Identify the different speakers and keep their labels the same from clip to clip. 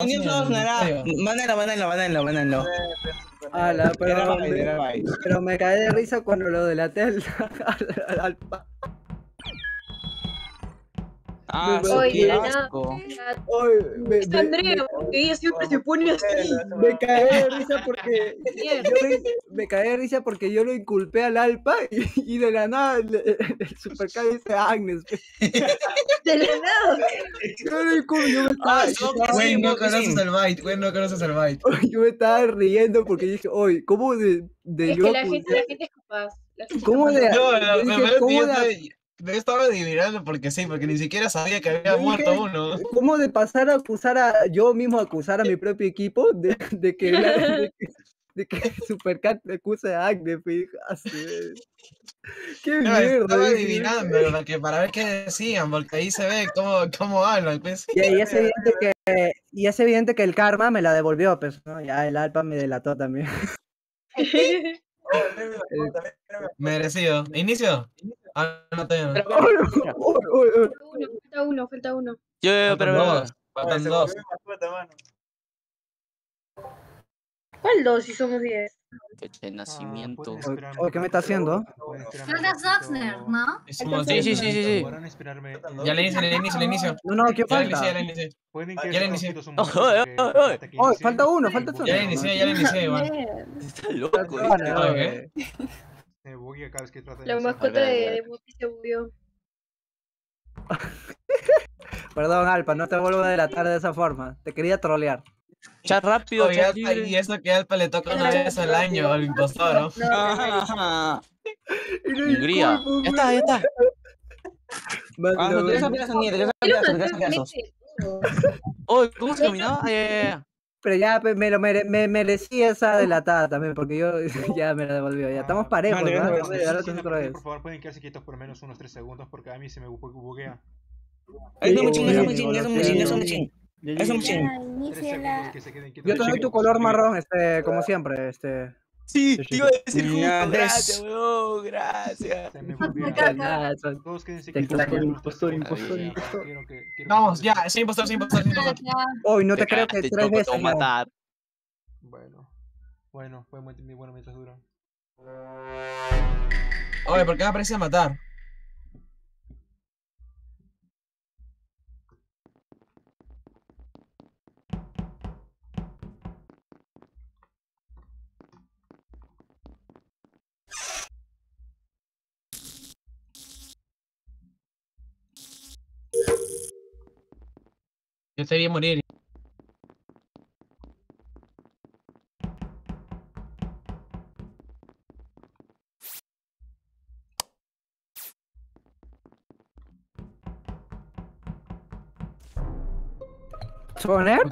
Speaker 1: Naranja. Mándalo, mándalo, mándalo, mándalo.
Speaker 2: Ala, pero,
Speaker 1: bait.
Speaker 2: pero me caí de risa cuando lo delaté al, al, al- al pa-
Speaker 1: Ah,
Speaker 3: Oye,
Speaker 1: asco.
Speaker 2: Ay, me,
Speaker 3: Es
Speaker 2: me-
Speaker 3: Andrea, porque ella siempre se pone así.
Speaker 2: me caí de risa porque yo me, me caí de risa porque yo lo inculpé al Alpa y, y de la nada el, el, Supercar dice Agnes.
Speaker 3: De la nada.
Speaker 2: Yo lo inculpé, yo me estaba,
Speaker 1: Ah,
Speaker 2: yo estaba-
Speaker 4: Güey, no conoces el byte, güey, no conoces el byte.
Speaker 2: yo me estaba riendo porque dije, oye, ¿cómo de, de
Speaker 3: Es
Speaker 2: yo
Speaker 3: que la gente, la gente es capaz.
Speaker 2: ¿Cómo de,
Speaker 4: No, la,
Speaker 2: dije, ¿cómo de-
Speaker 4: estaba adivinando porque sí, porque ni siquiera sabía que había muerto uno.
Speaker 2: ¿Cómo de pasar a acusar a yo mismo acusar a mi propio equipo de, de que, la- de que, de que Supercat me acuse a Agnes? "Ah, su madre". ¡Qué
Speaker 4: No,
Speaker 2: mierda!
Speaker 4: estaba adivinando para, que, para ver qué decían, porque ahí se ve cómo, cómo hablan. Pues.
Speaker 2: Y, y es evidente que, y es evidente que el karma me la devolvió, pues, ¿no? Ya el Alpa me delató también.
Speaker 4: Merecido. ¿Inicio? Ah, no, todavía no.
Speaker 2: Uy, uy, uy.
Speaker 3: Uno, falta uno, falta uno.
Speaker 5: Yo,
Speaker 4: Faltan
Speaker 5: pero,
Speaker 4: dos. Faltan dos.
Speaker 3: ¿Cuál dos si somos diez?
Speaker 5: fecha de nacimiento.
Speaker 2: Uy, uy, ¿qué me está haciendo?
Speaker 6: Soxner, ¿no?
Speaker 5: Sí, sí, sí, sí.
Speaker 4: Ya le inicio, le inicio, le inicio.
Speaker 2: No, no, ¿qué
Speaker 4: Ya le
Speaker 2: falta?
Speaker 4: ya le inicié. Ya le inicié.
Speaker 2: Oh, falta uno, falta uno.
Speaker 4: Ya le inicié, ya le inicié, igual.
Speaker 5: Está loco.
Speaker 2: Eh.
Speaker 7: Me buguea cada vez que trata de
Speaker 3: La mascota de, Buki se bugueó.
Speaker 2: Perdón, Alpa, no te vuelvo a delatar de esa forma. Te quería trolear.
Speaker 5: Chat rápido,
Speaker 4: Oye,
Speaker 5: chat
Speaker 4: Alpa,
Speaker 5: libre.
Speaker 4: y eso que Alpa le toca una vez al año al impostor, ¿no?
Speaker 1: Ah,
Speaker 5: Hungría. Ya está, ya está.
Speaker 1: ah, no, tres tres.
Speaker 5: Oh, ¿cómo se caminaba? Ah, ya, ya, ya.
Speaker 2: Pero ya me, lo mere- me merecí esa delatada también, porque yo ya me la devolvió. Ya estamos parejos,
Speaker 1: Vale,
Speaker 2: ¿no?
Speaker 1: vale, vale.
Speaker 7: Sí, sí, no. Por favor, pueden quedarse quietos por menos unos 3 segundos porque a mí se me bu- buguea.
Speaker 1: Es un
Speaker 2: Sí,
Speaker 1: ching, es un
Speaker 2: sí,
Speaker 1: ching, es un
Speaker 2: sí,
Speaker 1: ching, es
Speaker 2: sí.
Speaker 1: un ching. Es un ching.
Speaker 6: Ya,
Speaker 7: 3
Speaker 6: inicia
Speaker 7: segundos
Speaker 6: la...
Speaker 7: que se queden quietos.
Speaker 2: Yo te doy tu color marrón, este, como siempre, este.
Speaker 5: Sí, te iba a decir justo. Gracias, weón. Gracias.
Speaker 7: Se me Todos quédense
Speaker 2: impostor,
Speaker 5: impostor,
Speaker 2: impostor.
Speaker 4: Vamos, ya, sin impostor, sin impostor, sin impostor.
Speaker 2: Hoy no te creo que tres veces.
Speaker 5: matar.
Speaker 7: Bueno, bueno, fue muy, muy bueno mientras dura.
Speaker 4: Oye, ¿por qué me aparece a matar? Te vi morir.
Speaker 2: ¿Soner?
Speaker 4: Es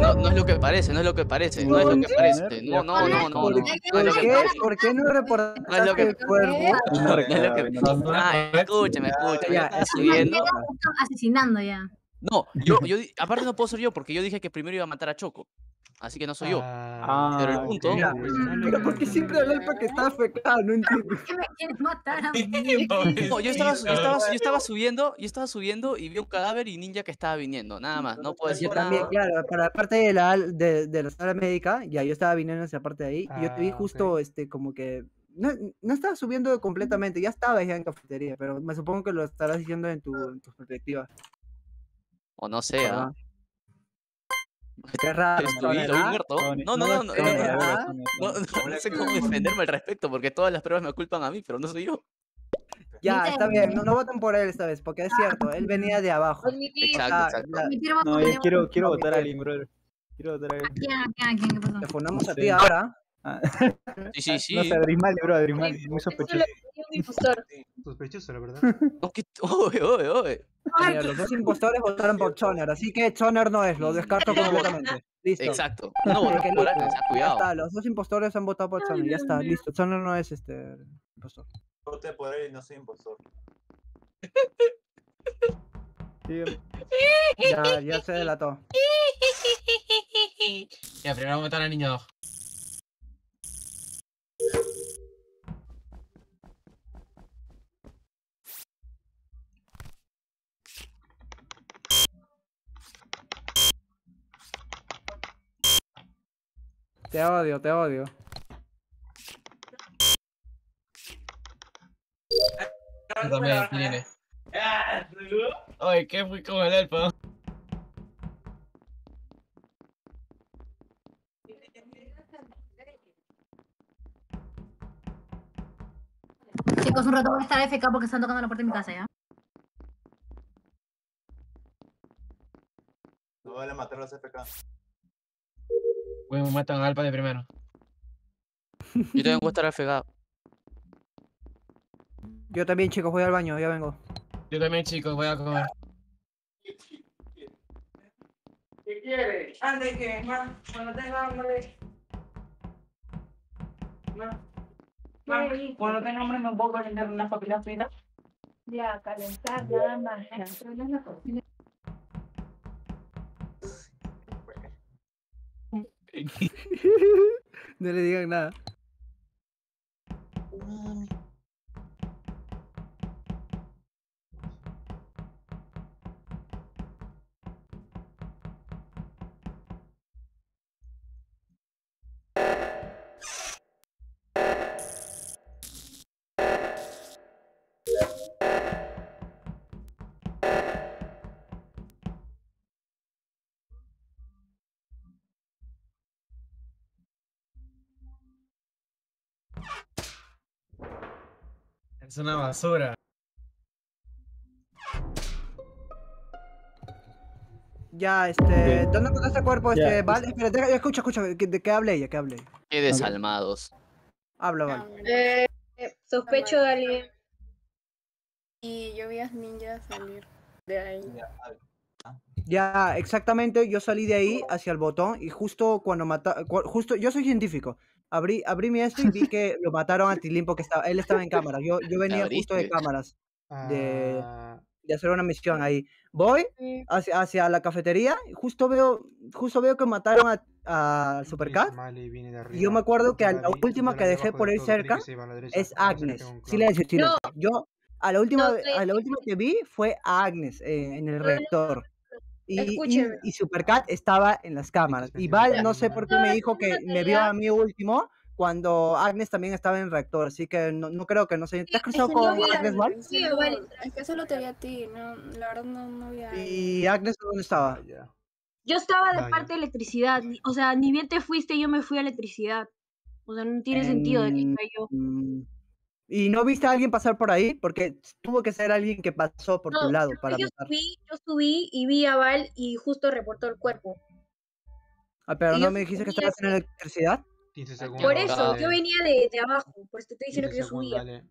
Speaker 5: no, no es lo que parece, no es lo que parece, no es lo que parece. No, no, no, no, no.
Speaker 2: ¿Por,
Speaker 5: No
Speaker 2: por
Speaker 5: es lo que
Speaker 2: qué,
Speaker 5: parece.
Speaker 2: ¿Por qué no reportaste
Speaker 5: No es lo que-? No es lo que-
Speaker 4: No, no,
Speaker 5: Ah,
Speaker 4: no,
Speaker 5: escúchame, escúchame.
Speaker 2: Ya,
Speaker 5: Yo estaba
Speaker 2: es-
Speaker 5: subiendo.
Speaker 6: Asesinando ya.
Speaker 5: No, yo, yo, aparte no puedo ser yo porque yo dije que primero iba a matar a Choco. Así que no soy yo.
Speaker 7: Ah,
Speaker 5: Pero el
Speaker 7: ok,
Speaker 5: punto-
Speaker 2: Ya,
Speaker 7: pues, le
Speaker 2: Pero ¿por qué siempre
Speaker 7: le
Speaker 2: Alpa que está afectado? No entiendo.
Speaker 6: ¿Por qué me quieres matar a mí?
Speaker 5: No, yo estaba, yo estaba, yo estaba subiendo, yo estaba subiendo y vi un cadáver y ninja que estaba viniendo, nada más. No puedo decir
Speaker 2: Yo también,
Speaker 5: nada.
Speaker 2: claro, para la parte de la, de, de la sala médica, ya yo estaba viniendo hacia parte de ahí, y yo te vi
Speaker 7: Ah,
Speaker 2: justo, este, como que, no, no estaba subiendo completamente, ya estaba ya en cafetería, pero me supongo que lo estarás diciendo en tu, en tu perspectiva.
Speaker 5: O no sé, ¿ah?
Speaker 2: Qué raro,
Speaker 5: lo vi
Speaker 2: ¿verdad?
Speaker 5: muerto. No, no, no, no, no,
Speaker 2: ¿verdad?
Speaker 5: no, no, no sé cómo defenderme al respecto porque todas las pruebas me culpan a mí, pero no soy yo.
Speaker 2: Ya, está bien, no, no voten por él esta vez, porque es cierto, él venía de abajo.
Speaker 3: Admitir.
Speaker 5: Exacto,
Speaker 2: La-
Speaker 5: exacto.
Speaker 8: No, yo quiero, quiero
Speaker 2: No,
Speaker 8: votar a alguien, brother. Quiero votar a alguien.
Speaker 6: ¿A quién?
Speaker 2: Te fundamos a ti ahora.
Speaker 8: Ah,
Speaker 5: Sí, sí, sí.
Speaker 8: No sé, Grismali, bro, Grismali, muy sospechoso.
Speaker 7: Sospechoso, la verdad.
Speaker 5: Oye, oye, oye.
Speaker 2: Mira, los dos impostores votaron por Choner, así que Choner no es, lo descarto completamente. Listo.
Speaker 5: Exacto. No,
Speaker 2: listo.
Speaker 5: Agnes, ah,
Speaker 2: Ya
Speaker 5: cuidado.
Speaker 2: está, los dos impostores han votado por Choner, ya está, listo. Choner no es este impostor.
Speaker 9: Voté por él y no soy impostor.
Speaker 8: Sí,
Speaker 2: Ya, ya se delató.
Speaker 4: Ya, primero vamos a matar al niño.
Speaker 2: Te odio, te odio.
Speaker 4: Yo también tiene. Oye, ¿qué fui con el elfo?
Speaker 6: Chicos, un rato voy a estar FK porque están tocando la puerta de mi casa, ¿ya?
Speaker 9: No vale matar a los FK.
Speaker 4: Güey, me matan a Alpa de primero.
Speaker 5: Yo también voy a estar afegado.
Speaker 2: Yo también, chicos, voy al baño, ya vengo.
Speaker 4: Yo también, chicos, voy a comer.
Speaker 1: ¿Qué quieres? Ande que, ma, cuando tenga hambre. Ma, ma, cuando tenga hambre me puedo calentar unas papilas fritas.
Speaker 3: Ya, calentar nada más.
Speaker 2: No le digan nada.
Speaker 4: Es una basura.
Speaker 2: Ya, este. ¿Dónde está este cuerpo? Este, vale, espera, deja- escucha, escucha, ¿de qué hablé? ¿Ya qué hablé?
Speaker 5: Qué desalmados.
Speaker 2: Habla, vale.
Speaker 3: Eh, sospecho de alguien.
Speaker 10: Y yo vi a ninjas salir de ahí.
Speaker 2: Ya, exactamente, yo salí de ahí hacia el botón y justo cuando mata, justo, yo soy científico. Abrí, abrí mi esto y vi que lo mataron a Tilín porque estaba, él estaba en cámaras. Yo, yo venía justo de cámaras, de,
Speaker 7: Ah,
Speaker 2: de hacer una misión ahí. Voy hacia, hacia la cafetería y justo veo, justo veo que mataron a, a Supercat. Y yo me acuerdo que a la última que dejé por ahí cerca es Agnes. Silencio, silencio. Yo a la última, a la última que vi fue a Agnes eh, en el reactor. Y, y, y Supercat estaba en las cámaras. Y Val, no sé por qué me dijo que me vio a mí último cuando Agnes también estaba en el reactor. Así que no, no creo que no sé. ¿Te has
Speaker 3: es
Speaker 2: cruzado
Speaker 3: que no
Speaker 2: con Agnes, Val?
Speaker 3: Sí, vale.
Speaker 10: es que solo te vi a ti, no, la verdad no, no vi a alguien.
Speaker 2: ¿Y Agnes dónde estaba?
Speaker 7: Ya.
Speaker 3: Yo estaba de parte de electricidad. O sea, ni bien te fuiste, yo me fui a electricidad. O sea, no tiene sentido de que sea yo.
Speaker 2: ¿Y no viste a alguien pasar por ahí? Porque tuvo que ser alguien que pasó por tu
Speaker 3: No,
Speaker 2: lado
Speaker 3: yo-
Speaker 2: para
Speaker 3: yo
Speaker 2: matar.
Speaker 3: subí, yo subí y vi a Val y justo reportó el cuerpo.
Speaker 2: Ah, pero
Speaker 3: y
Speaker 2: no me dijiste que estabas en electricidad.
Speaker 7: 15 segundos.
Speaker 3: Por eso,
Speaker 7: dale,
Speaker 3: yo venía de, de abajo, por eso te estoy diciendo
Speaker 7: 15
Speaker 3: que yo subía.
Speaker 7: dale.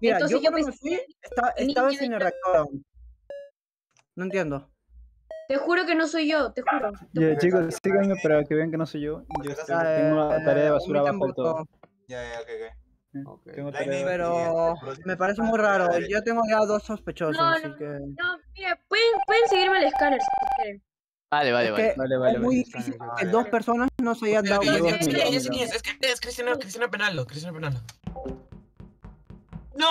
Speaker 2: Mira,
Speaker 3: Entonces
Speaker 2: yo
Speaker 3: yo
Speaker 2: me
Speaker 3: pensé
Speaker 2: fui, estaba, estabas en el reactor aún. No entiendo.
Speaker 3: Te juro que no soy yo, te juro. te
Speaker 8: Ya,
Speaker 3: juro.
Speaker 8: chicos, síganme para que vean que no soy yo. Yo
Speaker 9: Ah,
Speaker 8: estoy- tengo una tarea de basura abajo del todo.
Speaker 9: Ya, ya, ok, ok.
Speaker 7: Ok.
Speaker 8: Tengo
Speaker 2: Pero me parece muy raro. Yo tengo ya dos sospechosos,
Speaker 3: No,
Speaker 2: así
Speaker 3: no,
Speaker 2: que.
Speaker 3: No, mira, pueden, pueden seguirme al escáner si quieren.
Speaker 5: Vale, vale,
Speaker 2: Es
Speaker 5: vale.
Speaker 2: que
Speaker 8: Vale, vale,
Speaker 2: es muy
Speaker 7: vale.
Speaker 2: difícil
Speaker 7: Vale,
Speaker 2: que
Speaker 7: vale.
Speaker 2: dos personas no se hayan dado
Speaker 4: sé quién es, sé quién es. Es que es Cristiano, Cristiano Penaldo, Cristiano Penaldo. ¡No!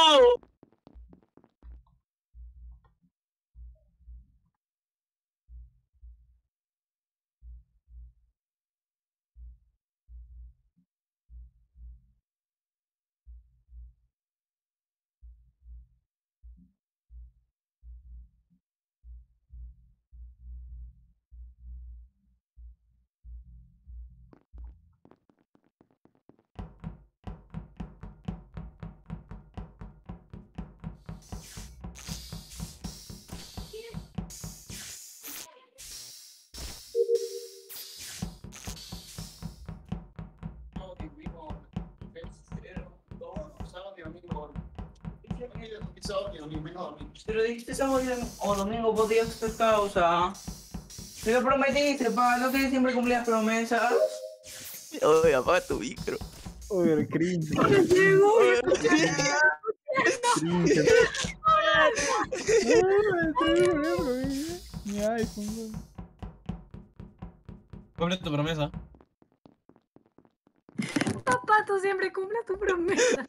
Speaker 1: Pero dijiste sábado o domingo podías hacer causa. Te lo prometiste, pa, no que siempre cumplías promesas.
Speaker 5: Oye, apaga tu micro.
Speaker 8: Uy, el cringe. cringe. Mi iPhone.
Speaker 4: Cumple tu promesa.
Speaker 6: Papá, tú siempre cumple tu promesa.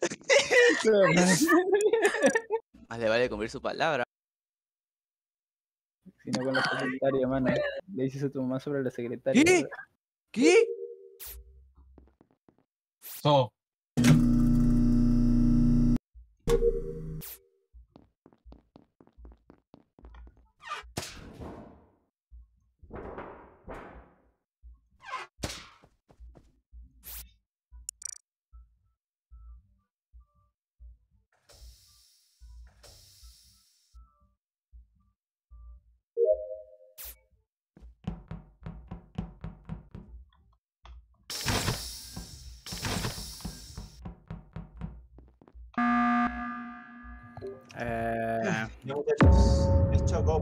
Speaker 5: Más le vale cumplir su palabra.
Speaker 8: Si no con la secretaria, mano. Le dices a tu mamá sobre la secretaria.
Speaker 5: ¿Qué? ¿Qué?
Speaker 4: pasó?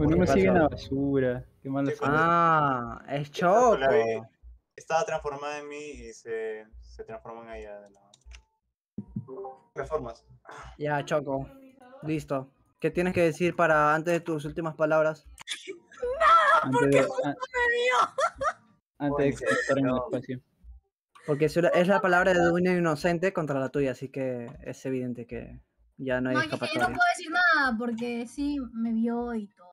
Speaker 8: Pues no me
Speaker 9: mi
Speaker 8: siguen a basura. Qué
Speaker 2: ah, es
Speaker 9: Choco Estaba transformada en mí y se, se transformó en ella de la. Reformas.
Speaker 2: Ya, Choco. Listo. ¿Qué tienes que decir para antes de tus últimas palabras?
Speaker 8: Antes de, a- antes de explotar en el espacio.
Speaker 2: Porque es la- es la palabra de un inocente contra la tuya, así que es evidente que ya no hay
Speaker 6: No, yo, yo no
Speaker 2: escapatoria.
Speaker 6: puedo decir nada porque sí me vio y todo.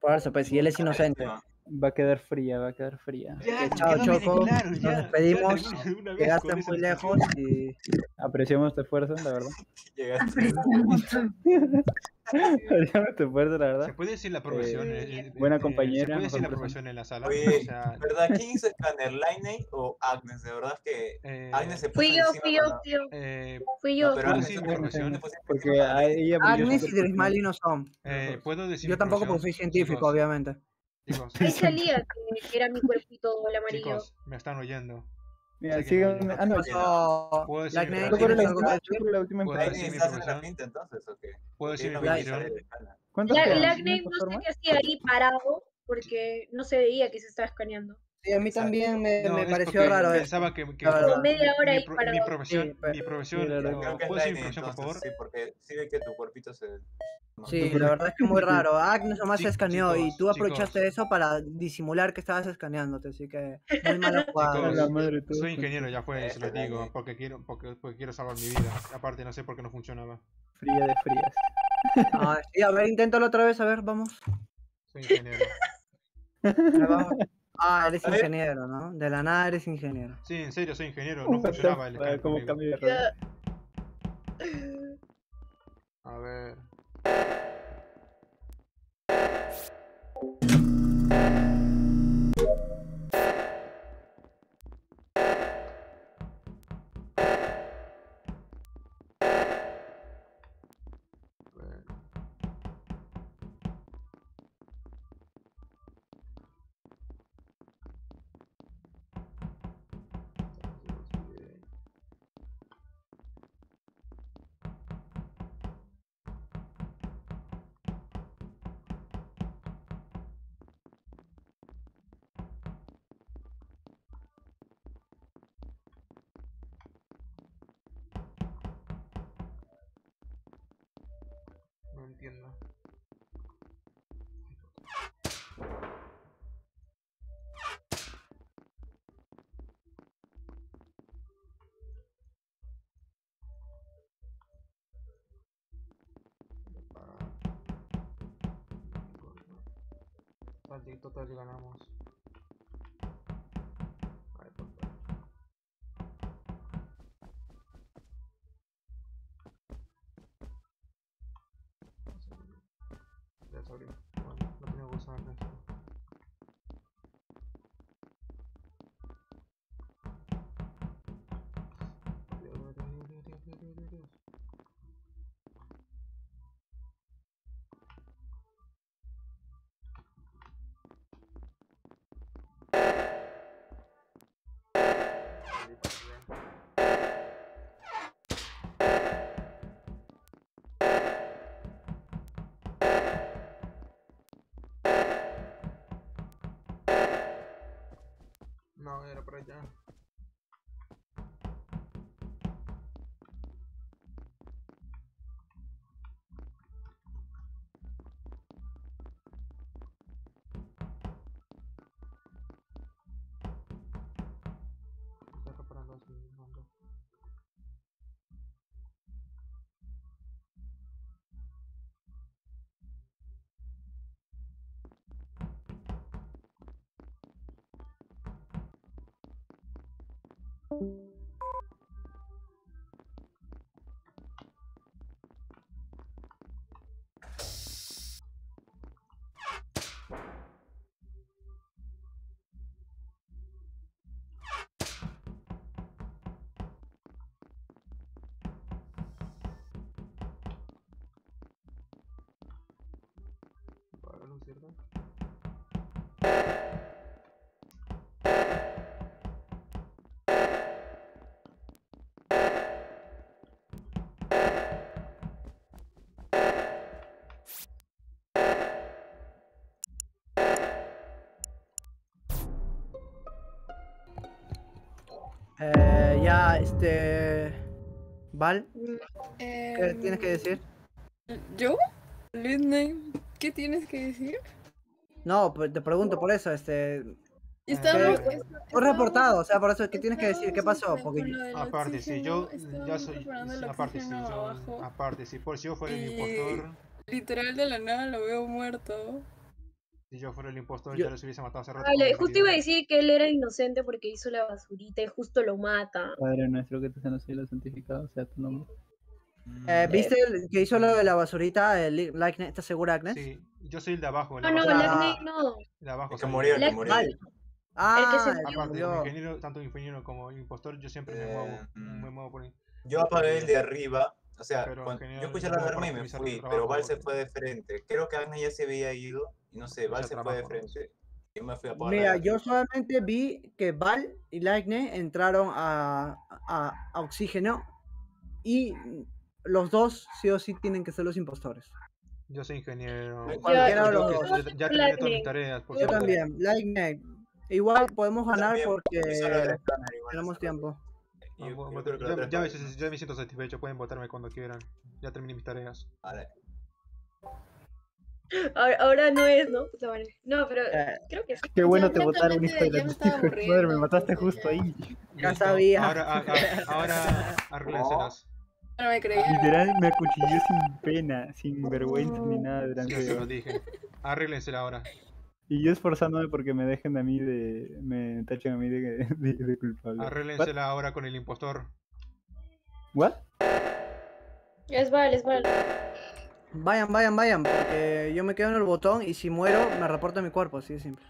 Speaker 2: Por eso, pues, si él es inocente.
Speaker 8: Va a quedar fría, va a quedar fría.
Speaker 7: Ya,
Speaker 2: Chao, Choco.
Speaker 7: claro,
Speaker 2: Nos
Speaker 7: ya
Speaker 2: despedimos. Llegaste muy lejos y
Speaker 8: Apreciamos tu esfuerzo, la verdad.
Speaker 9: Llegaste.
Speaker 8: Apreciamos tu esfuerzo, la verdad.
Speaker 7: Se puede decir la profesión.
Speaker 8: Eh,
Speaker 7: eh, eh,
Speaker 8: buena compañera,
Speaker 7: Se puede decir la
Speaker 8: mejor
Speaker 7: profesión en la sala.
Speaker 9: Oye,
Speaker 7: o sea,
Speaker 9: ¿verdad? ¿Quién hizo Scanner? ¿Lainey o Agnes? De verdad que
Speaker 7: eh,
Speaker 9: Agnes se puso
Speaker 3: Fui yo, fui yo, fui yo.
Speaker 7: eh,
Speaker 3: Fui
Speaker 9: No,
Speaker 3: yo.
Speaker 9: pero
Speaker 7: ¿Puedo
Speaker 9: Agnes
Speaker 7: profesión?
Speaker 8: Porque a ella
Speaker 2: y Drismali no son.
Speaker 7: eh, ¿Puedo decir
Speaker 2: Yo tampoco porque soy científico, obviamente.
Speaker 7: Chicos.
Speaker 3: Ahí salía que, era mi cuerpito el amarillo.
Speaker 7: Me están oyendo.
Speaker 8: Ah, no.
Speaker 7: ¿Puedo
Speaker 8: la, no
Speaker 3: sé qué hacía ahí parado porque no se veía que se estaba escaneando.
Speaker 2: Sí, a mí también me,
Speaker 7: No,
Speaker 2: me pareció raro eso.
Speaker 7: Pensaba que, que
Speaker 3: hora
Speaker 7: mi, pro- mi
Speaker 3: parado.
Speaker 7: profesión,
Speaker 2: Sí, pero-
Speaker 7: mi profesión,
Speaker 8: sí, la verdad.
Speaker 7: no,
Speaker 9: Creo que es
Speaker 7: ¿puedo decir mi
Speaker 9: Lainey
Speaker 7: profesión, por favor?
Speaker 9: sí, porque sí ve que tu cuerpito se...
Speaker 2: Sí, la verdad es que muy raro. Agnes nomás
Speaker 7: Chi-
Speaker 2: se escaneó y tú aprovechaste
Speaker 7: chicos.
Speaker 2: eso para disimular que estabas escaneándote, así que muy mala jugada.
Speaker 7: Chicos,
Speaker 8: madre,
Speaker 7: Soy ingeniero, ya fue, se lo digo, porque quiero, porque, porque quiero salvar mi vida. Aparte, no sé por qué no funcionaba.
Speaker 8: Fría de frías.
Speaker 2: Ah, sí, a ver, inténtalo otra vez, a ver, vamos.
Speaker 7: Soy ingeniero.
Speaker 2: A ver, vamos. Ah, eres ingeniero, ¿no? De la nada eres ingeniero.
Speaker 7: Sí, en serio, soy ingeniero. No funcionaba el escáner
Speaker 8: ¿Cómo de?
Speaker 7: A ver. Total, total ganamos. era pra já. ¿Cierto?
Speaker 2: Eh, ya, este. Val,
Speaker 10: Eh,
Speaker 2: ¿qué tienes que decir?
Speaker 10: ¿Yo? Lidney, ¿qué tienes que decir?
Speaker 2: No, pues te pregunto por eso, este. ¿Qué- Fue reportado, o sea, por eso, ¿qué tienes que decir? ¿Qué pasó? Porque
Speaker 7: Aparte, si yo ya soy. Aparte, si yo. Aparte, si por si yo fuera el impostor.
Speaker 10: Literal de la nada lo veo muerto.
Speaker 7: Si yo fuera el impostor,
Speaker 2: Yo-
Speaker 7: ya los hubiese matado hace rato.
Speaker 3: Vale, justo iba a decir que él era inocente porque hizo la basurita y justo lo mata.
Speaker 8: Padre nuestro que te sean los santificados, sea tu nombre.
Speaker 2: Eh, ¿Viste el que hizo lo de la basurita? El li- like, ¿Estás segura, Agnes?
Speaker 7: Sí, yo soy el de abajo. El
Speaker 3: No, no,
Speaker 2: la-
Speaker 3: Lacney no.
Speaker 7: El de abajo.
Speaker 9: El que murió, el que murió.
Speaker 2: Ah,
Speaker 3: que se
Speaker 2: el que
Speaker 7: Aparte,
Speaker 2: murió.
Speaker 7: como ingeniero, tanto ingeniero como impostor, yo siempre me muevo.
Speaker 9: Eh, mm.
Speaker 7: Me muevo por ahí.
Speaker 9: Yo apagué el de arriba. O sea, cuando- yo escuché la alarma y me fui,
Speaker 7: trabajo,
Speaker 9: pero Val se fue de frente. Creo que Agnes ya se había ido. Y no sé, Val se fue de frente. Yo me fui a
Speaker 2: Mira, yo solamente vi que Val y Lightning entraron a, a, a Oxígeno y los dos sí o sí tienen que ser los impostores.
Speaker 7: Yo soy ingeniero.
Speaker 2: Cualquiera de los
Speaker 7: yo-
Speaker 2: dos.
Speaker 7: ya, terminé todas mis tareas. Por
Speaker 2: Yo también, Lightning. Igual podemos ganar
Speaker 9: también,
Speaker 2: porque tenemos tiempo.
Speaker 9: Y
Speaker 7: Ah, bueno,
Speaker 9: yo
Speaker 7: ya, me, ya siento satisfecho, pueden votarme cuando quieran. Ya terminé mis tareas.
Speaker 9: Vale.
Speaker 3: Ahora, ahora no es, ¿no? Puta madre. No, pero
Speaker 2: Eh,
Speaker 3: creo que sí.
Speaker 8: Qué bueno
Speaker 10: Ya
Speaker 8: te votaron, hijo de la
Speaker 10: me
Speaker 8: madre, mataste justo ahí.
Speaker 2: Ya sabía.
Speaker 7: Ahora, a- a- ahora arréglenselas.
Speaker 10: No me creía.
Speaker 8: Literal me acuchilló sin pena, sin vergüenza ni nada delante
Speaker 7: Ya se lo
Speaker 8: de
Speaker 7: dije. Arréglensela ahora.
Speaker 8: Y yo esforzándome porque me dejen a mí de. me tachen a mí de, de, de culpable.
Speaker 7: Arréglensela ahora con el impostor.
Speaker 8: ¿What?
Speaker 3: Es Val, es Val.
Speaker 2: Vayan, vayan, vayan, porque yo me quedo en el botón y si muero me reporta mi cuerpo, así de simple.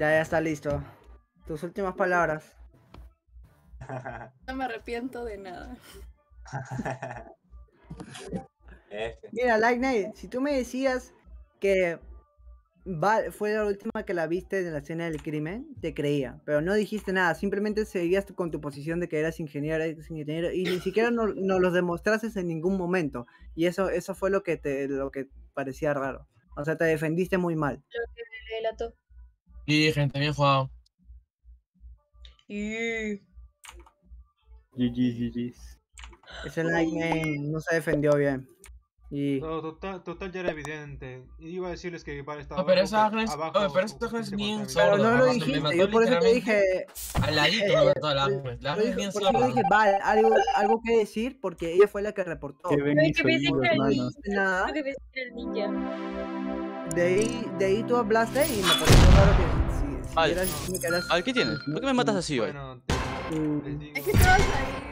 Speaker 2: Ya, ya está listo. Tus últimas palabras.
Speaker 10: No me arrepiento de nada.
Speaker 2: Mira, Lightning, si tú me decías que Val fue la última que la viste en la escena del crimen, te creía, pero no dijiste nada, simplemente seguías con tu posición de que eras ingeniero, eres ingeniero y ni siquiera nos no los demostraste en ningún momento. Y eso, eso fue lo que te, lo que parecía raro. O sea, te defendiste muy mal.
Speaker 3: Lo que me delató.
Speaker 4: Y gente, bien jugado.
Speaker 3: Y...
Speaker 8: GG's.
Speaker 2: Ese Lightning no se defendió bien. Y
Speaker 7: No, total, total ya era evidente. Iba a decirles que Val estaba
Speaker 4: No, pero
Speaker 7: abajo,
Speaker 4: esa Agnes-
Speaker 7: abajo,
Speaker 4: oye, pero esa Agnes bien
Speaker 7: contaminada.
Speaker 2: pero no lo dijiste, yo por eso te dije,
Speaker 4: Al ladito
Speaker 2: Eh,
Speaker 4: me mató la Agnes. La
Speaker 2: Lo
Speaker 4: Agnes
Speaker 2: dije-
Speaker 4: bien sorda.
Speaker 2: dije, vale, algo, algo que decir porque ella fue la que reportó.
Speaker 8: Que
Speaker 3: pensé que era el ninja.
Speaker 2: Nada. De ahí, de ahí tú hablaste y me pareció raro que
Speaker 5: Al-. Al, ¿qué tienes? ¿Por qué me matas así hoy?
Speaker 7: Bueno, les digo.
Speaker 10: Es que estabas ahí.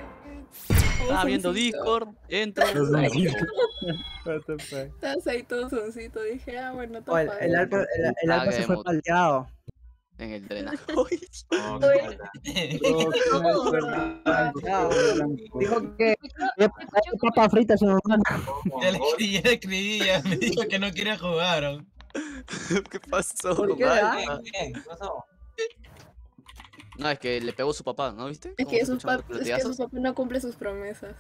Speaker 5: Estaba viendo. Discord, entro.
Speaker 10: Estabas ahí todo soncito. Dije, ah, bueno,
Speaker 2: Oh, el, el el, el se fue palteado.
Speaker 5: En el drenaje.
Speaker 2: Dijo que papa frita su hermano.
Speaker 4: Ya le escribí, ya le escribí, ya me dijo que no quiere jugar.
Speaker 5: ¿Qué pasó?
Speaker 2: ¿Por qué, ah?
Speaker 5: Alfa?
Speaker 9: Bien, bien, ¿qué pasó?
Speaker 5: No, es que le pegó su papá, ¿no viste?
Speaker 10: Es
Speaker 5: ¿Cómo
Speaker 10: que,
Speaker 5: se
Speaker 10: sus
Speaker 5: escuchan los
Speaker 10: pap- es que su papá no cumple sus promesas.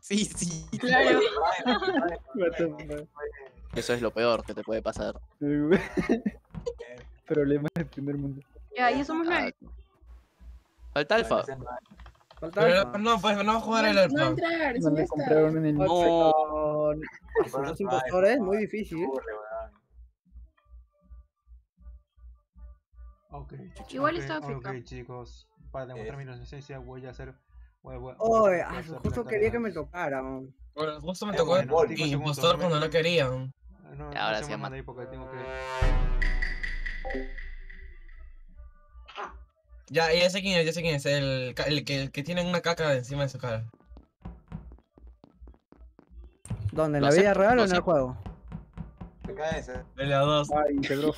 Speaker 5: Sí, sí.
Speaker 3: Claro.
Speaker 5: Eso es lo peor que te puede pasar.
Speaker 8: Problemas del primer mundo.
Speaker 3: Ya, ya somos nueve.
Speaker 5: Falta Alfa.
Speaker 2: Falta
Speaker 4: Pero
Speaker 2: alfa.
Speaker 4: no, pues no va a jugar el
Speaker 10: No
Speaker 4: alfa.
Speaker 10: entrar,
Speaker 8: No
Speaker 10: sí
Speaker 8: le
Speaker 10: está.
Speaker 8: compraron en el
Speaker 2: No,
Speaker 5: No.
Speaker 2: los impostores, muy difícil.
Speaker 9: Burle, weón.
Speaker 7: Ok.
Speaker 3: Igual
Speaker 7: ok,
Speaker 3: está
Speaker 7: Ok, chicos. Para demostrar mi inocencia voy a hacer. Voy, voy- voy a
Speaker 2: Oye,
Speaker 7: hacer
Speaker 2: justo quería que me tocara. man.
Speaker 4: Bueno, justo me
Speaker 9: Eh,
Speaker 4: tocó
Speaker 9: bueno,
Speaker 4: el
Speaker 7: cinco segundos,
Speaker 4: impostor
Speaker 7: me-
Speaker 4: cuando no querían.
Speaker 7: No,
Speaker 5: Y ahora
Speaker 7: no se
Speaker 5: llama-
Speaker 7: ahí porque tengo que.
Speaker 4: Ya, ya sé quién es, ya sé quién es. El, el, que, el que tiene una caca encima de su cara.
Speaker 2: ¿Dónde? ¿En
Speaker 4: Lo
Speaker 2: la vida real o en el juego?
Speaker 9: ¿Qué cae ese?
Speaker 4: De las dos.
Speaker 8: Ay, integró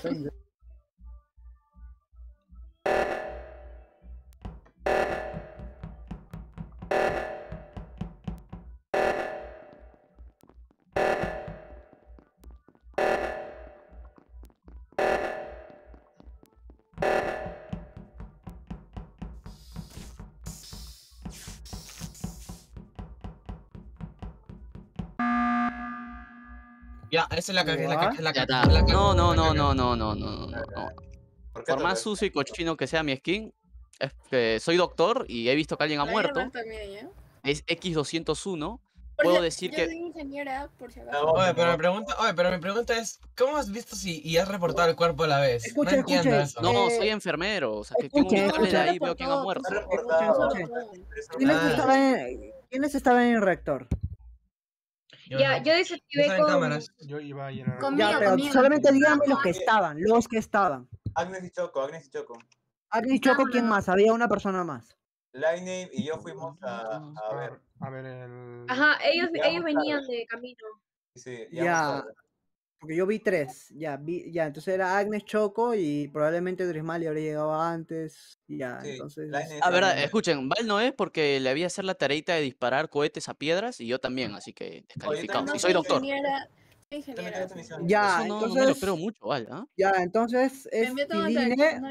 Speaker 4: esa es la la la la
Speaker 5: No, no, no, no, no, no, no, no, no.
Speaker 9: ¿Por
Speaker 5: más sucio y cochino que sea mi skin, es que soy doctor y he visto que alguien ha
Speaker 10: La
Speaker 5: muerto.
Speaker 10: ¿ya?
Speaker 5: Es X201.
Speaker 10: Por
Speaker 5: Puedo decir que
Speaker 10: soy ingeniera, por si
Speaker 9: vez?
Speaker 10: acaso.
Speaker 4: Oye, pero mi pregunta, oye, pero mi pregunta es, ¿cómo has visto si y has reportado el cuerpo a la vez?
Speaker 2: Escucha,
Speaker 4: no entiendo
Speaker 2: escucha,
Speaker 4: eso.
Speaker 5: no,
Speaker 2: Eh,
Speaker 5: soy enfermero. O sea, que tengo ahí veo quién ha muerto.
Speaker 2: ¿Quiénes,
Speaker 4: Ah.
Speaker 2: estaban en, ¿Quiénes estaban en el reactor?
Speaker 4: Yo
Speaker 3: Ya,
Speaker 4: no.
Speaker 3: yo desactivé con...
Speaker 4: cámaras.
Speaker 7: Yo iba a llenar.
Speaker 6: Conmigo,
Speaker 2: Ya, pero
Speaker 6: conmigo.
Speaker 2: solamente díganme los que estaban, los que estaban.
Speaker 9: Agnes y Choco, Agnes y Choco.
Speaker 2: Agni Choco, ¿quién más? Había una persona más.
Speaker 9: Lightning y yo fuimos a, a ver.
Speaker 7: A ver el.
Speaker 3: Ajá, ellos,
Speaker 9: Llegamos
Speaker 3: ellos venían de camino.
Speaker 9: Sí,
Speaker 2: Ya. Porque yo vi tres, ya, vi, ya, entonces era Agnes Choco y probablemente Drismali habría llegado antes, y ya,
Speaker 9: Sí,
Speaker 2: entonces...
Speaker 5: Ah, verdad,
Speaker 9: también.
Speaker 5: escuchen, Val no es porque le había hacer la tareita de disparar cohetes a piedras y yo también, así que descalificado. Y
Speaker 9: soy
Speaker 5: doctor.
Speaker 10: ingeniera.
Speaker 2: Ya,
Speaker 5: Eso no, no me lo
Speaker 2: entonces,
Speaker 5: espero mucho, Val, ¿ah?
Speaker 2: ya, entonces es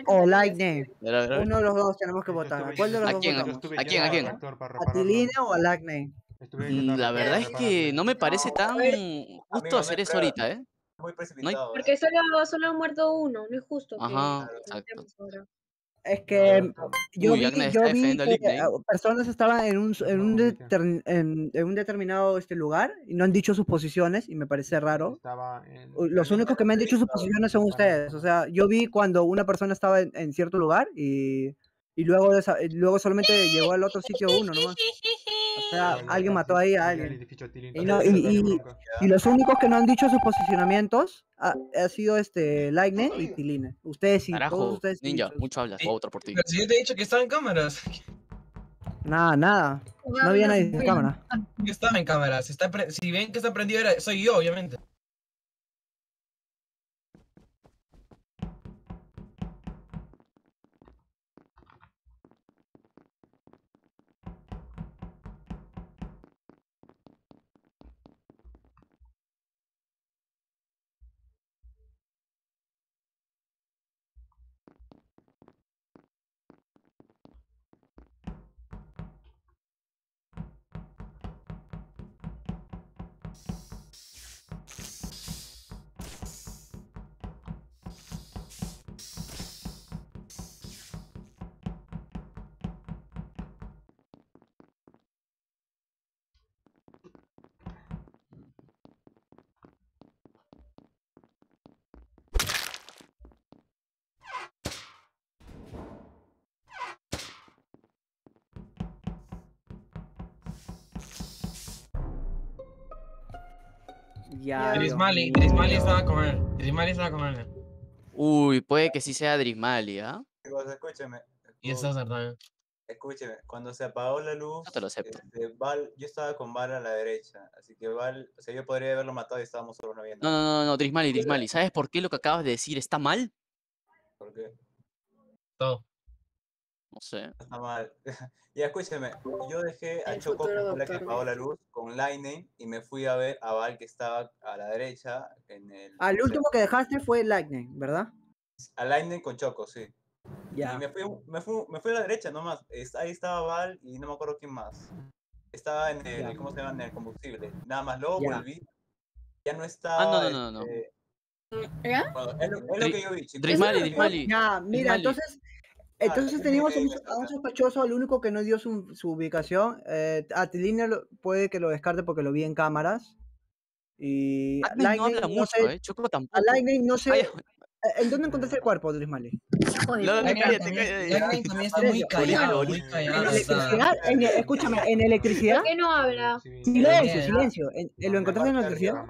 Speaker 2: o Lightning.
Speaker 5: A ver, a ver, a ver.
Speaker 2: Uno de los dos tenemos que votar. ¿A cuál de los
Speaker 5: ¿A
Speaker 2: dos
Speaker 5: quién?
Speaker 2: Votamos?
Speaker 5: ¿A quién, a quién?
Speaker 2: ¿A. Tiline o a Lightning?
Speaker 5: La verdad es que no me parece tan
Speaker 9: Amigo,
Speaker 5: justo hacer eso ahorita, ¿eh?
Speaker 9: Muy precipitado. ¿eh?
Speaker 3: Porque solo, solo ha muerto uno, no es justo.
Speaker 5: Ajá, exacto.
Speaker 2: Es que yo
Speaker 5: Uy,
Speaker 2: vi, yo vi que ah, personas estaban en un, en un,
Speaker 7: No, Lightning.
Speaker 2: deter- en, en un determinado este lugar y no han dicho sus posiciones y me parece raro. Los únicos que me han dicho sus posiciones son ustedes. O sea, yo vi cuando una persona estaba en, en cierto lugar y, y luego, y luego solamente llegó al otro sitio uno nomás. O sea, alguien mató ahí a alguien. Y no- los únicos que no han dicho sus posicionamientos ha, ha sido este Lightning y Tiline. Ustedes sí, todos ustedes sí.
Speaker 5: ninja, mucho hablas, voy a votar por ti.
Speaker 4: Pero si yo te he dicho que estaba en cámaras.
Speaker 2: Nada, nada. No había nadie en cámara.
Speaker 4: Yo estaba en cámaras. Está pre- si ven que está prendido, era... soy yo, obviamente.
Speaker 2: Ya.
Speaker 4: Drismali. Drismali estaba con él. Drismali estaba con él.
Speaker 5: Uy, puede que sí sea Drismali, ¿ah?
Speaker 9: Chicos, escúcheme.
Speaker 4: Y eso es verdad.
Speaker 9: Escúcheme, cuando se apagó la luz,
Speaker 5: No te lo acepto.
Speaker 9: este, Val, yo estaba con Val a la derecha, así que Val, o sea, yo podría haberlo matado y estábamos solo viendo.
Speaker 5: No, no, no, no, Drismali, Drismali. ¿Sabes por qué lo que acabas de decir está mal?
Speaker 9: ¿Por qué?
Speaker 4: Todo.
Speaker 5: No sé.
Speaker 9: Está mal. ya escúcheme, yo dejé a
Speaker 10: El
Speaker 9: Choco, fue la que apagó la luz, con Lightning y me fui a ver a Val que estaba a la derecha, en el...
Speaker 2: Al último que dejaste fue Lightning, ¿verdad?
Speaker 9: A Lightning con Choco, sí. Y
Speaker 2: Ya.
Speaker 9: me fui, me, fui, me fui a la derecha nomás. Ahí estaba Val y no me acuerdo quién más. Estaba en el,
Speaker 2: Ya.
Speaker 9: ¿cómo se llama? En el combustible. Nada más, luego
Speaker 2: Ya.
Speaker 9: volví. Ya no estaba.
Speaker 5: Ah, no, no, no, no.
Speaker 9: este,
Speaker 10: ¿Ya?
Speaker 9: bueno, es, lo, es lo
Speaker 5: Dri-
Speaker 9: que yo vi, chicos.
Speaker 5: Drismali.
Speaker 2: Ya, mira,
Speaker 5: Drismali.
Speaker 2: entonces, entonces
Speaker 9: es
Speaker 2: teníamos
Speaker 9: que
Speaker 2: un- a un sospechoso, el único que no dio su, su ubicación. Eh, a Tilina lo- puede que lo descarte porque lo vi en cámaras. Y a
Speaker 5: Agnes no
Speaker 2: Lightning,
Speaker 5: habla
Speaker 2: no
Speaker 5: mucho,
Speaker 2: sé,
Speaker 5: ¿eh? Choco
Speaker 2: a
Speaker 5: tampoco.
Speaker 2: Lightning no sé.
Speaker 5: Ay,
Speaker 2: eh, ¿En dónde encontraste el cuerpo,
Speaker 6: de
Speaker 5: No, no, cállate, cállate.
Speaker 4: Lightning también está
Speaker 2: En
Speaker 4: muy callado.
Speaker 2: En, escúchame, ¿en electricidad?
Speaker 3: ¿Por qué no habla?
Speaker 2: Silencio, silencio. ¿En- en ¿Lo encontraste en electricidad?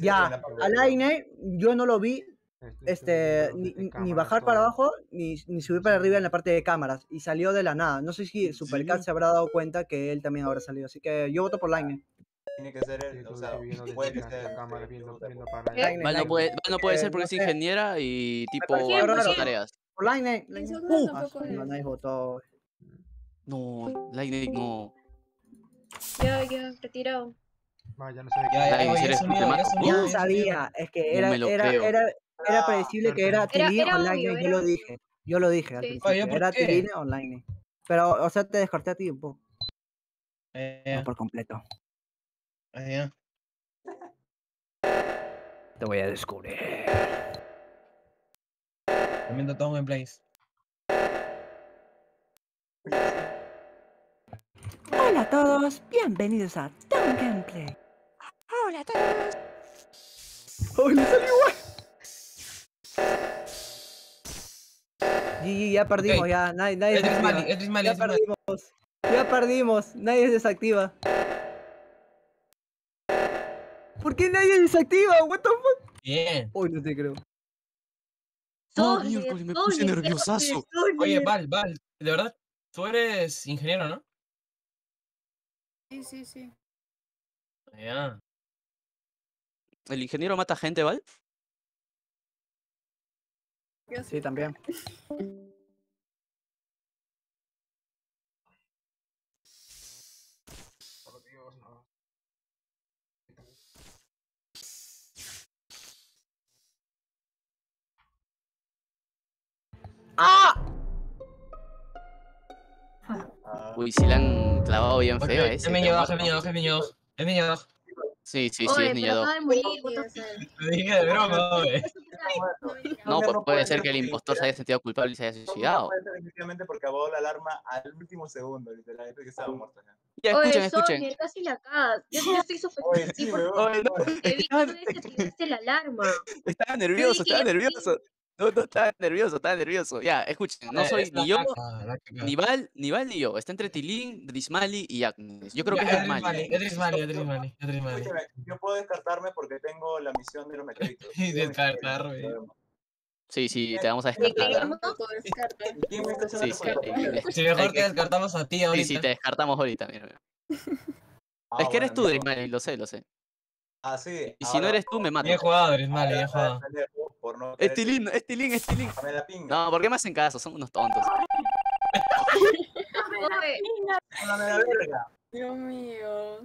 Speaker 2: Ya, a Lightning yo no lo vi. Este, ni, ni- ni bajar para abajo, ni, ni subir para arriba en la parte de cámaras. Y salió de la nada. No sé si Supercat se habrá dado cuenta que él también habrá salido. Así que yo voto por Lightning.
Speaker 9: Tiene que ser él, o sea, puede que sea él.
Speaker 7: cámara viendo, viendo para
Speaker 5: Val no
Speaker 2: Lightning.
Speaker 5: puede, Val no puede
Speaker 2: Eh,
Speaker 5: ser porque
Speaker 2: no
Speaker 5: es
Speaker 2: sé.
Speaker 5: ingeniera y tipo hace tareas.
Speaker 2: Por Lightning.
Speaker 10: Soccer
Speaker 2: Uh, ah, no, votó.
Speaker 5: No, Lightning no.
Speaker 10: Ya, ya, retirado.
Speaker 7: Vaya, no
Speaker 4: Ya, ya,
Speaker 5: si eres
Speaker 4: ya ya
Speaker 2: Yo
Speaker 4: ya
Speaker 2: sabía, es que
Speaker 5: No
Speaker 2: era, era, era, era
Speaker 9: Ah,
Speaker 2: predecible que era Tilín
Speaker 10: era
Speaker 2: o
Speaker 10: obvio,
Speaker 2: Lightning. Yo lo
Speaker 10: obvio.
Speaker 2: dije. Yo lo dije al
Speaker 10: Sí.
Speaker 2: principio.
Speaker 4: Oye, ¿por
Speaker 2: era? Tilín o Lightning. Pero, o sea, te descarté a ti un poco.
Speaker 4: Eh,
Speaker 2: No por completo.
Speaker 4: eh, ya.
Speaker 2: Te voy a descubrir.
Speaker 4: También te tomo en place.
Speaker 2: Hola a todos, bienvenidos a Tom Gameplay. Hola a todos. ¡Oh, le salió igual! GG, ya perdimos, ya, nadie, nadie
Speaker 4: Es
Speaker 2: desactiva.
Speaker 4: Mali, es Mali,
Speaker 2: Ya
Speaker 4: Mali.
Speaker 2: perdimos, ya perdimos, nadie desactiva. ¿Por qué nadie desactiva? What the fuck?
Speaker 4: Bien.
Speaker 2: Uy, no te creo.
Speaker 5: Oh, miércoles, me puse nerviosazo.
Speaker 4: Oye. Val, Val, de verdad, tú eres ingeniero, ¿no?
Speaker 10: Sí, sí, sí.
Speaker 4: Ya.
Speaker 5: ¿El ingeniero mata gente, Val?
Speaker 2: Sí, también. ¡Ah!
Speaker 5: Uy, si la han clavado bien feo,
Speaker 4: eh. M2, M2,
Speaker 5: Sí, sí, sí,
Speaker 3: Oye,
Speaker 5: es niño
Speaker 3: pero
Speaker 5: 2.
Speaker 3: acaba de morir,
Speaker 10: Sí,
Speaker 3: what the
Speaker 10: es él.
Speaker 4: Lo dije de broma, güey.
Speaker 5: No, pues puede ser que el impostor se haya sentido culpable y se haya suicidado.
Speaker 9: No puede ser efectivamente porque apagó la alarma al último segundo, literalmente que estaba muerto ya.
Speaker 5: Ya,
Speaker 3: Oye,
Speaker 5: escuchen, escuchen.
Speaker 3: Casi la cagas. Yo, estoy
Speaker 9: sí,
Speaker 3: porque.
Speaker 5: Oye, no, estaba,
Speaker 3: veces que activaste la alarma.
Speaker 5: estaba nervioso, estaba nervioso. No, no, estaba nervioso, estaba nervioso. Ya, escuchen, no
Speaker 4: Eh,
Speaker 5: soy
Speaker 4: es
Speaker 5: ni yo, ni Val, ni Val ni yo. Está entre Tilín, Drismali y Agnes. Yo creo que es Drismali.
Speaker 4: Edris Mali, Edris Mali, Edris Mali.
Speaker 9: Escúchame, yo puedo descartarme porque tengo la misión de los meteoritos.
Speaker 4: Descartarme.
Speaker 5: Sí, sí, te vamos a
Speaker 3: ¿De qué
Speaker 5: descartar. Sí, sí,
Speaker 9: culpa?
Speaker 5: sí,
Speaker 4: Si mejor te
Speaker 5: que-
Speaker 4: descartamos a ti
Speaker 5: Sí,
Speaker 4: ahorita.
Speaker 5: sí, te descartamos ahorita, mira. mira.
Speaker 9: Ah,
Speaker 5: Es que eres tú. Drismali, lo sé, lo sé.
Speaker 9: Ah, sí.
Speaker 5: Y si no eres tú, me
Speaker 4: Bien
Speaker 5: matas.
Speaker 4: jugado, Edris Mali, bien jugado.
Speaker 9: Por no
Speaker 5: Es
Speaker 9: caer-
Speaker 5: Tilín, es Tilín, es Tilín.
Speaker 9: Dame la pinga.
Speaker 5: No, ¿por qué me hacen caso? Son unos tontos.
Speaker 9: Dame la verga.
Speaker 10: Dios mío.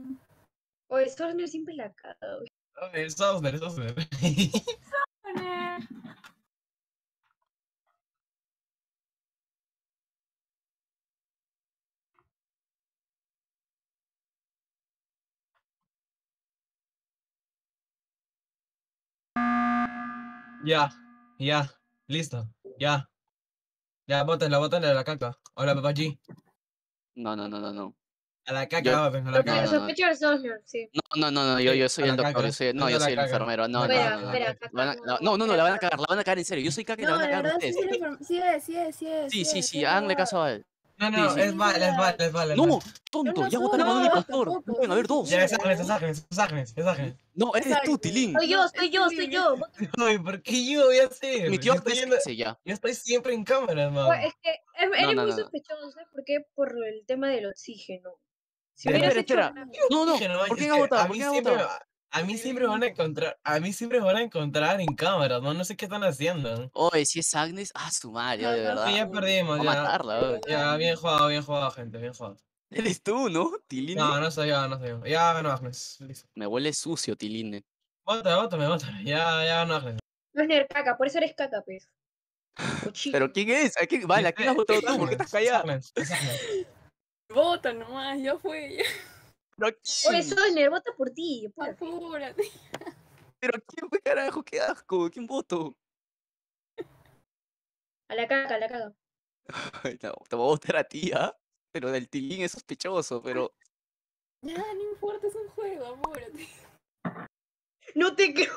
Speaker 3: oye, Sosler siempre la caga. güey.
Speaker 4: Oye, Sosner, Sosner. Ya, ya, listo, ya. Ya, bótenla, bótenla a la caca. Hola, papá G.
Speaker 5: No, no, no, no, no.
Speaker 4: A la caca,
Speaker 5: Yo-
Speaker 4: voten, a la caca.
Speaker 5: no.
Speaker 3: Sospecho sí.
Speaker 5: No, no, no, no, yo, yo soy el
Speaker 4: la
Speaker 5: doctor, yo soy, no, yo
Speaker 4: la
Speaker 5: soy el enfermero, no, no, no, no, no. La van a- la- la cagar, la van a cagar en serio. Yo soy caca y la van a cagar
Speaker 10: sí,
Speaker 5: ustedes.
Speaker 10: la sí sí sí.
Speaker 5: Sí, sí, sí, háganle caso a él.
Speaker 4: No, no, es Val, es Val, es es
Speaker 5: No, tonto, ya votaron con un
Speaker 10: no,
Speaker 5: impostor. No
Speaker 10: tampoco,
Speaker 5: pueden haber
Speaker 10: sí,
Speaker 5: dos.
Speaker 4: Ya, es Agnes, es Agnes, es Agnes, es Agnes.
Speaker 5: No, eres tú. Tilín.
Speaker 3: Soy yo, soy yo, soy yo.
Speaker 4: Ay, ¿por qué yo voy a hacer?
Speaker 5: Mi tío
Speaker 4: estoy,
Speaker 5: es
Speaker 4: yendo-
Speaker 5: ya.
Speaker 4: yo estoy siempre en cámara,
Speaker 3: Oye,
Speaker 4: man.
Speaker 3: Es que eres
Speaker 5: no,
Speaker 3: muy sospechoso, ¿sabes por qué? Por el tema del oxígeno. Si
Speaker 5: Espera. No, no, ¿por
Speaker 4: es
Speaker 5: quién ha
Speaker 4: que
Speaker 5: votado?
Speaker 4: A
Speaker 5: ¿Por
Speaker 4: mí,
Speaker 5: quién ha
Speaker 4: siempre,
Speaker 5: votado?
Speaker 4: A mí siempre van a encontrar, a mí siempre van a encontrar en cámaras, no, no sé qué están haciendo.
Speaker 5: Oye, si es Agnes, ah, su madre, de
Speaker 10: No, no,
Speaker 4: Sí,
Speaker 5: verdad.
Speaker 4: ya perdimos,
Speaker 5: a
Speaker 4: ya.
Speaker 5: matarla.
Speaker 4: Ya, bien jugado, bien jugado, gente, bien jugado.
Speaker 5: Eres tú, ¿no? Tiline.
Speaker 4: No, no soy yo, no soy yo. Ya ganó Agnes. Listo.
Speaker 5: Me huele sucio, Tiline.
Speaker 4: Vota, vótame, vótame. Ya, ya ganó Agnes.
Speaker 3: Sosler caca, por eso eres caca, pues.
Speaker 5: ¿Pero quién es? ¿A quién? Vale, ¿a quién has votado tú? ¿Por qué estás callada?
Speaker 4: Es Agnes, es Agnes.
Speaker 10: Vota nomás, ya fue.
Speaker 5: ¿Pero a
Speaker 3: Oye? Sosler, vota por ti. apúrate.
Speaker 10: Apúrate.
Speaker 5: ¿Pero quién fue carajo? ¡Qué asco! ¿Quién voto?
Speaker 3: A la caca, a la caca.
Speaker 5: Ay, no, te voy a votar a ti, ¿ah? Pero del Tilín es sospechoso, pero...
Speaker 10: Ya, no importa, es un juego, apúrate.
Speaker 3: No te creo.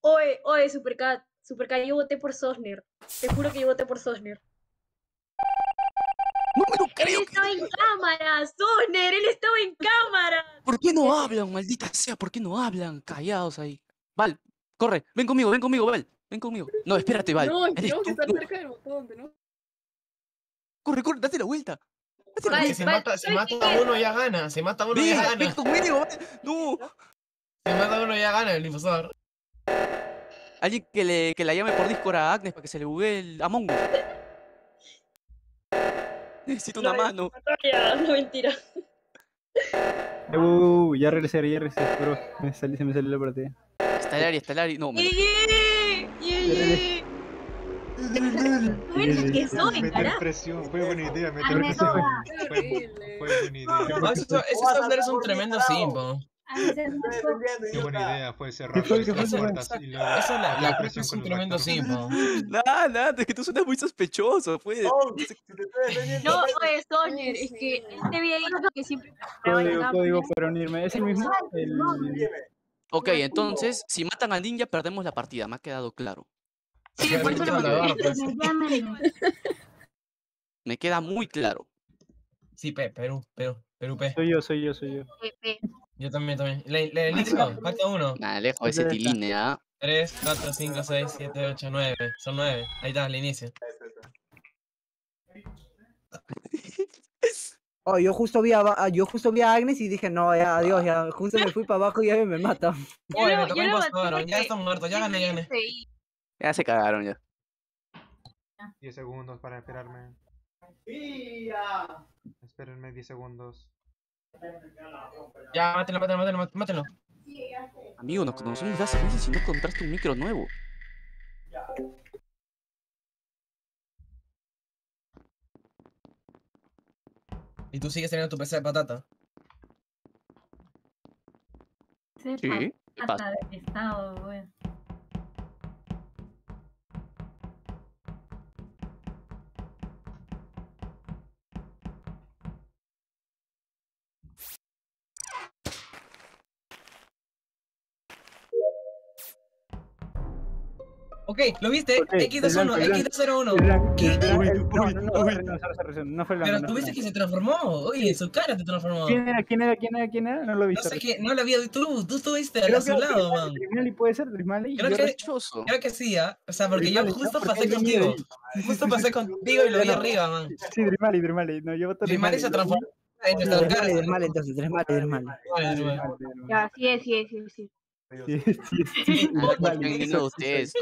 Speaker 3: Oye, oye, Supercat. Supercat, yo voté por Sosner. Te juro que yo voté por Sosner.
Speaker 5: ¡No me lo
Speaker 3: Él
Speaker 5: que-
Speaker 3: estaba en cámara, Sosner, él estaba en cámara.
Speaker 5: ¿Por qué no hablan, maldita sea? ¿Por qué no hablan? Callados ahí. Val, corre, ven conmigo, ven conmigo, Val. ven conmigo. No, espérate, Val.
Speaker 10: No, tenemos que estar cerca del botón, ¿no?
Speaker 5: Corre, corre, date la vuelta. Date la
Speaker 3: Val,
Speaker 5: vuelta.
Speaker 4: se
Speaker 3: Val,
Speaker 4: mata, se
Speaker 3: ¿sabes
Speaker 4: mata
Speaker 3: qué?
Speaker 4: uno ya gana, se mata uno
Speaker 5: Ven,
Speaker 4: ya
Speaker 5: ven
Speaker 4: gana.
Speaker 5: conmigo, Val. No.
Speaker 4: Se mata uno ya gana el difusor.
Speaker 5: Alguien que, le, que la llame por Discord a Agnes para que se le bugue el Among Us. Necesito una
Speaker 3: No,
Speaker 5: mano.
Speaker 3: Ya, no mentira.
Speaker 8: Uh, ya regresé, ya regresé, bro. Me salí, se me salió la partida.
Speaker 5: Está el Ari, está el Ari. No, me lo-
Speaker 3: ¡Yeye! ¡Yeye! ¿Tú eres que soy,
Speaker 7: Meter presión, fue buena idea, meter presión. Fue, buena idea.
Speaker 4: No, ese ese Sandler es un tremendo simpo.
Speaker 6: A veces no puedo-
Speaker 7: Qué buena idea fue cerrar
Speaker 8: fue? ¿Qué
Speaker 7: las
Speaker 8: fue?
Speaker 7: puertas y luego
Speaker 4: Eso la,
Speaker 7: presión
Speaker 4: es un tremendo.
Speaker 5: Nada, nada, es que tú suenas muy sospechoso, pues.
Speaker 3: No, oye, Sonia, es que él te había dicho que siempre
Speaker 8: Código, código para unirme. ¿Es el mismo? El...
Speaker 5: Ok, entonces, si matan al ninja, perdemos la partida, me ha quedado claro.
Speaker 3: Sí, por eso lo
Speaker 4: Claro,
Speaker 3: mandé.
Speaker 4: pues.
Speaker 6: Definitivamente.
Speaker 5: Me queda muy claro.
Speaker 4: Sí, Pe, Perú, Perú, Perú, P.
Speaker 8: Soy yo, soy yo, soy yo.
Speaker 4: Yo también, también. Le, le, listo, falta uno.
Speaker 5: Nada, lejos de ese tiline, ¿ah?
Speaker 4: 3, 4, 5, 6, 7, 8, 9. Son 9. Ahí está, al inicio.
Speaker 2: Oh, yo justo vi a, Va- yo justo vi a Agnes y dije, no, ya, adiós, ya. Justo me fui para abajo y ya me mata.
Speaker 3: Lo-
Speaker 4: me tocó impostor. Ya
Speaker 3: porque
Speaker 4: está muerto, ya gané, ya gané.
Speaker 5: Ya se cagaron ya.
Speaker 7: 10 segundos para esperarme. Espérenme 10 segundos.
Speaker 4: Ya, mátelo, mátelo, mátelo, mátelo.
Speaker 5: Amigo, nos conocemos de hace meses y no compraste un micro nuevo.
Speaker 4: Y tú sigues teniendo tu PC de patata.
Speaker 5: Sí,
Speaker 6: hasta del estado, güey.
Speaker 4: Ok, ¿lo viste?
Speaker 8: Ok,
Speaker 4: X21,
Speaker 8: el blanco,
Speaker 4: X201.
Speaker 8: El blanco-
Speaker 4: ¿Qué?
Speaker 8: el blanco-
Speaker 5: Uy,
Speaker 8: el- no, fue
Speaker 4: Pero viste
Speaker 8: fue
Speaker 4: que se transformó. Oye, su cara te transformó.
Speaker 8: ¿Quién era? ¿Quién era? ¿Quién era? ¿Quién era? No lo he
Speaker 4: No
Speaker 8: visto.
Speaker 4: sé qué, no la había tú, tú estuviste a su lado, man.
Speaker 8: Drismali puede ser, Drismali.
Speaker 4: Creo que-. Creo que sí, ¿ah? O sea, porque yo justo pasé contigo. Justo pasé contigo y lo vi arriba, man.
Speaker 8: Sí, Drismali, Drismali. No, yo voto
Speaker 4: Drismali se transformó
Speaker 2: Tres males, entonces, tres males, tres.
Speaker 3: Ya, sí es, sí es, sí es, sí.
Speaker 8: Sí.
Speaker 5: No, ustedes.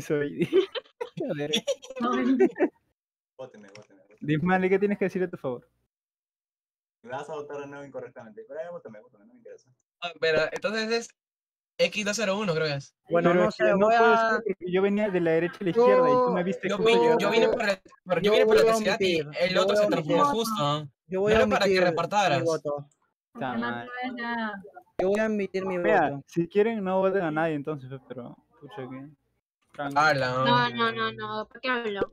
Speaker 8: soy. Joder. ¿qué tienes que decir a tu favor?
Speaker 9: Me vas a votar de nuevo incorrectamente. Pero bótame, no me interesa.
Speaker 4: Ah, Pero entonces es X201, creo que es.
Speaker 2: Bueno,
Speaker 8: Pero
Speaker 2: no sé,
Speaker 8: puede
Speaker 2: a...
Speaker 8: ser porque yo venía de la derecha a la izquierda y tú me viste
Speaker 4: Yo, vi- yo vine por, el- por- yo
Speaker 2: yo
Speaker 4: vine por la y el otro se transformó justo.
Speaker 2: Yo voy
Speaker 4: No
Speaker 2: a
Speaker 4: para que
Speaker 2: omitir
Speaker 4: repartaras.
Speaker 2: mi voto.
Speaker 8: Puta
Speaker 6: Que
Speaker 2: Yo voy a emitir mi
Speaker 8: Vea,
Speaker 2: voto.
Speaker 8: si quieren no voten a nadie entonces, pues, pero pucha que.
Speaker 3: No, no, no, no. ¿Por qué hablo?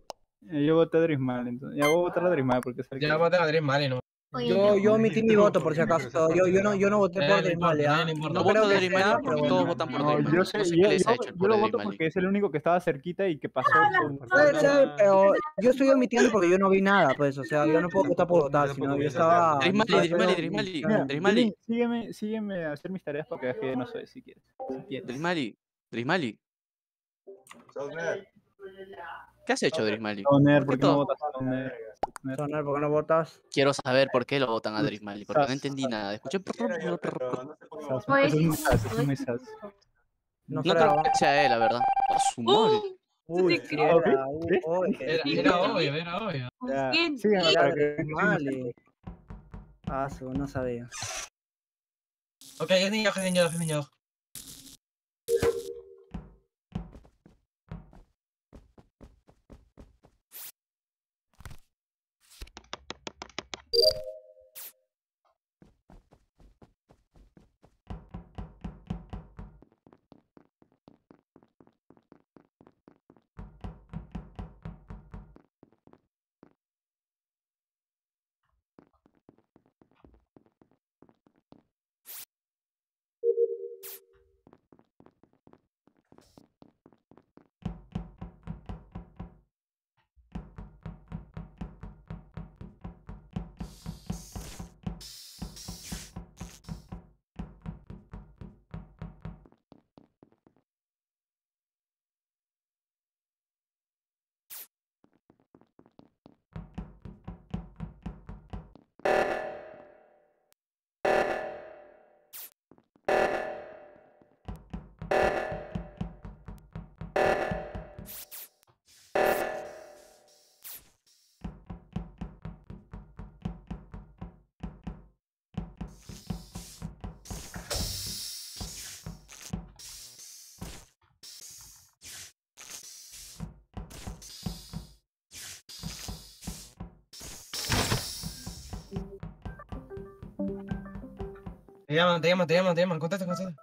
Speaker 8: Eh, Yo voté a Drismal, entonces. Ya voy a votar a Drismal porque es el
Speaker 4: Ya
Speaker 8: que-
Speaker 4: voy a tener mal y no.
Speaker 6: Oye,
Speaker 2: Yo, yo omití mi voto por si
Speaker 7: porque
Speaker 2: acaso. Yo, yo no, yo no voté
Speaker 4: Eh,
Speaker 2: por ¿ya?
Speaker 4: no.
Speaker 2: No creo
Speaker 5: voto de porque todos votan por
Speaker 8: No,
Speaker 5: Drismali.
Speaker 8: yo
Speaker 5: No
Speaker 8: sé,
Speaker 5: sé
Speaker 8: lo voto porque es el único que estaba cerquita y que pasó
Speaker 2: pero yo estoy omitiendo porque yo no vi nada, pues, o sea, yo no puedo votar por votar, sino yo estaba...
Speaker 8: Sígueme, sígueme a hacer mis tareas para que veas que no soy, si quieres.
Speaker 5: Drismali.
Speaker 9: Sosner,
Speaker 5: ¿Qué has hecho, Drismali?
Speaker 8: Toner,
Speaker 5: ¿Por
Speaker 8: ¿por
Speaker 5: qué
Speaker 8: no votas a?
Speaker 2: Sonar, ¿por qué no votas?
Speaker 5: Quiero saber por qué lo votan a Drismali, porque no
Speaker 8: Sas.
Speaker 5: entendí nada. Escuché...
Speaker 9: no sé por qué me
Speaker 8: Sas,
Speaker 9: votan.
Speaker 8: Eso es muy sas, eso es muy sas.
Speaker 2: No,
Speaker 5: No
Speaker 2: creo.
Speaker 5: que sea él, la verdad. A su madre.
Speaker 2: Uy, era, sí,
Speaker 4: obvio, era obvio.
Speaker 8: Sígueme
Speaker 2: era. Drismali. Ah, su, no sabía.
Speaker 4: Ok, es niño, es niño, es niño. Llaman, te llaman, te llaman, te llaman. Contesta, contesta.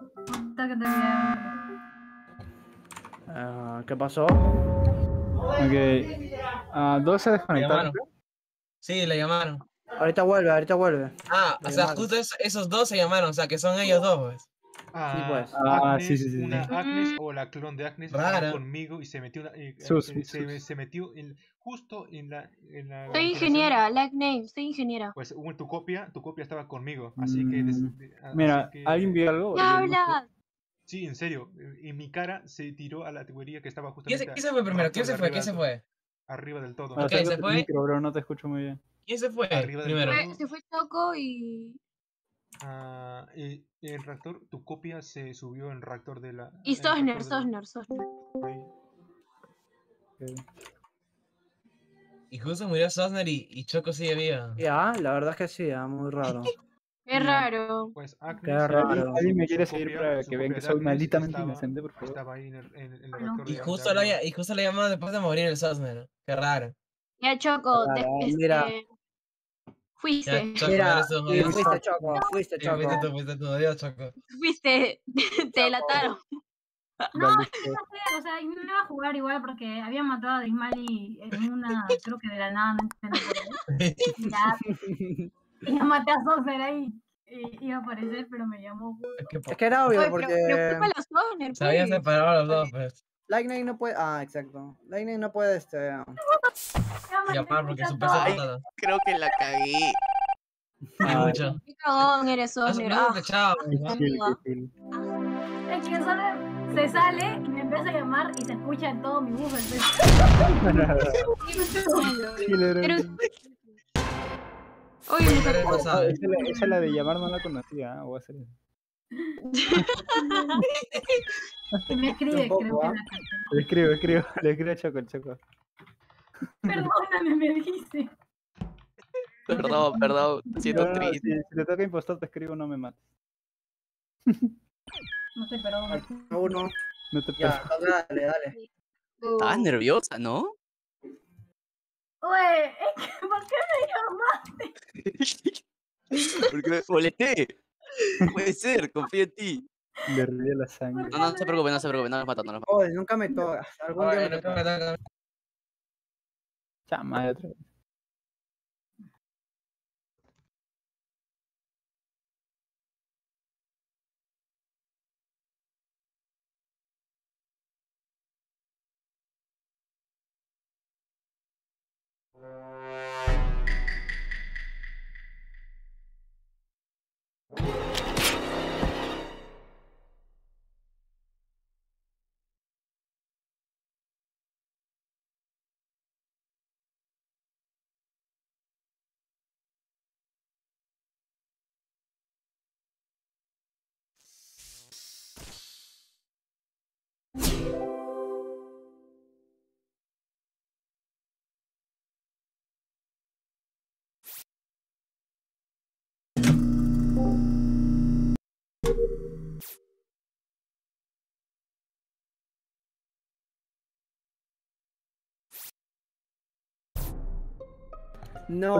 Speaker 2: Ah, ¿Qué pasó?
Speaker 8: Ok. Ah, dos se desconectaron.
Speaker 4: Sí, le llamaron.
Speaker 2: Ahorita vuelve, ahorita vuelve.
Speaker 4: Ah, o sea,
Speaker 2: llamaron.
Speaker 4: justo es- esos dos se llamaron, o sea, que son ellos dos, pues.
Speaker 7: Ah,
Speaker 2: pues.
Speaker 8: Ah,
Speaker 7: Agnes,
Speaker 8: sí, sí, sí, sí.
Speaker 7: Una Agnes o la clon de Agnes estaba
Speaker 4: Rara.
Speaker 7: conmigo y se metió, una- eh,
Speaker 8: Sus,
Speaker 7: eh, se,
Speaker 8: sus.
Speaker 7: se metió en, justo en la, en la
Speaker 3: Soy ingeniera, like name, soy ingeniera.
Speaker 7: Pues un- tu copia, tu copia estaba conmigo, así que, des-
Speaker 8: Mm,
Speaker 7: de- a-
Speaker 8: Mira,
Speaker 7: así que-
Speaker 8: ¿alguien vio algo?
Speaker 3: ¿Qué
Speaker 8: Yo no sé.
Speaker 3: hablas?
Speaker 7: Sí, en serio, eh, en mi cara se tiró a la tubería que estaba
Speaker 4: ¿Quién se, quién se fue primero? ¿Quién se fue? ¿Quién se fue?
Speaker 7: arriba del todo.
Speaker 4: Ok,
Speaker 8: Acércate
Speaker 4: se fue.
Speaker 8: micro, bro, no te escucho muy bien.
Speaker 4: ¿Quién se fue
Speaker 7: Arriba del
Speaker 4: primero?
Speaker 3: Fue- se fue Choco y.
Speaker 7: Ah, eh, el reactor, tu copia se subió en el reactor de la.
Speaker 3: Y
Speaker 7: el
Speaker 3: Sosner,
Speaker 7: de la-
Speaker 3: Sosner, Sosner.
Speaker 4: Y justo murió Sosner y, y Choco sigue viva.
Speaker 2: Ya, la verdad es que sí, ah, muy raro.
Speaker 3: Qué raro.
Speaker 7: Pues Agnes,
Speaker 2: Qué
Speaker 7: eh,
Speaker 2: raro.
Speaker 8: ¿Alguien me quiere seguir para que vean que
Speaker 7: de
Speaker 8: soy malditamente
Speaker 7: estaba-
Speaker 8: inocente, por favor?
Speaker 7: Estaba ahí en el, en, en el
Speaker 6: Bueno.
Speaker 7: reactor
Speaker 4: Y
Speaker 7: de- de
Speaker 4: justo, lo,
Speaker 7: arriba.
Speaker 4: ll- y justo le llamaron después de morir el Sosner. Qué raro.
Speaker 3: Ya, Choco, te- este,
Speaker 4: Ya,
Speaker 3: fuiste.
Speaker 4: Choco,
Speaker 2: Mira,
Speaker 4: eres un odioso.
Speaker 2: fuiste Choco, fuiste
Speaker 4: Sí, fuiste
Speaker 2: Choco.
Speaker 4: tú, fuiste tú, adiós, Choco.
Speaker 3: Fuiste. Te delataron.
Speaker 6: No,
Speaker 8: Valiste.
Speaker 6: no sé, o sea, yo no iba a jugar igual porque había matado a Ismali en una, creo que de la nada, no entiendo por qué. Y ya, y ya maté a Soxer ahí. Y iba a aparecer, pero me llamó.
Speaker 4: Qué po-
Speaker 2: Es que era obvio
Speaker 3: Oye, pero, pero
Speaker 2: porque
Speaker 3: culpa a los Sosner,
Speaker 4: Se habían
Speaker 3: pues.
Speaker 4: separado los dos, pues.
Speaker 2: Lightning no puede. Ah, exacto. Lightning no puede este.
Speaker 6: Ya maté
Speaker 4: Llamar porque su peso
Speaker 5: Ay. Creo que la cagué.
Speaker 4: Es mucho.
Speaker 3: Qué cagón eres,
Speaker 4: Ah,
Speaker 3: Sosner.
Speaker 4: no,
Speaker 3: Ah,
Speaker 4: chao.
Speaker 6: Es que solo se sale y me empieza a llamar y se escucha en todo mi buffer.
Speaker 3: Pero- Oye, me
Speaker 8: Ah,
Speaker 4: sabe.
Speaker 8: esa, la- esa la de llamar no la conocía, ah, voy a hacer eso.
Speaker 6: Me escribe, creo que
Speaker 2: ¿ah?
Speaker 6: la.
Speaker 8: Le escribo, escribo, le escribo a Choco, el Choco.
Speaker 6: Perdóname, me dice.
Speaker 5: Perdón, perdón. Siento
Speaker 8: No, no,
Speaker 5: triste.
Speaker 8: si, si te toca impostor, te escribo, no me mates.
Speaker 6: No te perdono.
Speaker 2: Uno.
Speaker 8: No te
Speaker 2: Ya,
Speaker 8: perdono.
Speaker 2: dale, dale.
Speaker 5: Estabas nerviosa, ¿no?
Speaker 6: Oye, es que, ¿por qué me llamas?
Speaker 5: Porque me molesté. Puede ser, confío en ti.
Speaker 8: Le hervía la sangre.
Speaker 5: No, no se preocupe, no se preocupe, no los mato, no los mato.
Speaker 2: Oye, nunca me toca. Algún día me toca.
Speaker 4: me.
Speaker 8: Chama de otra vez.
Speaker 2: No.
Speaker 8: Ok, ok, no,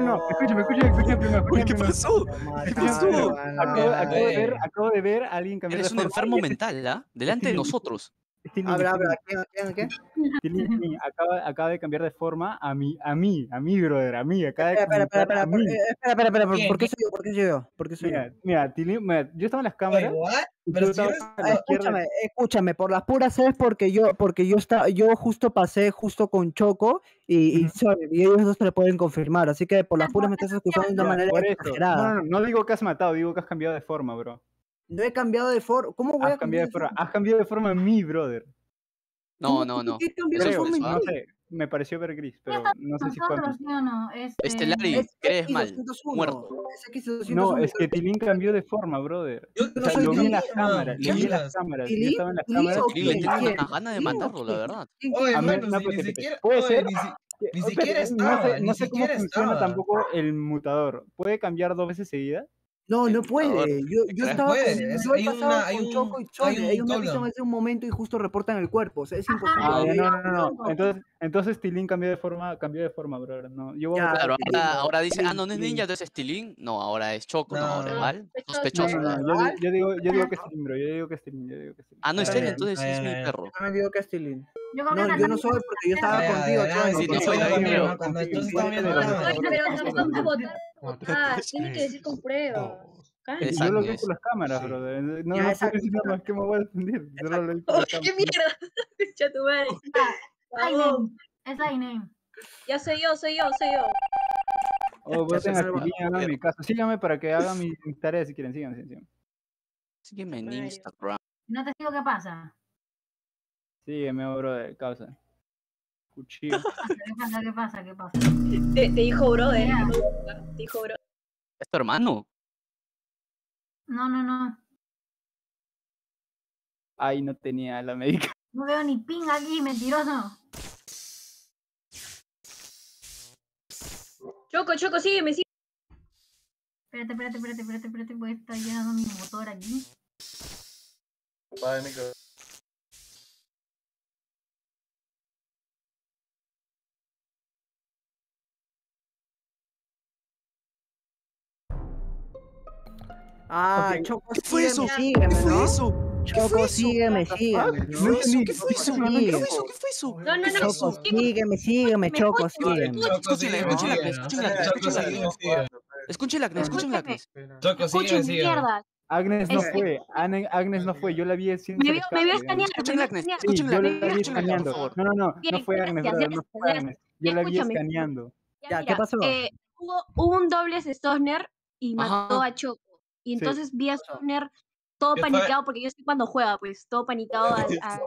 Speaker 8: no, escúchame, escúchame, escúchame primero. Escúchame
Speaker 5: ¿qué pasó?
Speaker 2: ¿Qué
Speaker 5: pasó?
Speaker 8: Acabo, acabo de ver, acabo de ver a alguien cambiar
Speaker 5: Eres
Speaker 8: de
Speaker 5: un
Speaker 8: forma.
Speaker 5: enfermo mental, ¿ah? Delante de nosotros.
Speaker 8: Este
Speaker 2: Habla,
Speaker 8: este
Speaker 2: habla.
Speaker 8: este link, link, acaba, acaba de cambiar de forma a mí, a mí, a mí, brother, a mí, acaba de
Speaker 2: Espera, espera, espera,
Speaker 8: a
Speaker 2: espera, por-
Speaker 8: mí.
Speaker 2: espera, espera, espera, ¿por-
Speaker 4: ¿Quién?
Speaker 2: ¿por qué soy yo? ¿Por qué soy yo? ¿Por qué soy yo?
Speaker 8: Mira, mira, yo estaba en las cámaras
Speaker 4: Pero si
Speaker 8: estabas
Speaker 4: eres-
Speaker 8: a la
Speaker 2: Ah,
Speaker 8: izquierda.
Speaker 2: Escúchame, escúchame, por las puras es porque yo, porque yo está, yo justo pasé justo con Choco y, y,
Speaker 8: Ujú.
Speaker 2: sorry, y ellos dos te lo pueden confirmar, así que por las puras me estás acusando de una manera exagerada.
Speaker 8: No, no, no, no digo que has matado, digo que has cambiado de forma, bro.
Speaker 2: No he cambiado de forma. ¿Cómo voy
Speaker 8: Has
Speaker 2: a cambiar
Speaker 8: de forma, has cambiado de forma mí, brother.
Speaker 5: No,
Speaker 2: ¿Cómo-
Speaker 5: no, no.
Speaker 2: cambiado
Speaker 5: Eso
Speaker 2: de forma?
Speaker 8: no sé, me pareció ver gris, pero no sé si fue a
Speaker 6: Nosotros,
Speaker 8: mí.
Speaker 6: ¿sí o no? Este,
Speaker 5: Estelari,
Speaker 2: Es
Speaker 5: crees mal.
Speaker 2: X201,
Speaker 5: Muerto.
Speaker 2: Es X201.
Speaker 8: No, es que Tilín cambió de forma, brother.
Speaker 4: Yo
Speaker 8: O
Speaker 4: no
Speaker 8: sea,
Speaker 4: soy
Speaker 8: lo vi en las
Speaker 4: Tilín,
Speaker 8: cámaras,
Speaker 4: ¿qué
Speaker 8: lo vi en las cámaras. Yo
Speaker 2: ¿Tilín?
Speaker 8: estaba en las
Speaker 2: ¿Tilín
Speaker 8: cámaras.
Speaker 2: o ¿Quién?
Speaker 5: unas ganas de
Speaker 2: ¿Quién o
Speaker 5: matarlo, la verdad.
Speaker 2: ¿Quién-
Speaker 4: Oye,
Speaker 2: quién?
Speaker 8: A ver,
Speaker 4: mano,
Speaker 8: no,
Speaker 4: si
Speaker 8: pero
Speaker 4: ni
Speaker 8: que-
Speaker 4: siquiera,
Speaker 8: puede ser
Speaker 4: ni, si- ni siquiera
Speaker 8: espérate, no
Speaker 4: estaba,
Speaker 8: sé, no sé cómo funciona
Speaker 4: estaba.
Speaker 8: tampoco el mutador. ¿Puede cambiar dos veces seguidas?
Speaker 2: No, no puede. Yo, yo estaba
Speaker 4: puede,
Speaker 2: con,
Speaker 4: es-
Speaker 2: yo he
Speaker 4: hay
Speaker 2: pasado
Speaker 4: una- hay
Speaker 2: con
Speaker 4: un-
Speaker 2: Choco y
Speaker 4: hay
Speaker 2: Sone.
Speaker 4: un
Speaker 2: Ellos me hace un momento y justo reportan el cuerpo. O sea, es imposible.
Speaker 8: Ah, no, no, no, no. Entonces, entonces Tilín cambió de forma, cambió de forma, bro. No, yo
Speaker 2: Ya,
Speaker 5: Claro,
Speaker 8: Tilín.
Speaker 5: ahora, ahora dice, ah,
Speaker 2: Tilín,
Speaker 5: no, no es
Speaker 2: Tilín.
Speaker 5: ninja, entonces es Tilín. No, ahora es Choco, no, ahora es
Speaker 4: No.
Speaker 5: Val.
Speaker 3: Sospechoso.
Speaker 8: No,
Speaker 5: Sospechoso.
Speaker 8: no, no, yo, yo digo, yo digo que es Tilín, bro. Yo digo que es Tilín, yo digo que es Tilín.
Speaker 5: Ah, no, serio,
Speaker 2: bien,
Speaker 5: entonces es mi perro.
Speaker 2: Yo también digo que es Tilín.
Speaker 6: Yo
Speaker 2: No, yo no soy porque yo estaba contigo,
Speaker 4: sí,
Speaker 5: no soy
Speaker 2: contigo.
Speaker 3: Ah, tiene que decir con pruebas.
Speaker 8: yo lo vi por las cámaras, bro. No, no
Speaker 2: Ya,
Speaker 8: puedo
Speaker 2: exacto.
Speaker 8: decir nada más que me voy a defender.
Speaker 3: Oh, ¡Qué mierda! Concha tu madre.
Speaker 6: Name. Es name.
Speaker 3: Ya soy yo, soy yo, soy yo.
Speaker 8: Oh, voten a hagan mi caso. Síganme para que hagan mis tareas si quieren. Sigan, sigan, sigan.
Speaker 5: Sígueme en. Instagram.
Speaker 6: No te digo qué pasa.
Speaker 8: Sígueme, bro, de causa. Cuchillo.
Speaker 6: ¿Qué pasa? ¿Qué pasa? ¿Qué pasa?
Speaker 3: Te, te dijo brother.
Speaker 6: Ya.
Speaker 3: Te dijo brother.
Speaker 5: ¿Es tu hermano?
Speaker 6: No, no, no.
Speaker 8: Ay, no tenía la médica.
Speaker 6: No veo ni ping aquí, mentiroso.
Speaker 3: Choco, Choco, sígueme, sígueme.
Speaker 6: Espérate, espérate, espérate, espérate, espérate, voy a estar llenando mi motor aquí.
Speaker 9: Va el
Speaker 2: Ah,
Speaker 8: Ok.
Speaker 2: Choco,
Speaker 5: ¿Qué fue eso?
Speaker 2: sígueme,
Speaker 5: ¿Qué fue
Speaker 2: ¿no?
Speaker 5: eso?
Speaker 2: Choco, sígueme, sígueme,
Speaker 8: No
Speaker 2: ¿no?
Speaker 8: entendí.
Speaker 5: ¿Qué fue eso? ¿Qué fue eso? ¿Qué fue eso?
Speaker 3: No, no, no.
Speaker 2: Choco,
Speaker 3: sígueme.
Speaker 2: sígueme, sígueme,
Speaker 6: Me
Speaker 2: Choco, sígueme.
Speaker 4: Sígueme,
Speaker 5: escúchenla,
Speaker 4: sígueme.
Speaker 5: escúchenla,
Speaker 4: Choco, sígueme, sígueme.
Speaker 5: Agnes, escuchen la Agnes.
Speaker 4: Choco, sígueme,
Speaker 6: Escuchen,
Speaker 4: sígueme.
Speaker 6: mierda.
Speaker 8: Agnes no
Speaker 6: Este-
Speaker 8: fue. Agnes no fue. Yo la vi haciendo.
Speaker 6: Me vio, me escanear,
Speaker 5: Escuchen Agnes, escuchen
Speaker 8: yo la vi escaneando. No, no, no. No fue Agnes, no fue Agnes. Yo la vi escaneando.
Speaker 2: Ya, ¿qué pasó?
Speaker 3: eh, hubo, un doble Sosner y mató a Choco. Y
Speaker 8: Sí.
Speaker 3: entonces vi a Sosner todo panicado, porque yo sé cuando juega, pues, todo panicado. al- al-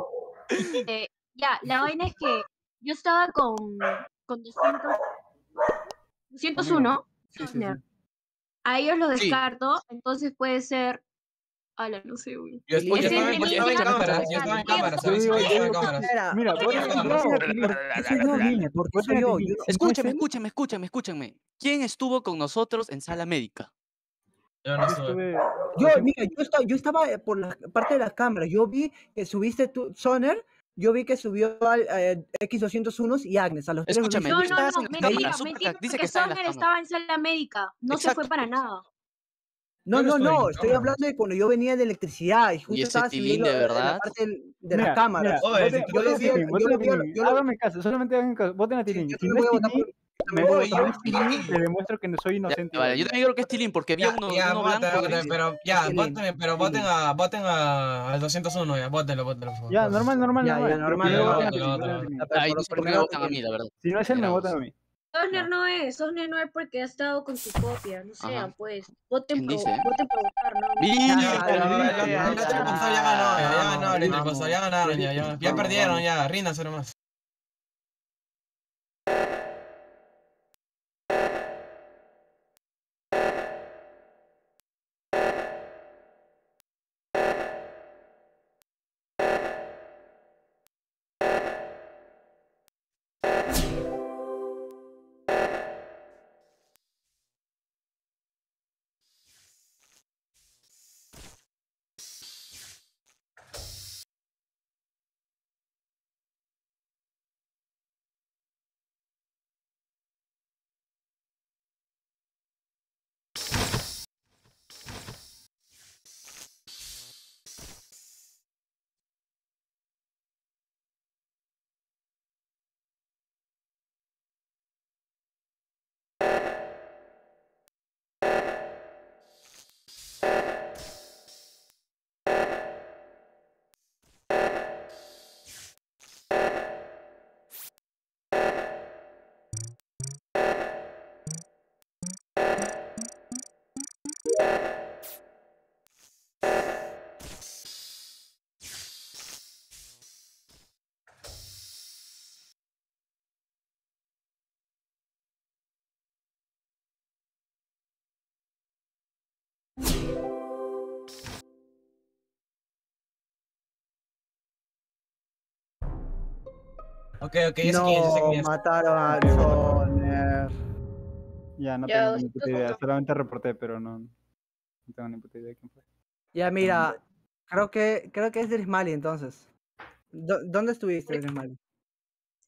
Speaker 3: eh, ya, la vaina es que yo estaba con, con 200, 201
Speaker 8: Sí, sí, sí.
Speaker 3: A ellos los
Speaker 5: Sí.
Speaker 3: descarto, entonces puede ser... Ala, no sé, güey.
Speaker 4: Yo,
Speaker 2: Oye,
Speaker 4: yo
Speaker 3: Ese
Speaker 4: estaba,
Speaker 3: es
Speaker 4: yo
Speaker 3: el
Speaker 4: estaba en cámara, yo estaba en cámara, ¿sabes? Yo estaba en cámara.
Speaker 2: Espera,
Speaker 8: Mira,
Speaker 2: ¿por
Speaker 8: voy
Speaker 2: qué
Speaker 8: a- a-
Speaker 5: Escúchame, escúchame, escúchame, escúchame. ¿Quién estuvo con nosotros en sala médica?
Speaker 4: Yo no estuve.
Speaker 2: Yo, mira, yo estaba, yo estaba eh, por la parte de las cámaras. Yo vi que subiste tu Soner, yo vi que subió al eh, X201 y Agnes, a los tres.
Speaker 5: Escúchame,
Speaker 3: No,
Speaker 5: tú
Speaker 3: no, no,
Speaker 5: las
Speaker 3: mentira,
Speaker 5: cámaras,
Speaker 3: mentira,
Speaker 5: dice que
Speaker 3: porque
Speaker 5: estaba en
Speaker 3: estaba sala médica, no se fue para nada.
Speaker 2: No,
Speaker 4: Yo no
Speaker 2: no,
Speaker 4: estoy
Speaker 2: no, hablando de cuando yo venía de electricidad y justo
Speaker 5: ese
Speaker 2: estaba
Speaker 5: tilín
Speaker 2: subiendo
Speaker 5: de
Speaker 2: la
Speaker 5: verdad?
Speaker 2: parte de
Speaker 8: Mira,
Speaker 2: las cámaras.
Speaker 8: mira,
Speaker 4: tú
Speaker 2: yo yo yo
Speaker 8: Háganme caso, solamente caso. Voten a Tilín.
Speaker 2: yo
Speaker 8: Si
Speaker 2: no
Speaker 8: no
Speaker 2: voy a
Speaker 8: es
Speaker 2: votar
Speaker 8: Tilín,
Speaker 2: por-
Speaker 8: me voy
Speaker 2: yo-
Speaker 8: te demuestro que no soy
Speaker 5: Ya,
Speaker 8: inocente.
Speaker 5: vale, yo también creo que es Tilín porque vi
Speaker 4: Ya,
Speaker 5: uno,
Speaker 4: ya,
Speaker 5: uno
Speaker 4: voten,
Speaker 5: blanco.
Speaker 4: voten, pero ya, voten, pero voten a, voten a, al 201 ya, votenlo, votenlo, por favor.
Speaker 8: Ya, normal, normal,
Speaker 2: Ya, ya,
Speaker 8: normal.
Speaker 2: normal,
Speaker 4: Ya, ya, ya.
Speaker 2: Ah.
Speaker 8: Si no es él, me votan a mí.
Speaker 3: Sosner no es, Sosner no es porque ha estado con su copia, no sea,
Speaker 5: Ajá.
Speaker 3: pues, voten
Speaker 5: ¿Quién
Speaker 3: por,
Speaker 5: dice?
Speaker 3: voten por votar, ¿no?
Speaker 4: Ya,
Speaker 2: Ya,
Speaker 4: ya,
Speaker 2: ya,
Speaker 4: ya,
Speaker 2: ya,
Speaker 4: ya,
Speaker 2: ya,
Speaker 4: ya, el
Speaker 2: ya,
Speaker 4: ya
Speaker 2: ya,
Speaker 4: ganó, ya, ya
Speaker 2: ya,
Speaker 4: ganó,
Speaker 2: ya,
Speaker 4: ya ganaron, ya, ya, ya perdieron, ya, ríndanse nomás. Ok, ok, ya sé quién es, ya sé
Speaker 2: No,
Speaker 4: quién es.
Speaker 2: mataron a Soner.
Speaker 8: Ya, no
Speaker 3: Ya,
Speaker 8: tengo ni puta idea. Solamente reporté, pero no. No tengo ni puta idea de quién fue.
Speaker 2: Ya, mira, creo que, creo que es Drismali entonces. ¿Dó- ¿Dónde estuviste, Drismali?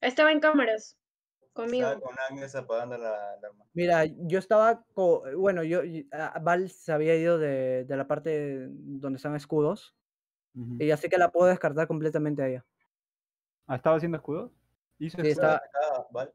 Speaker 3: Estaba en cámaras. Conmigo.
Speaker 9: Estaba con Agnes apagando la alarma.
Speaker 2: Mira, yo estaba, co- bueno, yo, Val se había ido de, de la parte donde están escudos y así que la puedo descartar completamente a ella.
Speaker 8: Ah, ¿estaba haciendo escudos? Hizo
Speaker 2: Sí,
Speaker 8: escudos.
Speaker 2: estaba,
Speaker 9: Acá, ¿vale?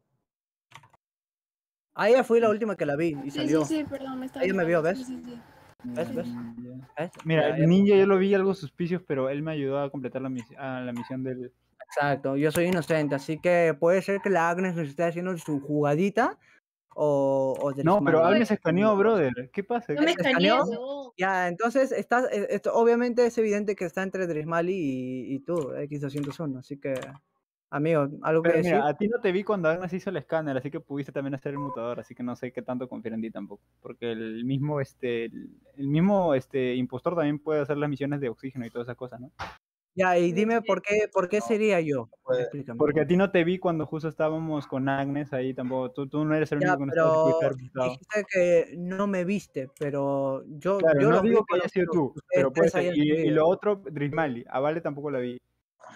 Speaker 2: a ella fui la última que la vi y
Speaker 10: Sí,
Speaker 2: salió.
Speaker 10: sí, sí, perdón, me estaba
Speaker 2: Ella me vio, ¿ves?
Speaker 10: sí, sí, sí.
Speaker 2: ¿Ves? ¿Ves?
Speaker 8: Mm, ya.
Speaker 2: ¿Ves?
Speaker 8: Mira, el ninja yo lo vi algo suspicios, pero él me ayudó a completar la, a la misión del...
Speaker 2: Exacto, yo soy inocente, así que puede ser que la Agnes nos esté haciendo su jugadita o, o
Speaker 8: No, pero. Agnes escaneó, brother. ¿Qué pasa?
Speaker 3: No me
Speaker 2: ¿Se escaneó? Ya, entonces está, eh, esto, obviamente es evidente que está entre Drismali y, y tú, X201, así que, amigo, algo que
Speaker 8: Pero
Speaker 2: decir.
Speaker 8: mira, a ti no te vi cuando Agnes hizo el escáner, así que pudiste también hacer el mutador, así que no sé qué tanto confiar en ti tampoco. Porque el mismo, este, el, mismo este, impostor también puede hacer las misiones de oxígeno y todas esas cosas, ¿no?
Speaker 2: Ya, y dime por qué, por qué
Speaker 9: No,
Speaker 2: sería yo. Explícame.
Speaker 8: Porque a ti no te vi cuando justo estábamos con Agnes ahí tampoco. Tú, tú no eres el
Speaker 2: Ya,
Speaker 8: único que no
Speaker 2: dijiste que no me viste, pero yo,
Speaker 8: Claro,
Speaker 2: yo
Speaker 8: no
Speaker 2: vi
Speaker 8: digo que haya sido tú, pero puede
Speaker 2: tres
Speaker 8: ser.
Speaker 2: hayan
Speaker 8: Y, y lo otro, Drismali. A Vale tampoco la vi.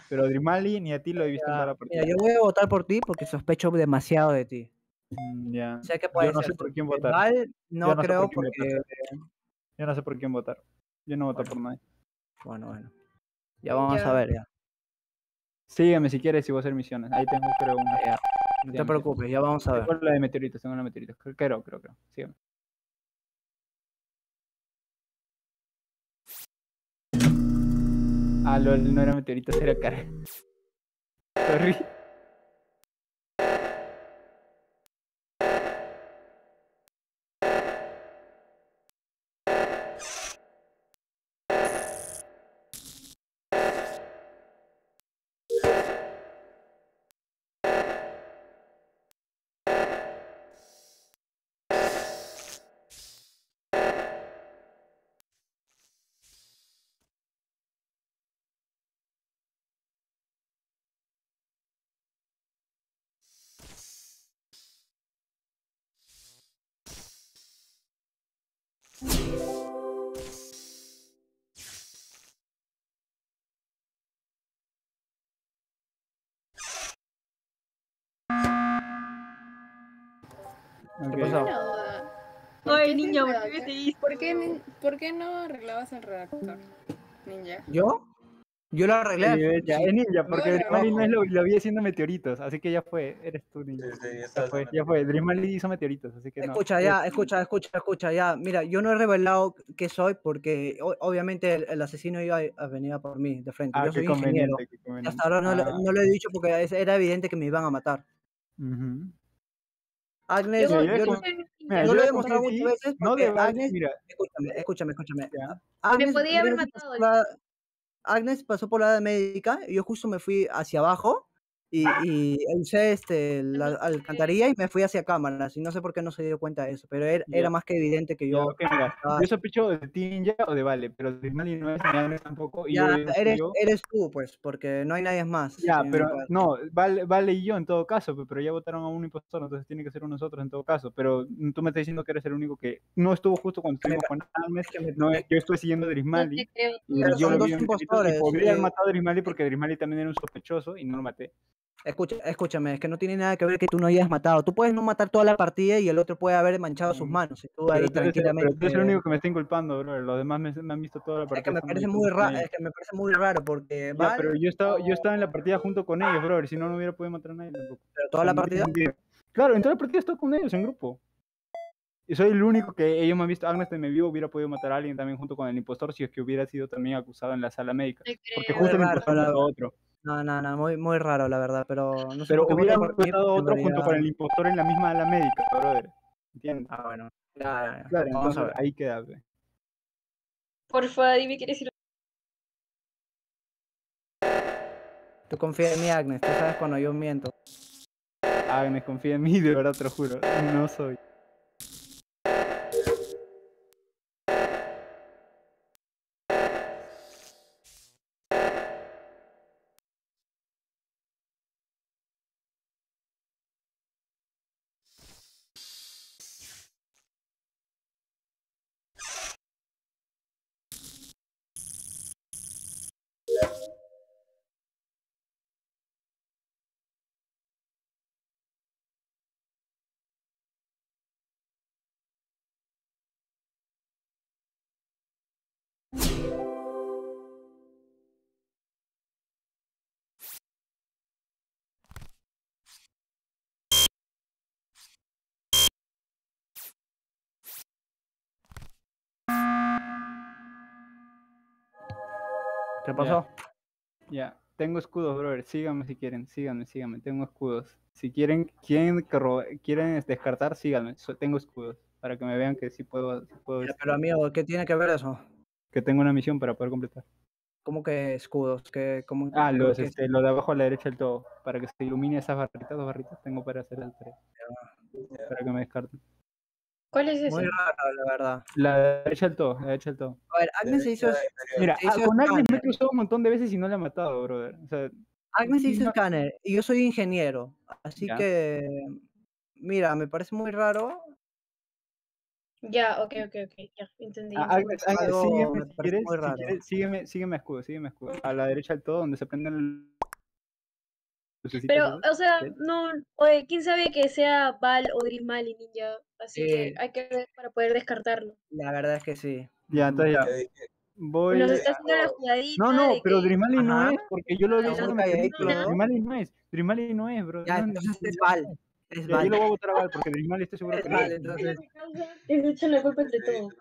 Speaker 8: Pero Drismali ni a ti lo he visto en toda la partida.
Speaker 2: Mira, yo voy a votar por ti porque sospecho demasiado de ti.
Speaker 8: Mm, Ya.
Speaker 2: Sé que puede
Speaker 8: Yo no
Speaker 2: ser
Speaker 8: sé por quién votar.
Speaker 2: No
Speaker 8: Yo no sé
Speaker 2: creo
Speaker 8: por
Speaker 2: porque...
Speaker 8: votar. Yo no sé por quién votar. Yo no voto
Speaker 2: Bueno.
Speaker 8: por nadie.
Speaker 2: Bueno, bueno. Ya vamos
Speaker 3: Ya.
Speaker 2: a ver, ya.
Speaker 8: Sígueme si quieres y voy a hacer misiones. Ahí tengo, creo, una.
Speaker 2: Ya, No te preocupes, ya vamos a ver.
Speaker 8: Tengo la de meteoritos, tengo la de meteoritos. Creo, creo, creo. creo. Sígueme. Ah, lol, no era meteoritos, era cara. Sorry.
Speaker 2: ¿Qué
Speaker 8: Ok.
Speaker 2: pasó?
Speaker 10: Una duda. ¿Por
Speaker 3: Ay,
Speaker 10: qué te
Speaker 3: ¿por qué
Speaker 10: redactas-
Speaker 3: te hice?
Speaker 10: ¿Por qué, nin- ¿Por qué no arreglabas el redactor, ninja?
Speaker 2: ¿Yo? Yo lo arreglé.
Speaker 8: Sí, ya,
Speaker 2: sí.
Speaker 8: es ninja, porque
Speaker 10: Bueno.
Speaker 8: Drismali no es lo, lo vi haciendo meteoritos, así que ya fue, eres tú ninja.
Speaker 9: Sí, sí, ya
Speaker 8: fue, ya fue. Hizo meteoritos, así que no.
Speaker 2: Escucha, ya,
Speaker 8: tú.
Speaker 2: escucha, escucha, escucha, ya. Mira, yo no he revelado qué soy porque o- obviamente el, el asesino iba a venir a por mí de frente.
Speaker 8: Ah,
Speaker 2: yo
Speaker 8: qué
Speaker 2: soy ingeniero.
Speaker 8: conveniente, qué
Speaker 2: Y
Speaker 8: conveniente.
Speaker 2: hasta ahora no, lo-
Speaker 8: Ah,
Speaker 2: no lo he dicho porque es- era evidente que me iban a matar.
Speaker 8: ujú.
Speaker 2: Agnes,
Speaker 3: Yo,
Speaker 2: yo,
Speaker 8: yo
Speaker 3: yo
Speaker 8: con-
Speaker 3: sé-
Speaker 8: Mira,
Speaker 2: no
Speaker 8: yo
Speaker 2: lo he demostrado muchas veces
Speaker 8: No de
Speaker 2: Agnes,
Speaker 8: mira,
Speaker 2: escúchame, escúchame, escúchame.
Speaker 8: Ya.
Speaker 2: Agnes,
Speaker 3: podía haber matado
Speaker 2: por la- Agnes pasó por la área médica y yo justo me fui hacia abajo y, y usé este, la alcantarilla y me fui hacia cámaras y no sé por qué no se dio cuenta de eso, pero era, era
Speaker 8: Ya.
Speaker 2: más que evidente que
Speaker 8: Ya,
Speaker 2: yo...
Speaker 8: ok, mira,
Speaker 2: Ah.
Speaker 8: yo sospecho de ti ninja o de Vale, pero de Drismali no es ni tampoco. Y
Speaker 2: Ya,
Speaker 8: yo digo
Speaker 2: eres,
Speaker 8: yo-
Speaker 2: eres tú, pues, porque no hay nadie más.
Speaker 8: Ya, pero no, vale, vale y yo en todo caso, pe- pero ya votaron a un impostor, entonces tiene que ser uno nosotros en todo caso. Pero tú me estás diciendo que eres el único que no estuvo justo cuando estuvimos con
Speaker 2: me-
Speaker 8: no, yo estoy siguiendo a Drismali. yo
Speaker 2: son dos impostores,
Speaker 8: podría haber
Speaker 2: eh.
Speaker 8: matado a Drismali porque Drismali también era un sospechoso y no lo maté.
Speaker 2: Escucha, escúchame, es que no tiene nada que ver que tú no hayas matado. Tú puedes no matar toda la partida y el otro puede haber manchado sus manos. Y tú
Speaker 8: Pero
Speaker 2: ahí
Speaker 8: tú, eres, el- pero
Speaker 2: tranquilamente.
Speaker 8: tú eres el único que me está inculpando, bro. Los demás me, me han visto toda la
Speaker 2: Es
Speaker 8: partida.
Speaker 2: que me parece muy raro, es que me parece muy raro porque
Speaker 8: Ya,
Speaker 2: Val,
Speaker 8: pero yo estaba, yo estaba en la partida junto con ellos, bro. Si no, no hubiera podido matar a nadie tampoco.
Speaker 2: pero toda la partida.
Speaker 8: Claro, en toda la partida estoy con ellos en grupo. Y soy el único que ellos me han visto. Agnes me vio, hubiera podido matar a alguien también junto con el impostor si es que hubiera sido también acusado en la sala médica. Porque justo el impostor
Speaker 2: la
Speaker 8: mató a otro.
Speaker 2: No, no, no, muy, muy raro, la verdad, pero no sé
Speaker 8: Pero hubiera matado otro junto con el impostor en la misma ala médica, brother. ¿Entiendes?
Speaker 2: Ah, bueno. Ya.
Speaker 8: Claro,
Speaker 2: Vamos a
Speaker 8: entonces
Speaker 2: ver.
Speaker 8: ahí queda. pe.
Speaker 3: Porfa, dime qué decir.
Speaker 2: Tú confía en mí, Agnes. Tú sabes cuando yo miento.
Speaker 8: Agnes, confía en mí, de verdad te lo juro. No soy.
Speaker 2: ¿Qué
Speaker 8: Ya.
Speaker 2: pasó?
Speaker 8: Ya, tengo escudos, brother. Síganme si quieren, síganme, síganme. Tengo escudos. Si quieren, quieren, que ro- quieren descartar, síganme. so- tengo escudos. Para que me vean que sí puedo, sí puedo
Speaker 2: Ya,
Speaker 8: este,
Speaker 2: Pero amigo, ¿qué tiene que ver eso?
Speaker 8: que tengo una misión para poder completar.
Speaker 2: ¿Cómo que escudos? ¿Qué, cómo,
Speaker 8: Ah, los, este, lo de abajo a la derecha del todo. Para que se ilumine esas barritas, dos barritas, tengo para hacer el 3. Para que me descarten.
Speaker 3: ¿Cuál es ese?
Speaker 2: Muy raro, la verdad.
Speaker 8: La derecha del todo, la derecha del todo.
Speaker 2: A ver, Agnes se hizo,
Speaker 8: Mira,
Speaker 2: se hizo
Speaker 8: con Agnes me he cruzado un montón de veces y no le he matado, brother. O sea,
Speaker 2: Agnes se hizo
Speaker 8: no-
Speaker 2: escáner y yo soy ingeniero. Así
Speaker 8: Ya.
Speaker 2: que, mira, me parece muy raro.
Speaker 3: Ya, ok, ok, ok, ya, entendí.
Speaker 8: Ah. Agnes, Agnes, sígueme
Speaker 2: me
Speaker 8: si quieres,
Speaker 2: muy
Speaker 8: si quieres, sígueme, sígueme a escudo, sígueme a escudo. A la derecha del todo, donde se prenden
Speaker 3: Pero, o sea, no, oye, quién sabe que sea Val o Drismal y Ninja, así que hay que ver para poder descartarlo.
Speaker 2: La verdad es que sí.
Speaker 8: Ya, entonces ya.
Speaker 9: Eh,
Speaker 8: Voy.
Speaker 3: Nos está haciendo la jugadita
Speaker 8: No, no, pero
Speaker 3: que-
Speaker 8: Drimali no
Speaker 2: Ajá.
Speaker 8: es, porque yo lo
Speaker 3: Está
Speaker 8: visto película.
Speaker 2: ¿no?
Speaker 8: Drimali no es, Drimali no es, bro.
Speaker 2: Ya, entonces es Val. Es
Speaker 8: Ya, yo
Speaker 2: Val.
Speaker 8: lo voy a votar a Val, porque Drimali estoy seguro
Speaker 2: Es
Speaker 8: que no
Speaker 2: Val,
Speaker 8: es.
Speaker 2: entonces.
Speaker 3: Les echan la culpa entre todos.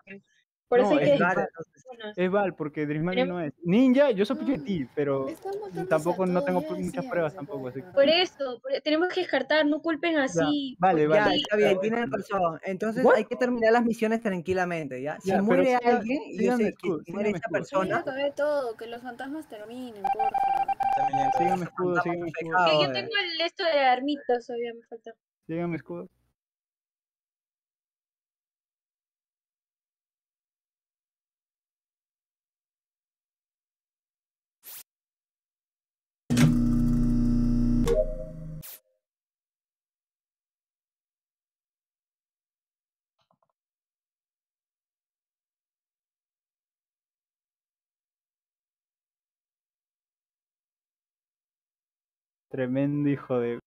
Speaker 3: Por
Speaker 8: No,
Speaker 3: eso hay
Speaker 8: es
Speaker 3: que...
Speaker 2: Val,
Speaker 8: Es Val, porque Drismali
Speaker 3: Pero-
Speaker 8: no es. Ninja, yo sospecho de ti, pero tampoco no tengo muchas pruebas tampoco, así que-
Speaker 3: Por eso, por- tenemos que descartar, no culpen así.
Speaker 8: vale,
Speaker 3: porque-
Speaker 2: Ya,
Speaker 8: vale.
Speaker 2: está bien, tienen razón. Entonces
Speaker 8: ¿What?
Speaker 2: hay que terminar las misiones tranquilamente, ¿ya? Si muere alguien y sé que
Speaker 8: escudo,
Speaker 2: muere esa persona,
Speaker 10: acabé todo, que los fantasmas terminen,
Speaker 9: también ya
Speaker 8: Síganme escudo, síganme escudo.
Speaker 3: Que yo tengo el esto de armitas, todavía me falta.
Speaker 8: Síganme escudo. Tremendo hijo de.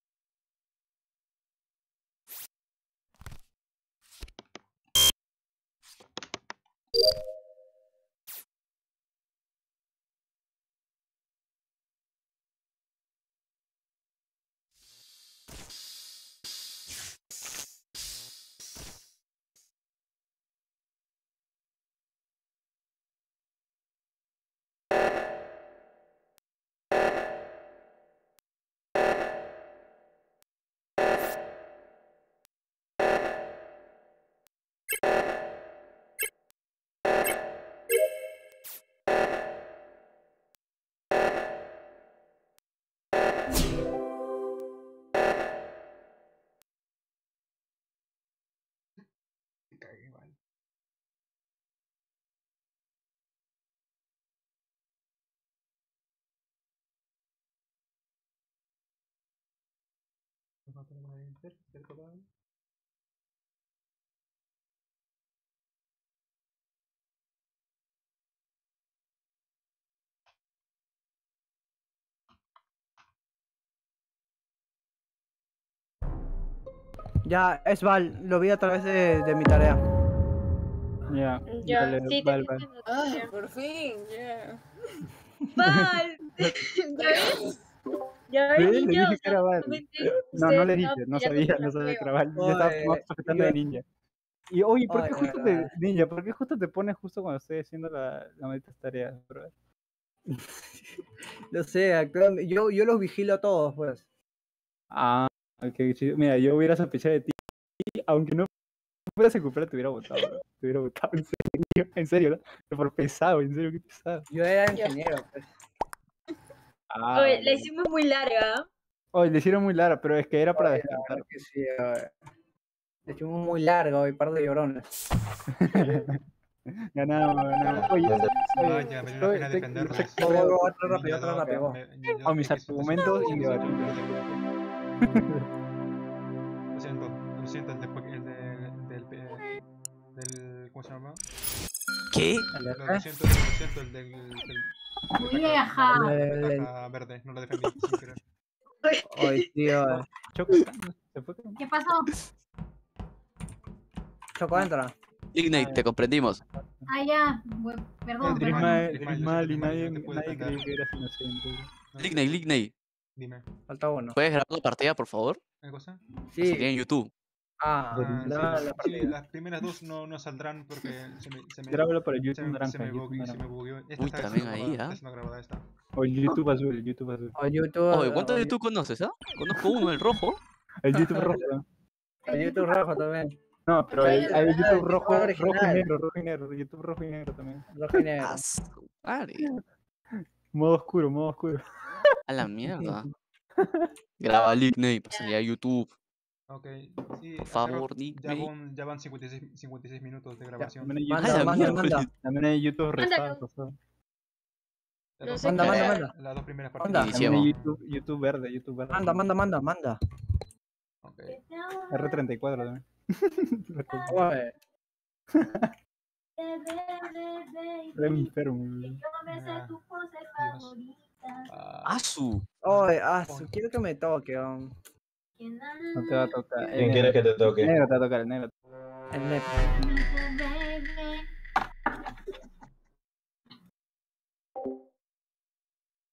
Speaker 7: Enter,
Speaker 2: ya es Val, lo vi a través de, de mi tarea.
Speaker 8: Ya,
Speaker 3: Ya,
Speaker 8: dale,
Speaker 3: sí, te
Speaker 8: Val, Val.
Speaker 3: entiendo.
Speaker 10: Ay, por fin, ya.
Speaker 3: Val, ¿ya ves? ¿Ya
Speaker 8: Sí,
Speaker 3: ves,
Speaker 8: le
Speaker 3: niña?
Speaker 8: dije
Speaker 3: O
Speaker 8: que era Val.
Speaker 3: solamente
Speaker 8: No, no le dije, no sabía, no sabía que era Val. Yo estaba sujetando de ninja. Y oye, ¿por qué
Speaker 2: Oye,
Speaker 8: justo te, ninja, por qué justo te pones justo cuando estoy haciendo la, la maldita tarea, bro?
Speaker 2: Lo sé, yo, yo los vigilo a todos, pues.
Speaker 8: Ah, qué chido. Mira, yo hubiera sospechado de ti, aunque no fueras a te hubiera votado, bro. Te hubiera votado, en serio, en serio, ¿no? Por pesado, en serio, qué pesado.
Speaker 2: Yo era ingeniero, pues.
Speaker 8: Ah,
Speaker 3: Oye, la hicimos muy larga.
Speaker 8: Oye, le hicieron muy larga, pero es que era para
Speaker 2: que sí. Le hicimos muy largo y par de llorones.
Speaker 8: Ganamos, ganamos. Oye,
Speaker 7: Vaya, valió la pena
Speaker 2: Oh, oh, otro rápido, otro rápido.
Speaker 8: Oh, mis argumentos indebatibles.
Speaker 7: Lo siento, lo siento, el, de, el de- del, eh, del. ¿Cómo se llama?
Speaker 5: ¿Qué?
Speaker 7: Lo siento, lo siento, el del.
Speaker 6: Vieja.
Speaker 7: verde, no lo defendí sin querer.
Speaker 2: Oye, tío.
Speaker 8: Choco, ¿se fue?
Speaker 6: ¿Qué pasó?
Speaker 2: Choco, entra.
Speaker 5: Ignate, te comprendimos.
Speaker 6: Ah, ya. Perdón,
Speaker 8: y nadie, nadie que eras inocente.
Speaker 5: Lignate.
Speaker 7: Dime,
Speaker 2: Falta uno.
Speaker 5: ¿Puedes grabar la partida, por favor?
Speaker 7: ¿qué cosa?
Speaker 5: Sería
Speaker 2: Sí,
Speaker 5: en YouTube.
Speaker 2: Ah,
Speaker 7: sí,
Speaker 2: la-
Speaker 7: las-
Speaker 2: la
Speaker 7: sí,
Speaker 2: partida.
Speaker 7: las primeras dos no, no saldrán porque se me, se me,
Speaker 8: Grábalo para
Speaker 7: se
Speaker 8: YouTube
Speaker 7: me-
Speaker 8: naranja.
Speaker 7: se me,
Speaker 8: YouTube
Speaker 7: bugueó- se me
Speaker 8: naranja.
Speaker 7: bugueó. Esta
Speaker 5: Uy,
Speaker 7: está
Speaker 5: también ahí, ¿ah?
Speaker 7: esta.
Speaker 8: O el YouTube azul, el YouTube azul.
Speaker 2: O YouTube.
Speaker 5: Oye, ¿cuántos
Speaker 2: o
Speaker 5: de tú conoces, ah? Conozco uno, el rojo.
Speaker 8: El YouTube rojo.
Speaker 2: El YouTube rojo también.
Speaker 8: No, pero hay,
Speaker 2: el-
Speaker 8: hay
Speaker 2: el
Speaker 8: YouTube
Speaker 2: YouTube
Speaker 8: rojo, rojo y negro, rojo y negro, YouTube rojo y negro también.
Speaker 2: Rojo y negro.
Speaker 5: Ah.
Speaker 8: Modo oscuro, modo oscuro.
Speaker 5: A la mierda. Graba Nickname para salir a YouTube.
Speaker 7: Ok, sí,
Speaker 5: favor,
Speaker 7: ya van, ya van 56, 56 minutos de
Speaker 8: Ya,
Speaker 7: grabación.
Speaker 8: También hay
Speaker 2: Manda,
Speaker 8: YouTube,
Speaker 2: manda,
Speaker 5: miércoles.
Speaker 2: manda.
Speaker 8: también hay YouTube
Speaker 3: No sé
Speaker 2: Manda, manda, manda.
Speaker 7: Las dos primeras
Speaker 2: Manda.
Speaker 7: partes.
Speaker 8: También hay
Speaker 5: Iniciemos.
Speaker 8: YouTube, YouTube verde, YouTube verde.
Speaker 2: Manda, manda, manda, manda.
Speaker 7: Ok.
Speaker 8: R34 también. Re enfermo.
Speaker 7: Ah. Ah,
Speaker 5: ¡Asu!
Speaker 2: oye, ah, su- quiero que me toque. um,
Speaker 8: No te va a tocar.
Speaker 9: ¿Quién
Speaker 8: El
Speaker 9: quieres
Speaker 8: negro,
Speaker 9: que te toque?
Speaker 8: el negro te va a tocar, el negro.
Speaker 2: el net.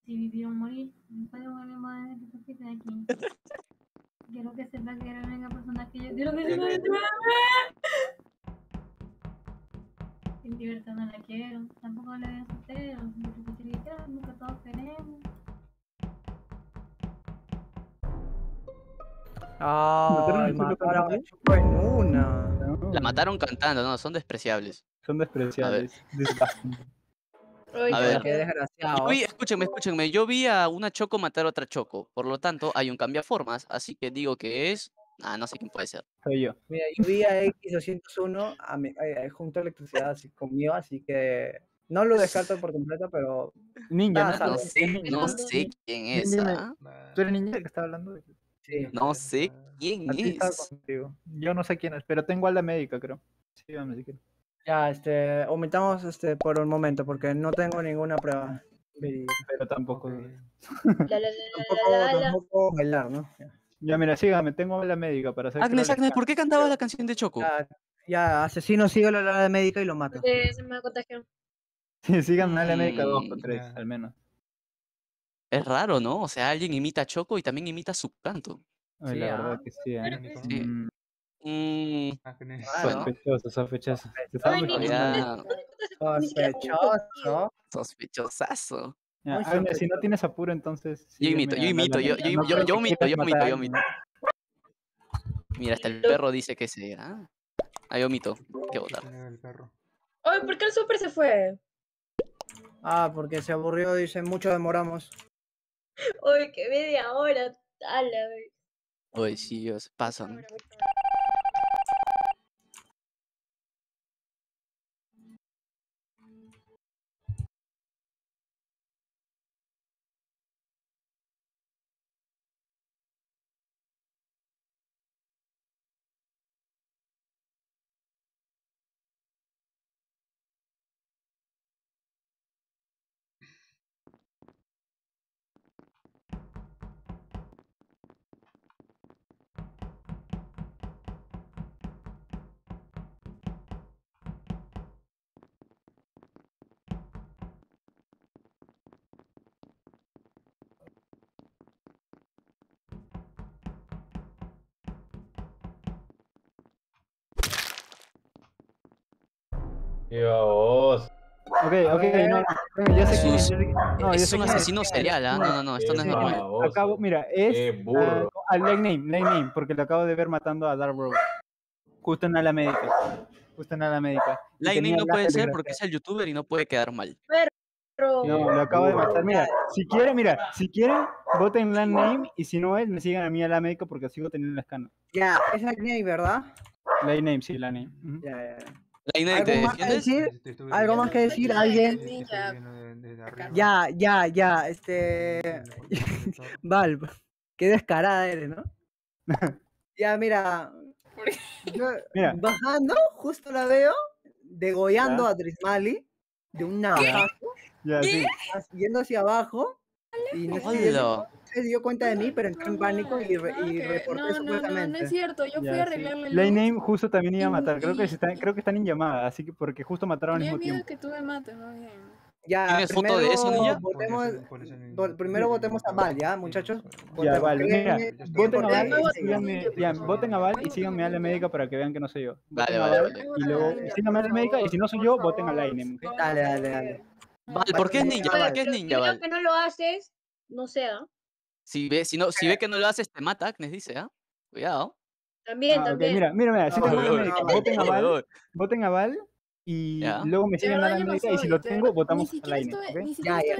Speaker 6: Si vivir o morir, no puedo volver más de que se de aquí. Quiero que sepa que eres la única persona que yo quiero que sepa que Sin libertad no la quiero, tampoco la veo soltero. Nunca todos queremos.
Speaker 8: Mataron a
Speaker 2: a en una.
Speaker 8: No,
Speaker 5: La mataron cantando, no, son despreciables.
Speaker 8: Son despreciables.
Speaker 5: A
Speaker 3: qué
Speaker 5: ver.
Speaker 2: Qué
Speaker 3: horror.
Speaker 2: desgraciado.
Speaker 5: Yo vi, escúchenme, escúchenme, yo vi a una Choco matar a otra Choco, por lo tanto hay un cambiaformas, así que digo que es... Ah, no sé quién puede ser.
Speaker 8: Soy yo.
Speaker 2: Mira, yo vi a X201 a mi- eh, junto a electricidad así conmigo, así que no lo descarto por completo, pero
Speaker 8: Ninja,
Speaker 2: Ah,
Speaker 8: ¿no?
Speaker 5: sé, no sé quién es. ¿ah?
Speaker 8: ¿Tú eres ninja el que está hablando?
Speaker 2: Sí.
Speaker 5: No sé quién
Speaker 8: A
Speaker 5: es.
Speaker 8: contigo. Yo no sé quién es, pero tengo a la médica, creo. Sí, vamos, si quieres.
Speaker 2: Ya, este, omitamos este por un momento porque no tengo ninguna prueba.
Speaker 8: Pero tampoco.
Speaker 7: ok.
Speaker 3: La, la, la,
Speaker 2: tampoco,
Speaker 3: la, la, la.
Speaker 2: tampoco bailar, ¿no? Ya.
Speaker 8: Ya, mira, sígame, tengo a la médica para hacer.
Speaker 5: Agnes, Agnes, ¿por qué cantabas la canción de Choco?
Speaker 2: Ya, ya, asesino, sigue la la médica y lo mata.
Speaker 3: Porque se me contagió.
Speaker 8: Sí, síganme a la médica dos o tres,
Speaker 7: ya.
Speaker 8: al menos.
Speaker 5: Es raro, ¿no? O sea, alguien imita a Choco y también imita su canto.
Speaker 8: Ay,
Speaker 2: Sí,
Speaker 8: la
Speaker 2: ah.
Speaker 8: verdad que sí, ¿eh?
Speaker 5: Sí.
Speaker 8: Mm,
Speaker 5: Mm.
Speaker 2: Claro.
Speaker 8: Sospechoso, sospechoso.
Speaker 2: Sospechoso.
Speaker 5: sospechosazo.
Speaker 8: Ya,
Speaker 2: Muy
Speaker 8: Agnes, si no tienes apuro, entonces.
Speaker 5: Yo imito, yo imito, yo, yo, yo, yo
Speaker 8: quieras
Speaker 5: yo
Speaker 8: a
Speaker 5: yo omito.
Speaker 8: alguien.
Speaker 5: Mira, hasta el perro dice que se... Ah, ah yo omito. Qué botar.
Speaker 3: Ay, ¿por qué el super se fue?
Speaker 2: Ah, porque se aburrió, dice, mucho demoramos.
Speaker 3: Ay, que media hora. A la vez.
Speaker 5: Oye, sí, ellos pasan.
Speaker 9: Dios.
Speaker 8: Ok, ok, no, no, ya sé.
Speaker 5: Sus-
Speaker 8: ya sé- no, ya
Speaker 5: es
Speaker 8: sé
Speaker 5: un
Speaker 8: quién es.
Speaker 5: asesino serial, ¿ah? No, no, no, esto no es
Speaker 9: Qué
Speaker 5: normal.
Speaker 8: Acabo, mira, es
Speaker 9: Qué burro.
Speaker 8: ah, al Lane Name, Name, porque lo acabo de ver matando a Dark Bro. Justo en la médica. Justo en la médica.
Speaker 5: Lightning
Speaker 8: tenía
Speaker 5: no puede ser porque es el youtuber y no puede quedar mal.
Speaker 3: Pero.
Speaker 8: No, lo acabo de matar. Mira, si quieren, mira, si quieren, voten Lane Name y si no es, me sigan a mí a la médica porque sigo teniendo la escana.
Speaker 2: Ya, es Acne, ¿verdad?
Speaker 8: Lane Name, sí, Lane Name. Ujú.
Speaker 2: Ya, ya. ya.
Speaker 5: Lightning, ¿te
Speaker 2: ¿Algo más que
Speaker 5: defiendes?
Speaker 2: decir?
Speaker 7: Te estuve
Speaker 2: ¿Algo más que
Speaker 7: viendo-
Speaker 2: decir? ¿Alguien?
Speaker 7: arriba.
Speaker 2: Ya, ya, ya, este... Val, qué descarada eres, ¿no? ya, mira, yo
Speaker 8: Mira.
Speaker 2: bajando, justo la veo, degollando
Speaker 8: Ya.
Speaker 2: a Trismali de un navajazo,
Speaker 8: Ya, sí.
Speaker 2: yendo hacia abajo, y no sé. Se dio cuenta de mí, pero entró en pánico y, re- y
Speaker 10: Ok,
Speaker 2: reporté
Speaker 10: No, no, no, no es cierto. Yo fui
Speaker 8: Ya,
Speaker 10: a
Speaker 8: sí.
Speaker 10: arreglarle el
Speaker 8: Lane. Name justo también iba a
Speaker 10: y-
Speaker 8: matar. Creo que,
Speaker 10: y-
Speaker 8: están, creo que están en llamada, así que porque justo mataron al mismo
Speaker 10: miedo
Speaker 8: tiempo.
Speaker 10: que tú me mates, más bien.
Speaker 2: Ya,
Speaker 5: ¿Tienes foto de eso, niña?
Speaker 2: Votemos, primero votemos a Val, ¿ya, muchachos?
Speaker 8: Ya, vale, mira, voten a Val y síganme, ya, voten a Val y síganme a la médica para que vean que no soy yo.
Speaker 5: Vale, vale,
Speaker 8: Val
Speaker 5: vale.
Speaker 8: Y luego síganme a la médica y si no soy yo, voten a Lainem.
Speaker 2: Dale, dale, dale.
Speaker 5: Val, ¿por qué es ninja? ¿Por qué es ninja, Val?
Speaker 3: que no lo haces, no sé, ¿ah?
Speaker 5: Si ve, si no, si ve que no lo haces, te mata, Agnes dice, ¿ah? Cuidado.
Speaker 3: También,
Speaker 8: Ah,
Speaker 3: también.
Speaker 8: mira, mira, mira, síganme a la
Speaker 2: no,
Speaker 8: voten a Val, voten a Val y
Speaker 5: Ya.
Speaker 8: luego me siguen a la y si lo tengo,
Speaker 10: verdad.
Speaker 8: votamos
Speaker 10: Ni
Speaker 8: a
Speaker 10: ni siquiera
Speaker 2: ya,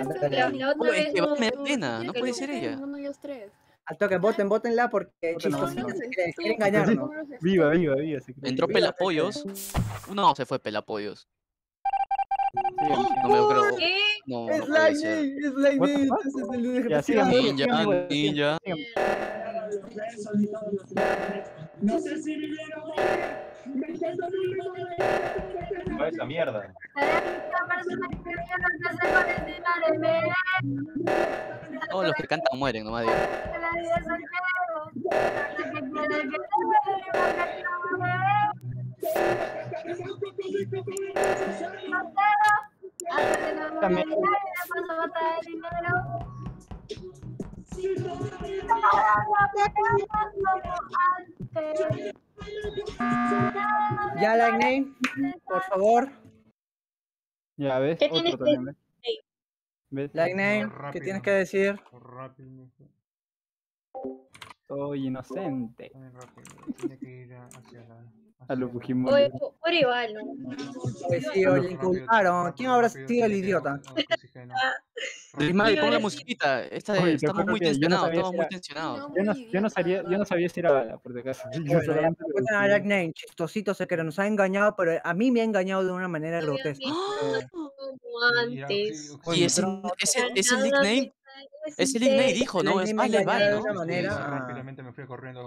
Speaker 3: La otra
Speaker 5: Oye, es que me da pena, no puede ser ella.
Speaker 10: Ninguno de los tres.
Speaker 2: Al toque, voten, votenla porque se quiere, engañarnos.
Speaker 8: Viva, viva, viva.
Speaker 5: Entró Pelapollos. No, se fue Pelapollos.
Speaker 8: Síganme.
Speaker 5: No me lo creo.
Speaker 3: ¿Qué?
Speaker 5: No,
Speaker 2: Es
Speaker 5: no
Speaker 2: Lightning, es Lightning. entonces el
Speaker 8: Ya, síganme,
Speaker 2: desgraciado.
Speaker 5: Ninja,
Speaker 8: síganme, igual,
Speaker 5: ninja.
Speaker 8: síganme.
Speaker 9: No, esa mierda.
Speaker 5: Todos los que cantan mueren, nomás digo.
Speaker 2: Ya, Lightning, por favor.
Speaker 8: Ya ves,
Speaker 3: ¿Qué
Speaker 8: otro
Speaker 3: tienes que
Speaker 8: también, ¿ves? ¿Ves?
Speaker 2: Lightning, ¿qué tienes que decir?
Speaker 8: Soy inocente.
Speaker 7: muy rápido. Tiene que ir hacia la.
Speaker 8: A lo
Speaker 7: hacia la-
Speaker 8: Fujimori.
Speaker 3: Oye, po- por igual, ¿no?
Speaker 2: Pues sí, oye, inculparon. ¿Quién habrá sido el idiota?
Speaker 5: Mari, pon la musiquita. Esta
Speaker 8: Oye,
Speaker 5: de- estamos muy
Speaker 8: que yo no
Speaker 5: tensionados,
Speaker 8: sabía
Speaker 5: estamos
Speaker 8: si
Speaker 5: muy
Speaker 8: era-
Speaker 5: tensionados.
Speaker 8: Yo no, yo no sabía, yo no sabía si era bala, por
Speaker 2: Oye,
Speaker 8: solamente
Speaker 2: voten a
Speaker 8: pregunté.
Speaker 2: Lightning, chistosito, sé que nos ha engañado, pero a mí me ha engañado de una manera grotesca. Eh,
Speaker 3: antes.
Speaker 7: y-
Speaker 5: ese, ese, ese nickname,
Speaker 3: me parece
Speaker 5: ese nickname dijo, ¿no? Es
Speaker 2: una
Speaker 7: Sí,
Speaker 2: manera.
Speaker 7: rápidamente me fui corriendo.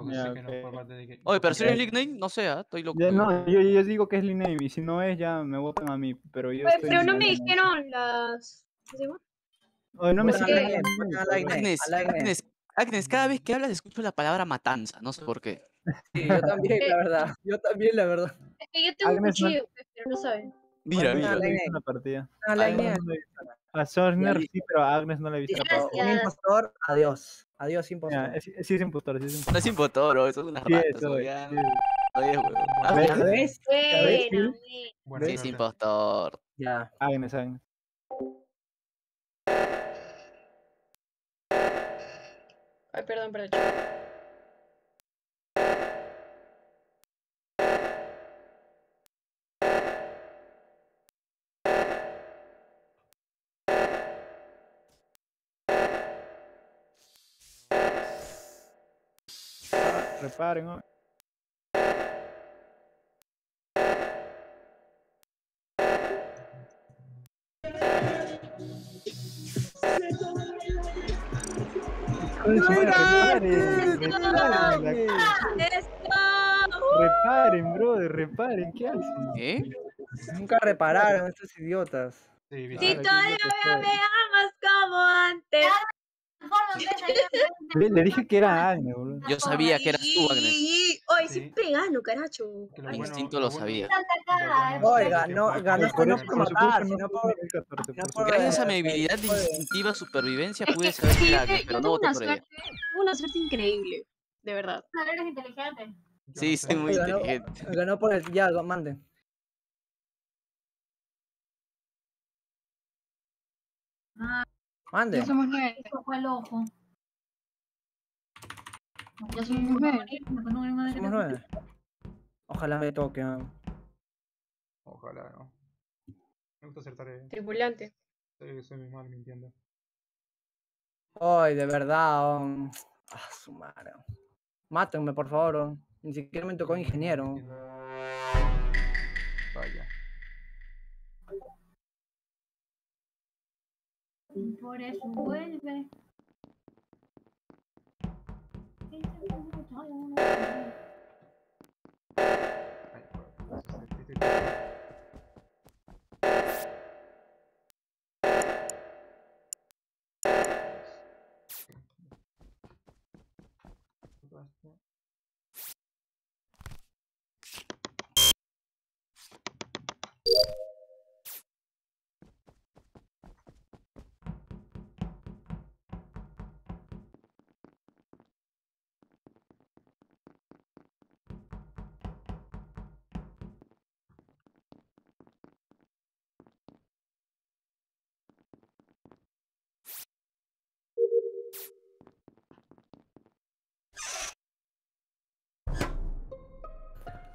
Speaker 5: Oye, pero si eres
Speaker 2: Ok.
Speaker 5: nickname, no sé, ¿ah? estoy loco.
Speaker 8: Ya, no, yo, yo digo que es Liname y si no es ya me votan a mí, pero yo
Speaker 3: Oye,
Speaker 8: estoy
Speaker 3: pero no me dijeron las. ¿Cómo se llama?
Speaker 8: Oye, no me el
Speaker 2: Lightning,
Speaker 5: Agnes. Agnes, Agnes, cada vez que hablas escucho la palabra matanza, no sé por qué.
Speaker 2: Sí, yo también, la verdad. Yo también, la verdad.
Speaker 3: Es que yo tengo un cuchillo, pues, pero no saben.
Speaker 5: Mira, mira.
Speaker 8: la partida.
Speaker 2: A
Speaker 8: A la- Sorner sí, pero a Agnes no le he visto la.
Speaker 2: Un impostor, adiós. Adiós,
Speaker 8: Ya,
Speaker 2: impostor.
Speaker 8: es- sí es impostor, sí es impostor.
Speaker 5: No es impotoro, eso es una
Speaker 8: Sí
Speaker 5: rata,
Speaker 8: oye,
Speaker 5: ya.
Speaker 8: sí
Speaker 5: No
Speaker 8: es.
Speaker 5: es, huevón.
Speaker 2: ¿Ya
Speaker 8: ¿Ves?
Speaker 2: ves?
Speaker 3: Buena,
Speaker 8: ves, Phil?
Speaker 3: buena.
Speaker 7: Buena
Speaker 5: Sí, es impostor.
Speaker 2: Ya.
Speaker 8: Agnes, Agnes.
Speaker 3: Ay, perdón, perdón.
Speaker 8: Madre, reparen,
Speaker 3: ¡Esto!
Speaker 8: reparen, brother, reparen, ¿qué hacen?
Speaker 5: ¿Qué?
Speaker 2: Nunca repararon estos idiotas.
Speaker 7: Sí.
Speaker 3: Si todavía me amas como antes.
Speaker 8: Le, le dije que era Agnes, boludo.
Speaker 5: Yo sabía que eras tú, Agnes.
Speaker 3: Oye,
Speaker 7: Sí.
Speaker 3: siempre gano, caracho.
Speaker 7: Bueno-
Speaker 5: instinto
Speaker 7: lo
Speaker 5: sabía.
Speaker 7: bueno
Speaker 2: Oiga,
Speaker 7: es que
Speaker 2: no, por
Speaker 8: Por supuesto
Speaker 2: matar, sino por...
Speaker 8: 2014,
Speaker 2: sino
Speaker 8: por
Speaker 2: por-
Speaker 8: supuesto.
Speaker 5: Gracias a mi habilidad de instintiva supervivencia
Speaker 3: Es
Speaker 5: pude saber que era Agnes, pero no voté por ella.
Speaker 3: una suerte increíble, de verdad.
Speaker 6: Eres inteligente.
Speaker 5: Sí,
Speaker 7: sé.
Speaker 5: muy
Speaker 2: Ganó,
Speaker 5: inteligente.
Speaker 2: ganó por el... Ya, lo manden.
Speaker 6: Ah,
Speaker 2: Manden.
Speaker 10: Ya somos nueve.
Speaker 6: eso fue el ojo.
Speaker 10: Ya somos nueve.
Speaker 2: Somos nueve. Ojalá me toque. ah.
Speaker 7: Ojalá, ¿no? Me gusta acertar. Eh.
Speaker 3: Tripulante.
Speaker 7: Soy, soy muy mal mintiendo.
Speaker 2: Ay, de verdad. um, Ah, su madre. Mátenme, por favor. um. Ni siquiera me tocó ingeniero.
Speaker 6: Por vuelve.
Speaker 7: Ay, joder,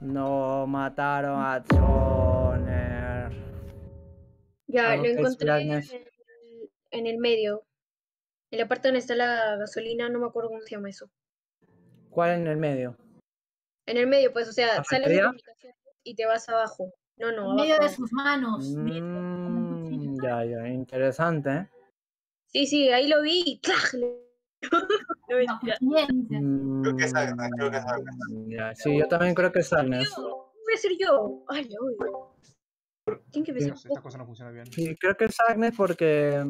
Speaker 2: No mataron a Soner.
Speaker 3: Ya,
Speaker 2: Ah,
Speaker 3: lo encontré en el, en el medio. En la parte donde está la gasolina, no me acuerdo cómo se llama eso.
Speaker 2: ¿Cuál en el medio?
Speaker 3: En el medio, pues, o sea, sales de
Speaker 2: ¿Cafetería?
Speaker 3: comunicaciones y te vas abajo. No, no,
Speaker 6: En medio de sus manos.
Speaker 2: Mm, ya, ya, interesante, ¿eh?
Speaker 3: Sí, sí, ahí lo vi y No, mentira.
Speaker 2: Creo
Speaker 9: que es Agnes, creo que es Agnes.
Speaker 2: Mm, sí, yo también creo que es Agnes.
Speaker 3: Voy a ser yo. Ay, voy. Tienen que pensar.
Speaker 7: Esta cosa no funciona bien.
Speaker 2: Sí, creo que es Agnes porque.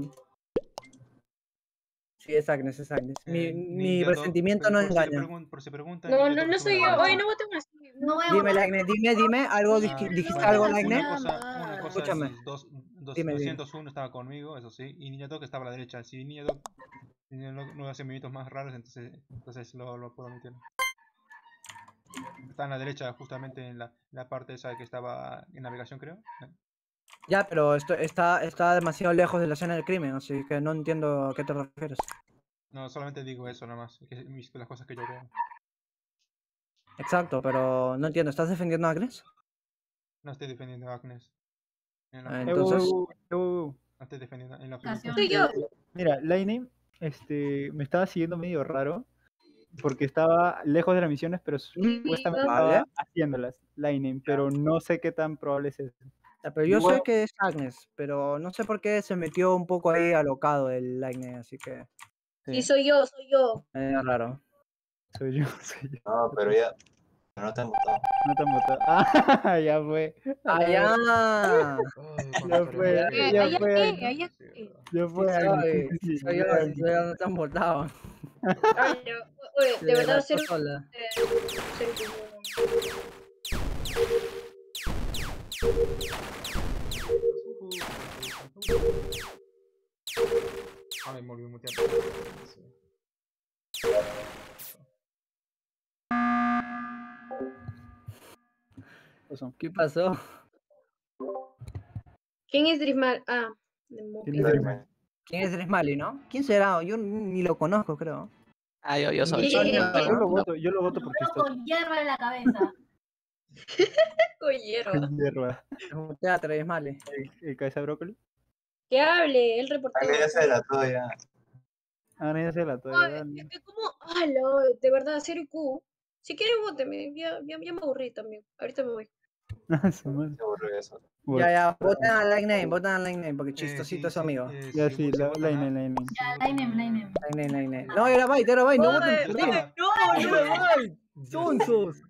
Speaker 2: Sí, es Agnes, es Agnes. Mi,
Speaker 7: Eh,
Speaker 2: mi
Speaker 7: por-
Speaker 2: no engaña.
Speaker 7: pregun- por si preguntan,
Speaker 3: No, no, no soy yo. Oye, no voten así.
Speaker 6: No voy a
Speaker 2: Dime. Agnes, dime, dime, algo,
Speaker 7: Ah,
Speaker 2: dij- dijiste algo,
Speaker 7: una
Speaker 2: Agnes.
Speaker 7: cosa, una cosa
Speaker 2: Escúchame.
Speaker 7: es dos, dos-
Speaker 2: Dime, dime.
Speaker 7: 201 estaba conmigo, eso sí, y Niñato que estaba a la derecha. Si Niñato no, no hace movimientos más raros, entonces, entonces lo, lo puedo omitir. Está en la derecha, justamente en la, la parte esa que estaba en navegación, creo.
Speaker 2: Ya, pero esto está, está demasiado lejos de la escena del crimen, así que no entiendo a qué te refieres.
Speaker 7: No, solamente digo eso nomás, que es las cosas que yo veo.
Speaker 2: Exacto, pero no entiendo. ¿Estás defendiendo a Agnes?
Speaker 7: No estoy defendiendo a Agnes. En
Speaker 2: Ah, entonces-
Speaker 8: Uh, uh, uh.
Speaker 7: No estoy defendiendo en
Speaker 3: yo.
Speaker 8: Mira, Laine este, me estaba siguiendo medio raro porque estaba lejos de las misiones, pero supuestamente
Speaker 2: Vale.
Speaker 8: estaba haciéndolas, Laine, pero no sé qué tan probable es eso.
Speaker 2: Pero yo sé que es Agnes, pero no sé por qué se metió un poco ahí alocado el Lightning, así que
Speaker 3: Sí, soy yo, soy yo.
Speaker 2: es raro.
Speaker 8: Soy yo, soy yo.
Speaker 9: No, pero ya. Pero no te han votado.
Speaker 8: No te han votado. Ah, ya fue.
Speaker 2: ¡Ah, ya!
Speaker 8: Ya fue, ya
Speaker 3: allá
Speaker 8: fue.
Speaker 3: qué,
Speaker 8: Agnes,
Speaker 3: allá qué.
Speaker 8: Ya fue. Ya
Speaker 2: no te han votado.
Speaker 3: Oye, de
Speaker 2: De
Speaker 3: verdad, ser
Speaker 7: Ah, me volví a
Speaker 2: ¿Qué pasó?
Speaker 3: ¿Quién es Drismal? Ah,
Speaker 8: ¿Quién es Drismal?
Speaker 2: ¿Quién es no? ¿Quién será? Yo ni lo conozco, creo.
Speaker 5: Ah, yo, yo soy.
Speaker 3: Sí.
Speaker 8: Yo lo voto, yo lo voto porque está
Speaker 6: con hierba en la cabeza.
Speaker 3: Con hierba.
Speaker 8: con hierba.
Speaker 2: Teatro, Dresmali.
Speaker 8: ¿El, el cabeza de brócoli?
Speaker 3: Que hable, él reportó.
Speaker 9: Agnes ya se delató ya.
Speaker 8: Ah, ya se
Speaker 3: es que como, ah, no, de verdad, ser Q. Si quiere, vóteme. Ya, ya, ya me aburrí también. Ahorita me voy.
Speaker 9: Se aburrió eso.
Speaker 2: Ya, ya, voten a Lightning, voten a Lightning, porque chistosito es amigo.
Speaker 8: Ya sí,
Speaker 7: a-
Speaker 8: Laine.
Speaker 6: Ya, Lainem, Lainem.
Speaker 2: Lightning, Lightning. No, era Byte, era Byte, no voten por.
Speaker 3: No,
Speaker 2: No era Byte. Sonsos.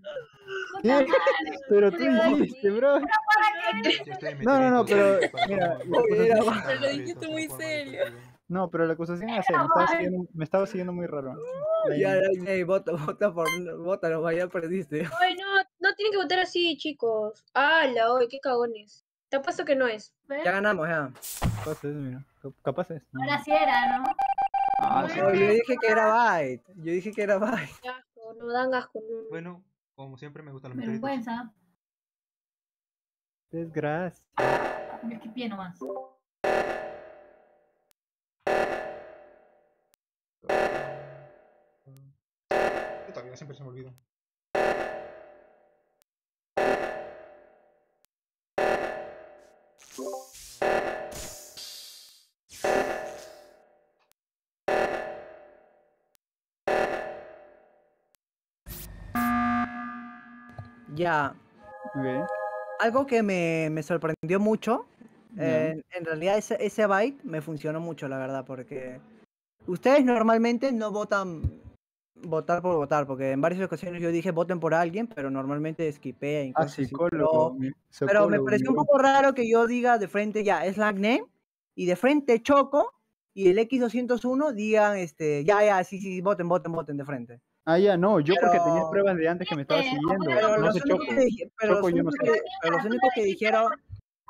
Speaker 8: ¿Qué? Pero tú dijiste, bro. No, no, no, pero, mira,
Speaker 2: era Byte.
Speaker 3: Pero lo dijiste muy serio.
Speaker 8: No, pero la acusación era seria, me estaba siguiendo, me estaba siguiendo muy raro.
Speaker 2: Ya,
Speaker 8: Laine.
Speaker 2: Lightning, vota, vota por, vótalo, ya perdiste.
Speaker 3: Ay, no, no tienen que votar así, chicos. Ah, la hoy, qué cagones. Te apuesto que no es.
Speaker 2: Ya ganamos, ya.
Speaker 8: Capaz es, mira. Cap- Capaz es.
Speaker 6: Ahora sí era, ¿no?
Speaker 8: Ah, sí.
Speaker 2: No, yo dije que era Byte. Yo dije que era Byte.
Speaker 3: Asco, no dan asco. No, no.
Speaker 7: Bueno, como siempre me gustan los.
Speaker 6: Vergüenza.
Speaker 8: Desgracia.
Speaker 6: Yo esquipié nomás.
Speaker 7: Todavía siempre se me olvida.
Speaker 2: Ya.
Speaker 8: Ok.
Speaker 2: Algo que me, me sorprendió mucho. Eh, en realidad, ese, ese byte me funcionó mucho, la verdad, porque ustedes normalmente no votan votar por votar, porque en varias ocasiones yo dije voten por alguien, pero normalmente skipea y
Speaker 8: Ah, psicólogo.
Speaker 2: Pero me pareció un poco raro que yo diga de frente ya, es name y de frente Choco y el X201 digan, este, ya, ya, sí, sí, voten, voten, voten de frente.
Speaker 8: Ah, ya, no, yo porque tenía
Speaker 2: Pero-
Speaker 8: pruebas de antes que me estaba siguiendo.
Speaker 6: pero
Speaker 2: Pero
Speaker 8: No
Speaker 2: los únicos que, pero los únicos pero los únicos que dijeron,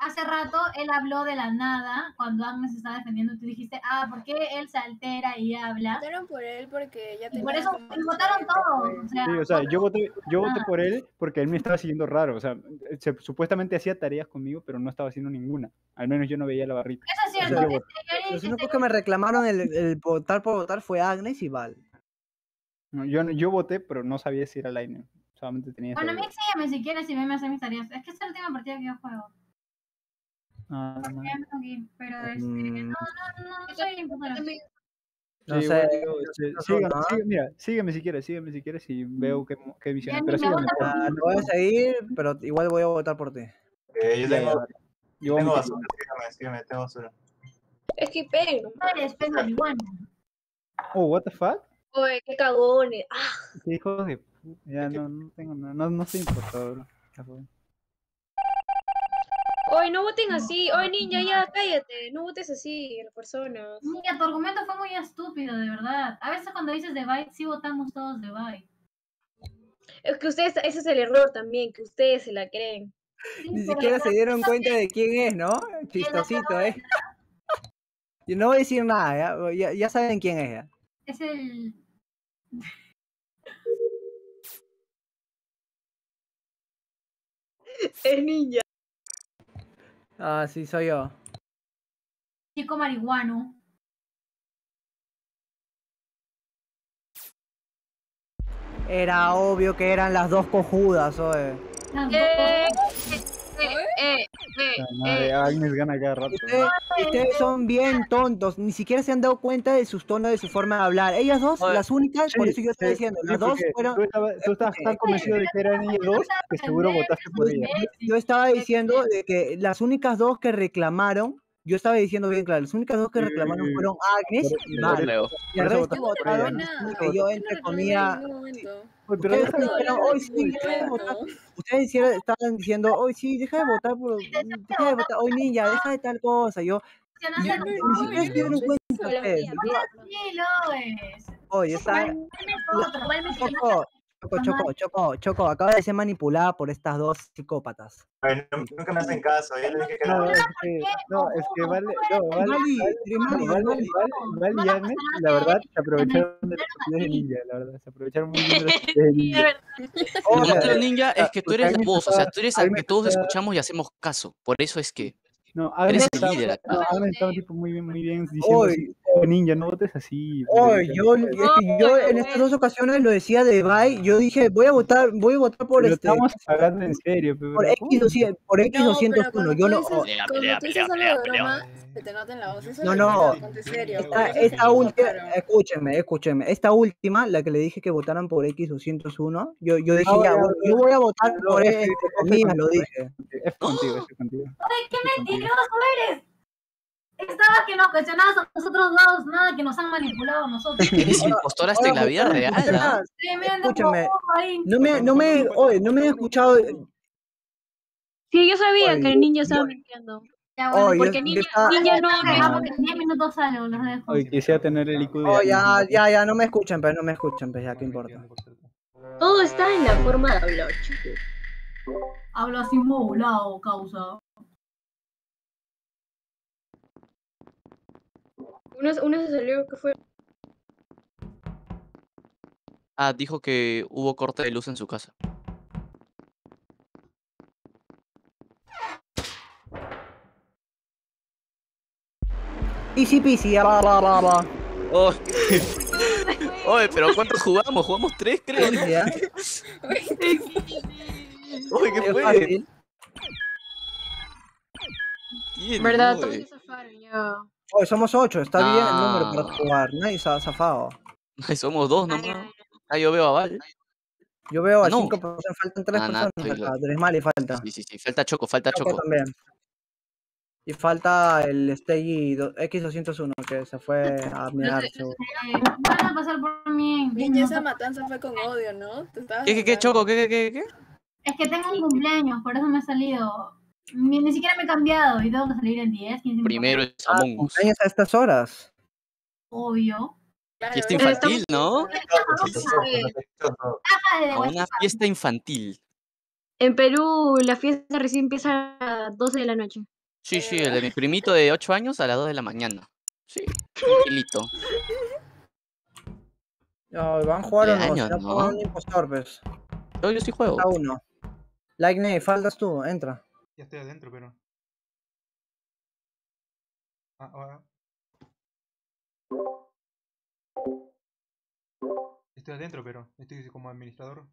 Speaker 6: Hace rato él habló de la nada cuando Agnes estaba defendiendo. Tú dijiste, ah, ¿por qué él se altera y habla?
Speaker 10: Votaron por él porque ya
Speaker 6: Y por eso votaron todos. O sea,
Speaker 8: Sí, o sea, yo voté, yo voté por él porque él me estaba siguiendo raro. O sea, se- supuestamente hacía tareas conmigo, pero no estaba haciendo ninguna. Al menos yo no veía la barrita.
Speaker 6: Eso es cierto.
Speaker 8: yo voté.
Speaker 6: este, Yari,
Speaker 2: los
Speaker 6: este,
Speaker 2: únicos que me reclamaron el, el votar por votar fue Agnes y Val.
Speaker 8: No, yo, no- yo voté, pero no sabía si era Laine. O solamente tenía
Speaker 6: Bueno, a mí sígueme si quieres y veme hacer mis tareas. Es que esta es la última partida que yo juego.
Speaker 8: Ah, no.
Speaker 6: pero este,
Speaker 2: Mm.
Speaker 6: no, no, no, no soy impostora.
Speaker 2: No
Speaker 8: Sí,
Speaker 2: sé.
Speaker 8: igual este, mira, sígueme si quieres, sígueme si quieres y veo qué, qué misiones.
Speaker 6: Ya,
Speaker 8: Pero sígueme.
Speaker 2: Ah, no voy a seguir, pero igual voy a votar por ti.
Speaker 9: Eh, yo tengo,
Speaker 8: Yo
Speaker 9: tengo basura, sígueme, sígueme, tengo basura.
Speaker 3: Es que peguen.
Speaker 6: No eres pez marihuana.
Speaker 8: Oh, what the fuck?
Speaker 3: Oye, qué cagones. Ah,
Speaker 8: Qué hijos de Ya no, no tengo nada. No, no soy impostor, bro.
Speaker 3: Oye, no voten así. Oye, ninja, ya, cállate. No votes así a las personas.
Speaker 6: Niña, tu argumento fue muy estúpido, de verdad. A veces cuando dices de Byte, sí votamos todos de Byte.
Speaker 3: Es que ustedes, ese es el error también, que ustedes se la creen.
Speaker 6: Sí,
Speaker 2: Ni siquiera se dieron cuenta de quién es, ¿no? Chistosito, ¿eh? Yo no voy a decir nada, ¿ya? Ya, ya saben quién es, ¿ya?
Speaker 6: Es el.
Speaker 3: Es ninja.
Speaker 2: Ah, sí, soy yo.
Speaker 6: chico marihuano.
Speaker 2: Era obvio que eran las dos cojudas, oye.
Speaker 6: Las dos.
Speaker 3: Eh, eh, eh,
Speaker 8: Agnes gana cada rato.
Speaker 2: Ustedes, ustedes son bien tontos, ni siquiera se han dado cuenta de sus tonos, de su forma de hablar. Ellas dos,
Speaker 5: Oye,
Speaker 2: las únicas, por
Speaker 8: Sí,
Speaker 2: eso yo estoy diciendo,
Speaker 8: sí,
Speaker 2: las dos fueron...
Speaker 8: Tú estabas, tú estabas tan convencido de que eran ellas dos que seguro votaste por ella.
Speaker 2: Yo estaba diciendo de que las únicas dos que reclamaron, yo estaba diciendo bien claro, las únicas dos que reclamaron fueron Agnes
Speaker 8: Por-
Speaker 2: y
Speaker 8: por-
Speaker 2: Mar.
Speaker 5: Leo.
Speaker 2: Y el
Speaker 8: por
Speaker 2: resto
Speaker 8: por
Speaker 2: votaron que yo, entre comillas,
Speaker 8: pero
Speaker 2: Ustedes
Speaker 8: de-
Speaker 2: dijeron, hoy sí, deja de votar. Ustedes estaban diciendo, hoy sí, deja de votar por, deja de votar, hoy ninja, deja de tal cosa. Yo,
Speaker 6: Ya no
Speaker 2: y-
Speaker 6: sé,
Speaker 2: y ni siquiera se dieron cuenta ustedes. Yo,
Speaker 6: Sí, lo es.
Speaker 2: Oye, está, Choco, Choco, Choco, Choco, acaba de ser manipulada por estas dos psicópatas.
Speaker 9: Ay, no- nunca me hacen caso, ya les dije que
Speaker 8: No,
Speaker 9: no.
Speaker 8: es que, no, es que vale, no, vale,
Speaker 2: Mali,
Speaker 8: vale, vale, vale, vale y Agnes, la verdad, se aprovecharon de las de ninja, la verdad, se aprovecharon muy bien de las de ninja.
Speaker 5: Lo ninja, es que tú
Speaker 8: porque
Speaker 5: eres la voz, o sea, tú eres al que todos escuchamos y hacemos caso. Por eso es que.
Speaker 8: No,
Speaker 5: Eres
Speaker 8: Agnes
Speaker 5: el
Speaker 8: estaba,
Speaker 5: líder acá.
Speaker 8: no, Agnes estaba tipo muy bien, muy bien diciendo
Speaker 2: Oye.
Speaker 8: así, "Oh, ninja, no votes así.
Speaker 2: Oye, yo, en estas dos ocasiones lo decía de bye, yo dije, voy a votar, voy a votar por
Speaker 8: Pero
Speaker 2: este,
Speaker 8: estamos hablando en serio, pero
Speaker 2: por X200, por X201, yo no, oh,
Speaker 5: Pelea,
Speaker 10: Cuando
Speaker 5: pelea,
Speaker 10: tú dices
Speaker 5: pelea,
Speaker 10: algo de
Speaker 5: pelea,
Speaker 10: se te nota en la voz. Eso
Speaker 2: No, no.
Speaker 10: serio.
Speaker 2: esta, última, escúchenme, escúchenme, esta última, la que le dije que votaran por X201, yo, yo dije, ya, voy- yo voy a votar
Speaker 8: no,
Speaker 2: por
Speaker 8: es
Speaker 2: este, lo dije.
Speaker 8: Es contigo, es contigo.
Speaker 6: Oye, qué mentiroso eres. Estaba que nos cuestionabas a nosotros dos, nada que nos han manipulado a nosotros.
Speaker 5: Eres impostor hasta en la vida real,
Speaker 2: escúchame, no me, no me, oye, no me he escuchado,
Speaker 3: Sí, yo sabía
Speaker 2: Oye,
Speaker 3: que el ninja estaba
Speaker 2: yo-
Speaker 3: mintiendo.
Speaker 6: Ya, bueno,
Speaker 2: oye,
Speaker 3: Porque
Speaker 2: yo-
Speaker 3: ninja no me...
Speaker 6: porque en 10 minutos salgo, los dejo.
Speaker 8: Oye, quisiera tener el IQ de
Speaker 2: oh, ya, ya, ya, no me escuchan, pero no me escuchan, pues ya, ¿qué importa?
Speaker 3: Todo está en la forma de hablar, chicos.
Speaker 6: Hablo así modulado, causa.
Speaker 3: Uno, uno se salió, ¿qué fue?
Speaker 5: Ah, dijo que hubo corte de luz en su casa.
Speaker 2: Easy peasy, va, va, va, va.
Speaker 5: Oh. Oye, pero ¿cuántos jugamos? Jugamos tres, creo. Oye, ¿qué fue?
Speaker 3: ¿Verdad?
Speaker 5: oye.
Speaker 3: Todos se zafaron ya.
Speaker 2: Oye, somos ocho, está bien el número para jugar, nadie se ha zafado.
Speaker 5: Ay, Somos dos nomás. Ah, yo veo a Val.
Speaker 2: Yo veo
Speaker 5: Ah,
Speaker 2: a
Speaker 5: no.
Speaker 2: cinco personas, faltan tres
Speaker 5: Ah, nah,
Speaker 2: personas
Speaker 5: loco.
Speaker 2: tres mal y falta.
Speaker 5: Sí, sí, sí. Falta Choco, falta
Speaker 2: Choco
Speaker 5: Choco.
Speaker 2: también. Y falta el Stegi do- X201 que se fue a mirar su...
Speaker 6: Van a pasar por mí en 10
Speaker 10: Niña, esa matanza fue con odio, ¿no?
Speaker 5: ¿Qué, qué, qué. Choco? ¿Qué, qué, qué, qué?
Speaker 6: Es que tengo un cumpleaños, por eso me he salido. Ni, ni siquiera me he cambiado y tengo que salir en 10, 15 minutos.
Speaker 5: Primero es
Speaker 2: Ah,
Speaker 5: Among Us.
Speaker 2: cumpleaños a estas horas.
Speaker 6: Obvio.
Speaker 10: Claro,
Speaker 5: Fiesta infantil, ¿no? A una fiesta infantil.
Speaker 3: En Perú la fiesta recién empieza a las 12 de la noche.
Speaker 5: Sí, sí, el de mi primito de 8 años a las 2 de la mañana. Sí, tranquilito.
Speaker 2: No, van a jugar o no, si no un impostor, pues.
Speaker 5: Yo, yo sí juego.
Speaker 2: Falta uno. Like Ney, faltas tú, entra.
Speaker 7: Ya estoy adentro, pero. Ah, ahora. Estoy adentro, pero estoy como administrador.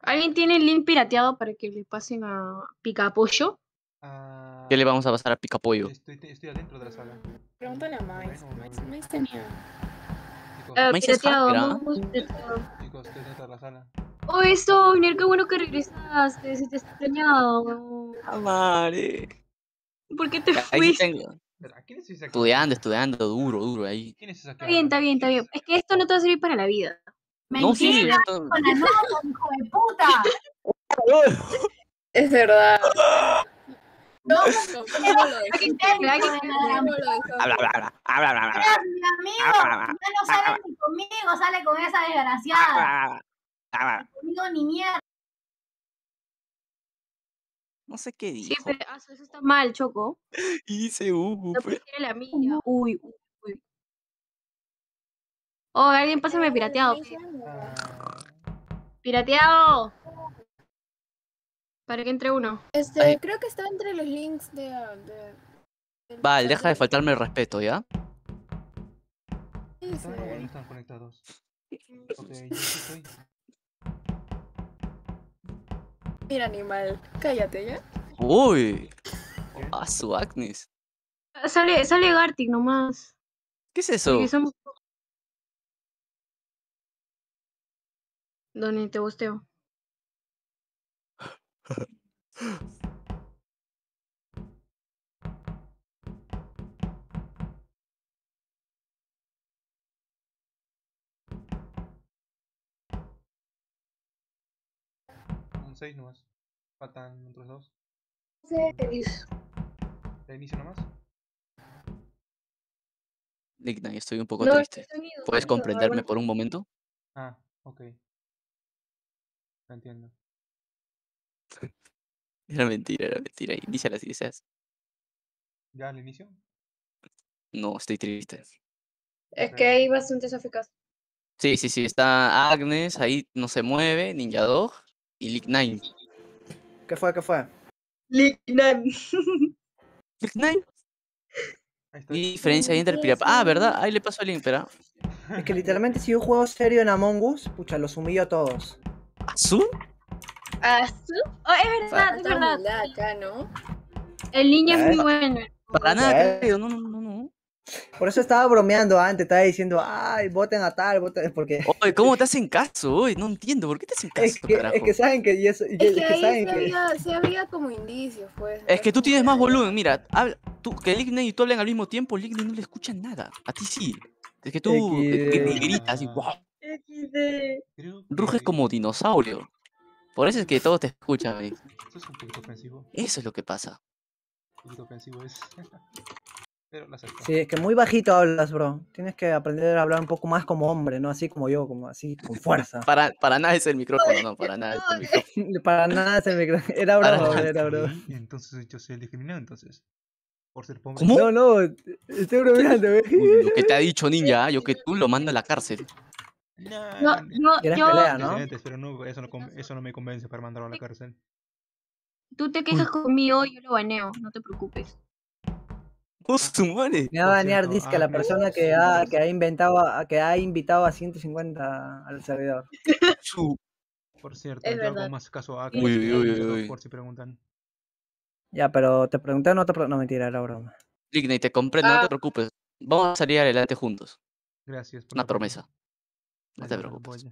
Speaker 3: ¿Alguien tiene el link pirateado para que le pasen a Picapollo?
Speaker 7: Ah,
Speaker 5: ¿Qué le vamos a pasar a Picapollo?
Speaker 7: Estoy, estoy adentro de la sala.
Speaker 10: Pregúntale a Mais. Mais, Mais tenía.
Speaker 3: Ah,
Speaker 5: Maíz es
Speaker 7: chicos, estoy dentro de la sala.
Speaker 3: Oh, eso, Nir, qué bueno que regresaste. Se te ha extrañado.
Speaker 5: Madre.
Speaker 3: ¿Por qué te fuiste?
Speaker 7: ¿quién es?
Speaker 5: Estudiando, estudiando, duro, duro ahí.
Speaker 7: ¿Quién es?
Speaker 3: Está bien, está bien, está bien. Es que esto no te va a servir para la vida.
Speaker 5: No, sí,
Speaker 6: Mentira,
Speaker 5: esto-
Speaker 6: con la nota, hijo de puta.
Speaker 10: Es verdad.
Speaker 6: No,
Speaker 10: ¿Cómo cómo lo
Speaker 6: Aquí
Speaker 10: dejaste?
Speaker 6: tengo,
Speaker 3: Hay que-
Speaker 6: hijo de la
Speaker 10: ¿Cómo
Speaker 6: gran
Speaker 10: lo dejaste?
Speaker 5: Habla, habla, habla, habla, habla.
Speaker 6: Mi amigo, ya no sale ni conmigo, sale con esa desgraciada.
Speaker 5: habla, habla.
Speaker 6: Conmigo ni mierda.
Speaker 5: No sé qué
Speaker 3: Sí,
Speaker 5: dijo.
Speaker 3: pero ah, eso está mal, Choco.
Speaker 5: Y dice
Speaker 3: No
Speaker 5: pues.
Speaker 3: prefiere la mía. Uy, uy, uy. Oh, alguien pásame pirateado. Pirateado. Para que entre uno.
Speaker 10: Este, creo que está entre los links de. ah, de
Speaker 5: deja de faltarme el respeto, ¿ya?
Speaker 10: Sí,
Speaker 7: ¿Están o no
Speaker 10: sí.
Speaker 7: están conectados? Ok, yo estoy.
Speaker 10: Mira, animal. Cállate ya.
Speaker 5: Uy.
Speaker 7: ¿Qué?
Speaker 5: A su Agnes.
Speaker 3: Ah, Sale, sale Gartic nomás.
Speaker 5: ¿Qué es eso?
Speaker 3: Somos... Donde te gusteo.
Speaker 7: Un 6 nomás. Faltan otros dos.
Speaker 3: Feliz.
Speaker 7: ¿De inicio nomás?
Speaker 5: Digna, estoy un poco
Speaker 3: No,
Speaker 5: triste.
Speaker 3: sonido,
Speaker 5: ¿Puedes
Speaker 3: sonido,
Speaker 5: comprenderme por un momento?
Speaker 7: Ah, ok. Lo entiendo.
Speaker 5: Era mentira, era mentira. Inicia las ideas.
Speaker 7: ¿Ya al inicio?
Speaker 5: No, estoy triste.
Speaker 3: Es que hay bastantes AFKs.
Speaker 5: Sí, sí, sí. Está Agnes, ahí no se mueve, Ninja Dog y Lick Nine.
Speaker 2: ¿Qué fue? ¿Qué fue?
Speaker 5: Lick Nine.
Speaker 7: Ahí
Speaker 5: ¿Qué
Speaker 7: estoy.
Speaker 5: diferencia hay entre el pirata? Ah, ¿verdad? Ahí le paso el link, espera.
Speaker 2: Es que literalmente si yo juego serio en Among Us, pucha, los humillo a todos.
Speaker 5: ¿Azul?
Speaker 3: ¿Azul? Oh, es verdad, es verdad.
Speaker 10: humildad acá, ¿no?
Speaker 3: El niño es muy bueno.
Speaker 5: Para nada, creo. No, no, no, no.
Speaker 2: Por eso estaba bromeando antes, estaba diciendo, ay, voten a tal, voten, porque
Speaker 5: Oye, ¿cómo te hacen caso? Oye, no entiendo. ¿Por qué te hacen caso,
Speaker 2: es que,
Speaker 5: carajo?
Speaker 2: es que saben que, y eso- y que-
Speaker 10: Es que
Speaker 2: es que
Speaker 10: ahí
Speaker 2: saben
Speaker 10: se
Speaker 2: que
Speaker 10: había, se había como indicios, pues.
Speaker 5: Es que tú tienes más volumen, mira, habla, tú, que Ligney y tú hablen al mismo tiempo, Ligney no le escucha nada, a ti sí. Es que tú gri- gritas así, wow, ruges
Speaker 7: que
Speaker 5: como dinosaurio. Por eso es que todos te escuchan, ¿ves?
Speaker 7: Eso es un poquito ofensivo.
Speaker 5: eso es lo que pasa.
Speaker 7: Un poquito ofensivo es. Pero lo acepto.
Speaker 2: Sí, es que muy bajito hablas, bro. Tienes que aprender a hablar un poco más como hombre, no así como yo, como así, con fuerza.
Speaker 5: Para, para nada es el micrófono, no, para nada es el micrófono.
Speaker 2: Para nada se me cre- Era broma, era broma.
Speaker 7: Entonces yo soy el discriminado entonces. Por ser pobre.
Speaker 5: ¿Cómo?
Speaker 2: No, no, estoy bromeando, güey.
Speaker 5: Lo que te ha dicho Ninja, yo que tú lo mando a la cárcel.
Speaker 7: No,
Speaker 3: No, yo,
Speaker 2: ¿Quieres
Speaker 3: yo,
Speaker 2: pelea, no?
Speaker 7: Pero no, eso, no, eso no me convence para mandarlo a la cárcel.
Speaker 3: tú te quejas conmigo, yo lo baneo, no te preocupes.
Speaker 2: Me va a banear,
Speaker 7: cierto,
Speaker 2: dice que la persona que ha, que ha inventado, a- que ha invitado a 150 al servidor.
Speaker 7: Por cierto,
Speaker 3: Es
Speaker 7: yo hago
Speaker 3: verdad.
Speaker 7: más caso a
Speaker 5: Uy, uy, uy, uy.
Speaker 7: por si preguntan.
Speaker 2: Ya, pero te pregunté o no te pregunté. No, mentira, era broma.
Speaker 5: Ligney, te comprendo, no
Speaker 3: Ah.
Speaker 5: te preocupes. Vamos a salir adelante juntos.
Speaker 7: Gracias. por
Speaker 5: Una promesa. No te preocupes.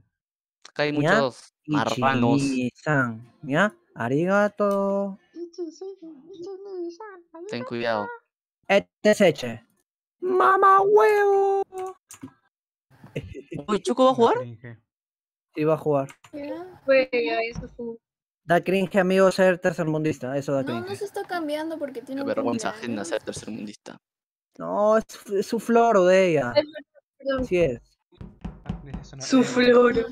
Speaker 5: Acá hay muchos marranos.
Speaker 2: ¿ya? Arigato.
Speaker 5: Ten cuidado.
Speaker 2: Este es Eche. ¡Mamá huevo!
Speaker 5: Uy, ¿Choco va a jugar?
Speaker 7: cringe.
Speaker 2: Sí, va a jugar. Da cringe, amigo, ser tercermundista. Eso da
Speaker 10: No, no
Speaker 2: cringe.
Speaker 10: se está cambiando porque tiene
Speaker 5: Qué
Speaker 10: un
Speaker 5: vergüenza ajena ser tercermundista.
Speaker 2: No, es, es su floro de ella.
Speaker 3: Perdón.
Speaker 2: Sí es.
Speaker 3: Su
Speaker 7: hay-
Speaker 3: flor.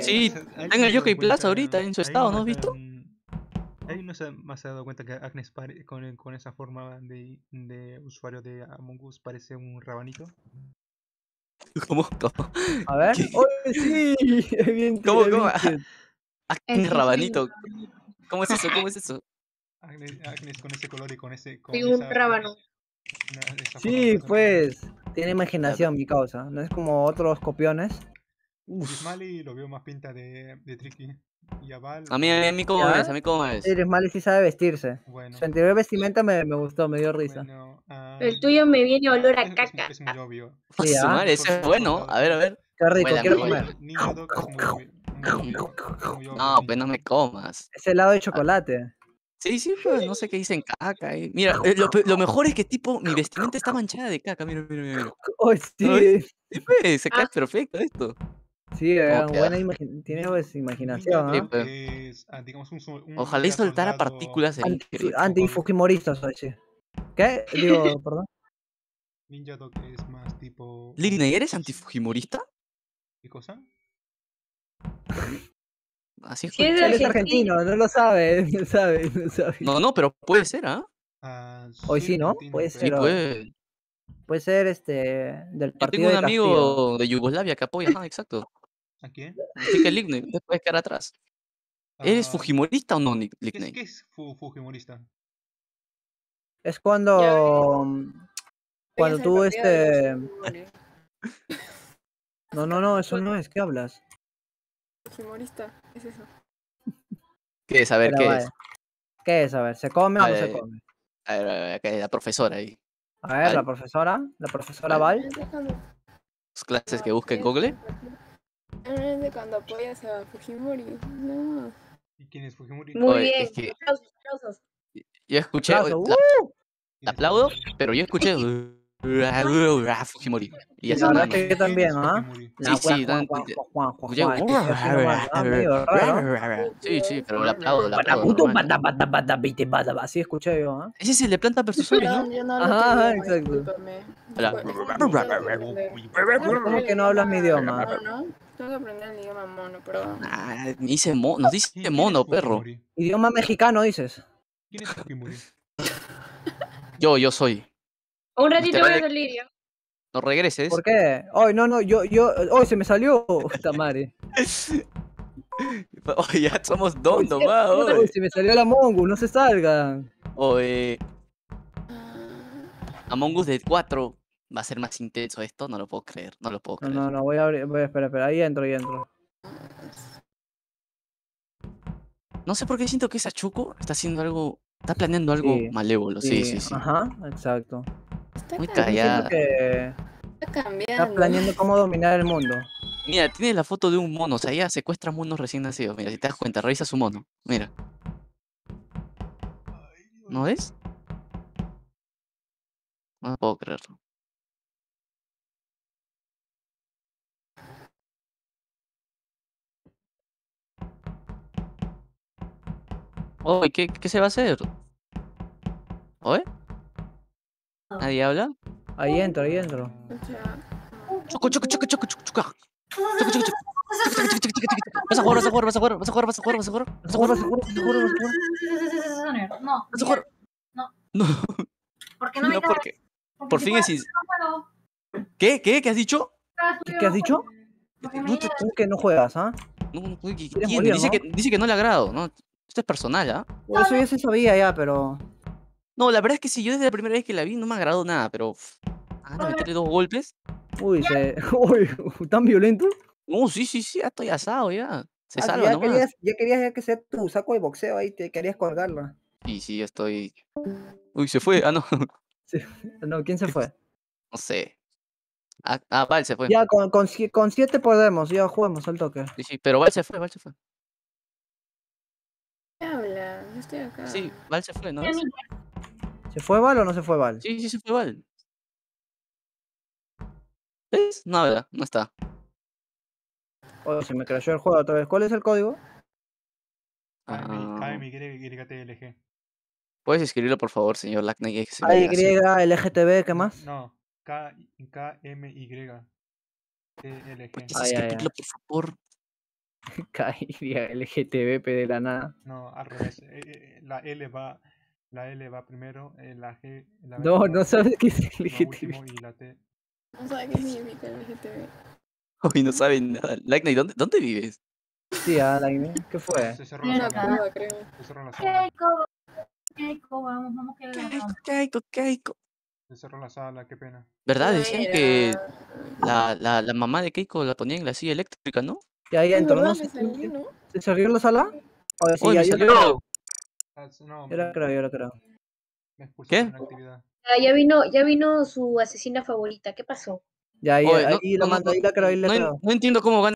Speaker 5: Sí, en el Jockey Plaza ahorita, en su estado, ¿no has visto?
Speaker 7: Ahí no se, más se ha dado cuenta que Agnes pare- con, con esa forma de, de usuario de Among Us parece un rabanito.
Speaker 5: ¿Cómo? ¿Cómo?
Speaker 2: A ver. ¡Oye, sí! Es bien
Speaker 5: ¿Cómo,
Speaker 2: bien
Speaker 5: cómo? Agnes
Speaker 3: sí,
Speaker 5: Rabanito. ¿Cómo es eso? ¿Cómo es eso?
Speaker 7: Agnes, Agnes con ese color y con ese. Con
Speaker 3: Soy un rábano.
Speaker 7: una-
Speaker 2: Sí, pues. Tiene imaginación, mi causa. No es como otros copiones.
Speaker 7: Gismali lo veo más pinta de, de Tricky. Y a Val.
Speaker 5: A mí, a mí, a mí cómo es, a mí cómo es.
Speaker 2: Iris Mali sí sabe vestirse.
Speaker 7: Bueno.
Speaker 2: Su anterior vestimenta me, me gustó, me dio risa.
Speaker 7: Bueno, ah,
Speaker 3: El tuyo me viene olor a
Speaker 7: es, es-
Speaker 3: caca.
Speaker 7: es muy obvio.
Speaker 2: Sí, ¿ah?
Speaker 5: madre, ese es bueno. A ver, a ver.
Speaker 2: Qué rico,
Speaker 5: a
Speaker 2: quiero comer.
Speaker 5: No, pues no me comas.
Speaker 2: Es helado de chocolate.
Speaker 5: Sí, sí, pues no sé qué dicen caca. eh. Mira, eh, lo, lo mejor es que tipo, mi vestimenta está manchada de caca. Mira, mira, mira. mira.
Speaker 2: Oh, sí.
Speaker 5: Sí, pues, se cae
Speaker 3: Ah.
Speaker 5: perfecto esto.
Speaker 2: Sí, eh, buena imagi- tiene pues, imaginación, ¿ah?
Speaker 5: Sí, pues.
Speaker 7: es, ah, digamos, un, un
Speaker 5: Ojalá y soltara
Speaker 7: soldado-
Speaker 5: partículas sería
Speaker 2: Anti, sí. ¿Qué? Digo, perdón.
Speaker 7: Ninja Dog es más tipo.
Speaker 5: Ligney, ¿eres antifujimorista?
Speaker 7: ¿Qué cosa?
Speaker 5: Así es.
Speaker 3: Sí, es
Speaker 5: pues.
Speaker 2: Él es
Speaker 3: argentino.
Speaker 2: no lo sabe, no sabe, no sabe.
Speaker 5: No, no, pero puede ser, ¿ah?
Speaker 7: Ah,
Speaker 2: Hoy
Speaker 7: soy
Speaker 2: sí, ¿no? Puede
Speaker 5: Sí,
Speaker 2: ser,
Speaker 7: pero-
Speaker 2: o-
Speaker 5: puede.
Speaker 2: Puede ser este del
Speaker 5: Yo
Speaker 2: partido
Speaker 5: tengo un
Speaker 2: de
Speaker 5: amigo de Yugoslavia que apoya, ajá, exacto.
Speaker 7: ¿A quién?
Speaker 5: Así que Ligney, te puedes quedar atrás. ¿Eres
Speaker 7: Ah,
Speaker 5: fujimorista o no, Ni-
Speaker 7: ¿Qué es,
Speaker 5: Ligney?
Speaker 7: qué es fu- Fujimorista?
Speaker 2: Es cuando cuando
Speaker 10: Oye,
Speaker 2: tú este. No, no, no, eso no es, ¿qué hablas?
Speaker 10: Fujimorista, es eso.
Speaker 5: ¿Qué es? A ver,
Speaker 2: Espera,
Speaker 5: ¿qué
Speaker 2: vaya.
Speaker 5: es?
Speaker 2: ¿Qué es? A ver, ¿se come o
Speaker 5: A
Speaker 2: no se
Speaker 5: ver,
Speaker 2: come?
Speaker 5: A ver, a ver, acá hay la profesora ahí.
Speaker 2: A ver, la
Speaker 5: ¿Val?
Speaker 2: profesora, la profesora
Speaker 5: ¿Val? Sus clases que busca en Google.
Speaker 10: Es de cuando apoyas a Fujimori. No.
Speaker 7: ¿Y quién es Fujimori?
Speaker 3: Muy
Speaker 5: Oye,
Speaker 3: bien.
Speaker 5: es que-
Speaker 3: Aplausos, aplausos.
Speaker 5: Yo escuché.
Speaker 2: Aplauso,
Speaker 5: la-
Speaker 2: ¡uh!
Speaker 7: ¿Quién es
Speaker 5: aplaudo, pero yo escuché. Fujimori. Y ya
Speaker 2: la
Speaker 5: dañó.
Speaker 2: que yo también,
Speaker 7: ¿Quién es
Speaker 2: ¿ah? La
Speaker 5: Sí, sí,
Speaker 2: ¿ah? Medio raro.
Speaker 5: Sí, sí, pero le aplaudo, le aplaudo.
Speaker 2: Batabutum,
Speaker 5: normal.
Speaker 2: bata, bata, bata, bite, bata, Así escuché yo, ¿ah?
Speaker 5: Ese es el de Planta Zombies, ¿no?
Speaker 10: Perdón, yo no lo
Speaker 2: Ajá,
Speaker 10: tengo,
Speaker 2: exacto. ¿Cómo que no hablas mi idioma?
Speaker 10: Tengo que aprender el idioma mono, pero...
Speaker 5: Ah, dice mo- nos dice
Speaker 7: ¿Quién- quién
Speaker 5: mono, perro.
Speaker 2: Idioma mexicano, dices.
Speaker 7: ¿Quién es Fujimori?
Speaker 5: Yo, yo soy.
Speaker 3: Un ratito voy a salir ya.
Speaker 5: No regreses.
Speaker 2: ¿Por qué? Hoy no, no, yo, yo, hoy se me salió. Puta madre.
Speaker 5: Oye, ya somos dos nomás,
Speaker 2: Hoy
Speaker 5: oye.
Speaker 2: se me salió la Mongo, no se salgan.
Speaker 5: Oye,
Speaker 10: Ah,
Speaker 5: Among Us de 4 va a ser más intenso esto, no lo puedo creer, no lo puedo
Speaker 2: No,
Speaker 5: creer.
Speaker 2: no, no, voy a abrir, voy a esperar, espera, ahí entro, ahí entro.
Speaker 5: No sé por qué siento que esa Choco está haciendo algo, está planeando algo
Speaker 2: Sí,
Speaker 5: malévolo, sí, sí, sí.
Speaker 2: Ajá, exacto.
Speaker 10: Está
Speaker 5: Muy callada.
Speaker 2: que
Speaker 10: Está
Speaker 2: está
Speaker 10: cambiando.
Speaker 2: planeando cómo dominar el mundo.
Speaker 5: Mira, tiene la foto de un mono, o sea, ella secuestra monos recién nacidos. Mira, si te das cuenta, revisa su mono. Mira, ¿no ves? No puedo creerlo. Oye, ¿qué, ¿qué se va a hacer? ¿Oye? ¿Nadie habla?
Speaker 2: Ahí entro, ahí entro.
Speaker 5: Choco, choco, choco, choco, choco, choco. Choco, choco, choco. Vas a jugar, vas a jugar, vas a jugar, vas a jugar, vas a jugar, vas a jugar, vas a jugar,
Speaker 2: Seguro, seguro, seguro, seguro.
Speaker 6: No,
Speaker 5: vas a jugar.
Speaker 6: No.
Speaker 5: No,
Speaker 6: porque no me
Speaker 5: no,
Speaker 6: cabe,
Speaker 5: porque por fin es
Speaker 6: no.
Speaker 5: ¿Qué? ¿Qué? ¿Qué has dicho?
Speaker 2: ¿Qué, qué has
Speaker 6: no
Speaker 2: dicho?
Speaker 5: No
Speaker 6: me
Speaker 2: ¿Cómo que no juegas, ah?
Speaker 5: No, no, ¿qui- qui-
Speaker 2: ¿Quieres
Speaker 5: ¿Quién?
Speaker 2: morir,
Speaker 5: Dice
Speaker 2: no?
Speaker 5: que, dice que no le agrado, ¿no? Esto es personal, ¿ah?
Speaker 2: Por eso ya se sabía ya, pero.
Speaker 5: No, la verdad es que sí, yo desde la primera vez que la vi no me agradó nada, pero... Ah, no, meterle dos golpes.
Speaker 2: Uy, se. Uy, tan violento.
Speaker 5: No, sí, sí, sí, ya estoy asado, ya. Se
Speaker 2: Ah,
Speaker 5: salva
Speaker 2: ya
Speaker 5: nomás.
Speaker 2: querías, ya querías ya que ser tu saco de boxeo ahí, te querías colgarla.
Speaker 5: Sí, sí, ya estoy... Uy, se fue. Ah, no.
Speaker 2: No, ¿quién se fue?
Speaker 5: No sé. Ah, ah, Val se fue.
Speaker 2: Ya, con, con, con siete podemos, ya juguemos al toque.
Speaker 5: Sí, sí, pero Val se fue, Val se fue. Sí, Val se fue, ¿no?
Speaker 2: ¿Se fue Val o no se fue Val?
Speaker 5: Sí, sí, se fue Val. ¿Ves? No, ¿verdad? No está.
Speaker 2: Oh, se me crashó el juego otra vez. ¿Cuál es el código?
Speaker 7: KM,
Speaker 5: Ah,
Speaker 7: KMYTLG.
Speaker 5: ¿Puedes escribirlo, por favor, señor me
Speaker 2: AY, ¿qué más?
Speaker 7: No, KMY.
Speaker 5: ¿Puedes
Speaker 2: Ah,
Speaker 5: escribirlo, por favor?
Speaker 2: KY, LGTB, P de la nada.
Speaker 7: No, al revés. eh, eh, la L va, la L va primero, eh, la G, la B
Speaker 2: No,
Speaker 7: va
Speaker 2: no sabes qué es LGTB.
Speaker 7: y la T.
Speaker 10: No sabe qué significa LGTB.
Speaker 5: Hoy no saben nada. Lackney, ¿dónde, ¿dónde vives?
Speaker 2: Sí, Alain, ¿qué fue?
Speaker 7: Se cerró la
Speaker 10: cueva, creo.
Speaker 7: Se cerró la sala.
Speaker 6: Keiko, Keiko, vamos, vamos que
Speaker 5: Keiko, Keiko, Keiko.
Speaker 7: Se cerró la sala, qué pena.
Speaker 5: ¿Verdad? Decían que la, la, la mamá de Keiko la ponía en la silla eléctrica, ¿no?
Speaker 2: Y ahí
Speaker 10: verdad,
Speaker 2: no
Speaker 10: me
Speaker 2: sé.
Speaker 10: salí, ¿no?
Speaker 2: ¿Se salió en la sala? Oye, sí,
Speaker 5: Uy,
Speaker 2: ya,
Speaker 5: me salió.
Speaker 7: Ah, no,
Speaker 2: Yo la creo, yo la creo.
Speaker 7: me
Speaker 5: ¿Qué?
Speaker 3: Ah, ya vino, ya vino su asesina favorita. ¿Qué pasó?
Speaker 2: Ya, ahí,
Speaker 5: Oye, no-
Speaker 2: ahí la
Speaker 5: no- no-
Speaker 2: mando, ahí la creo, ahí la creo.
Speaker 5: no entiendo cómo gana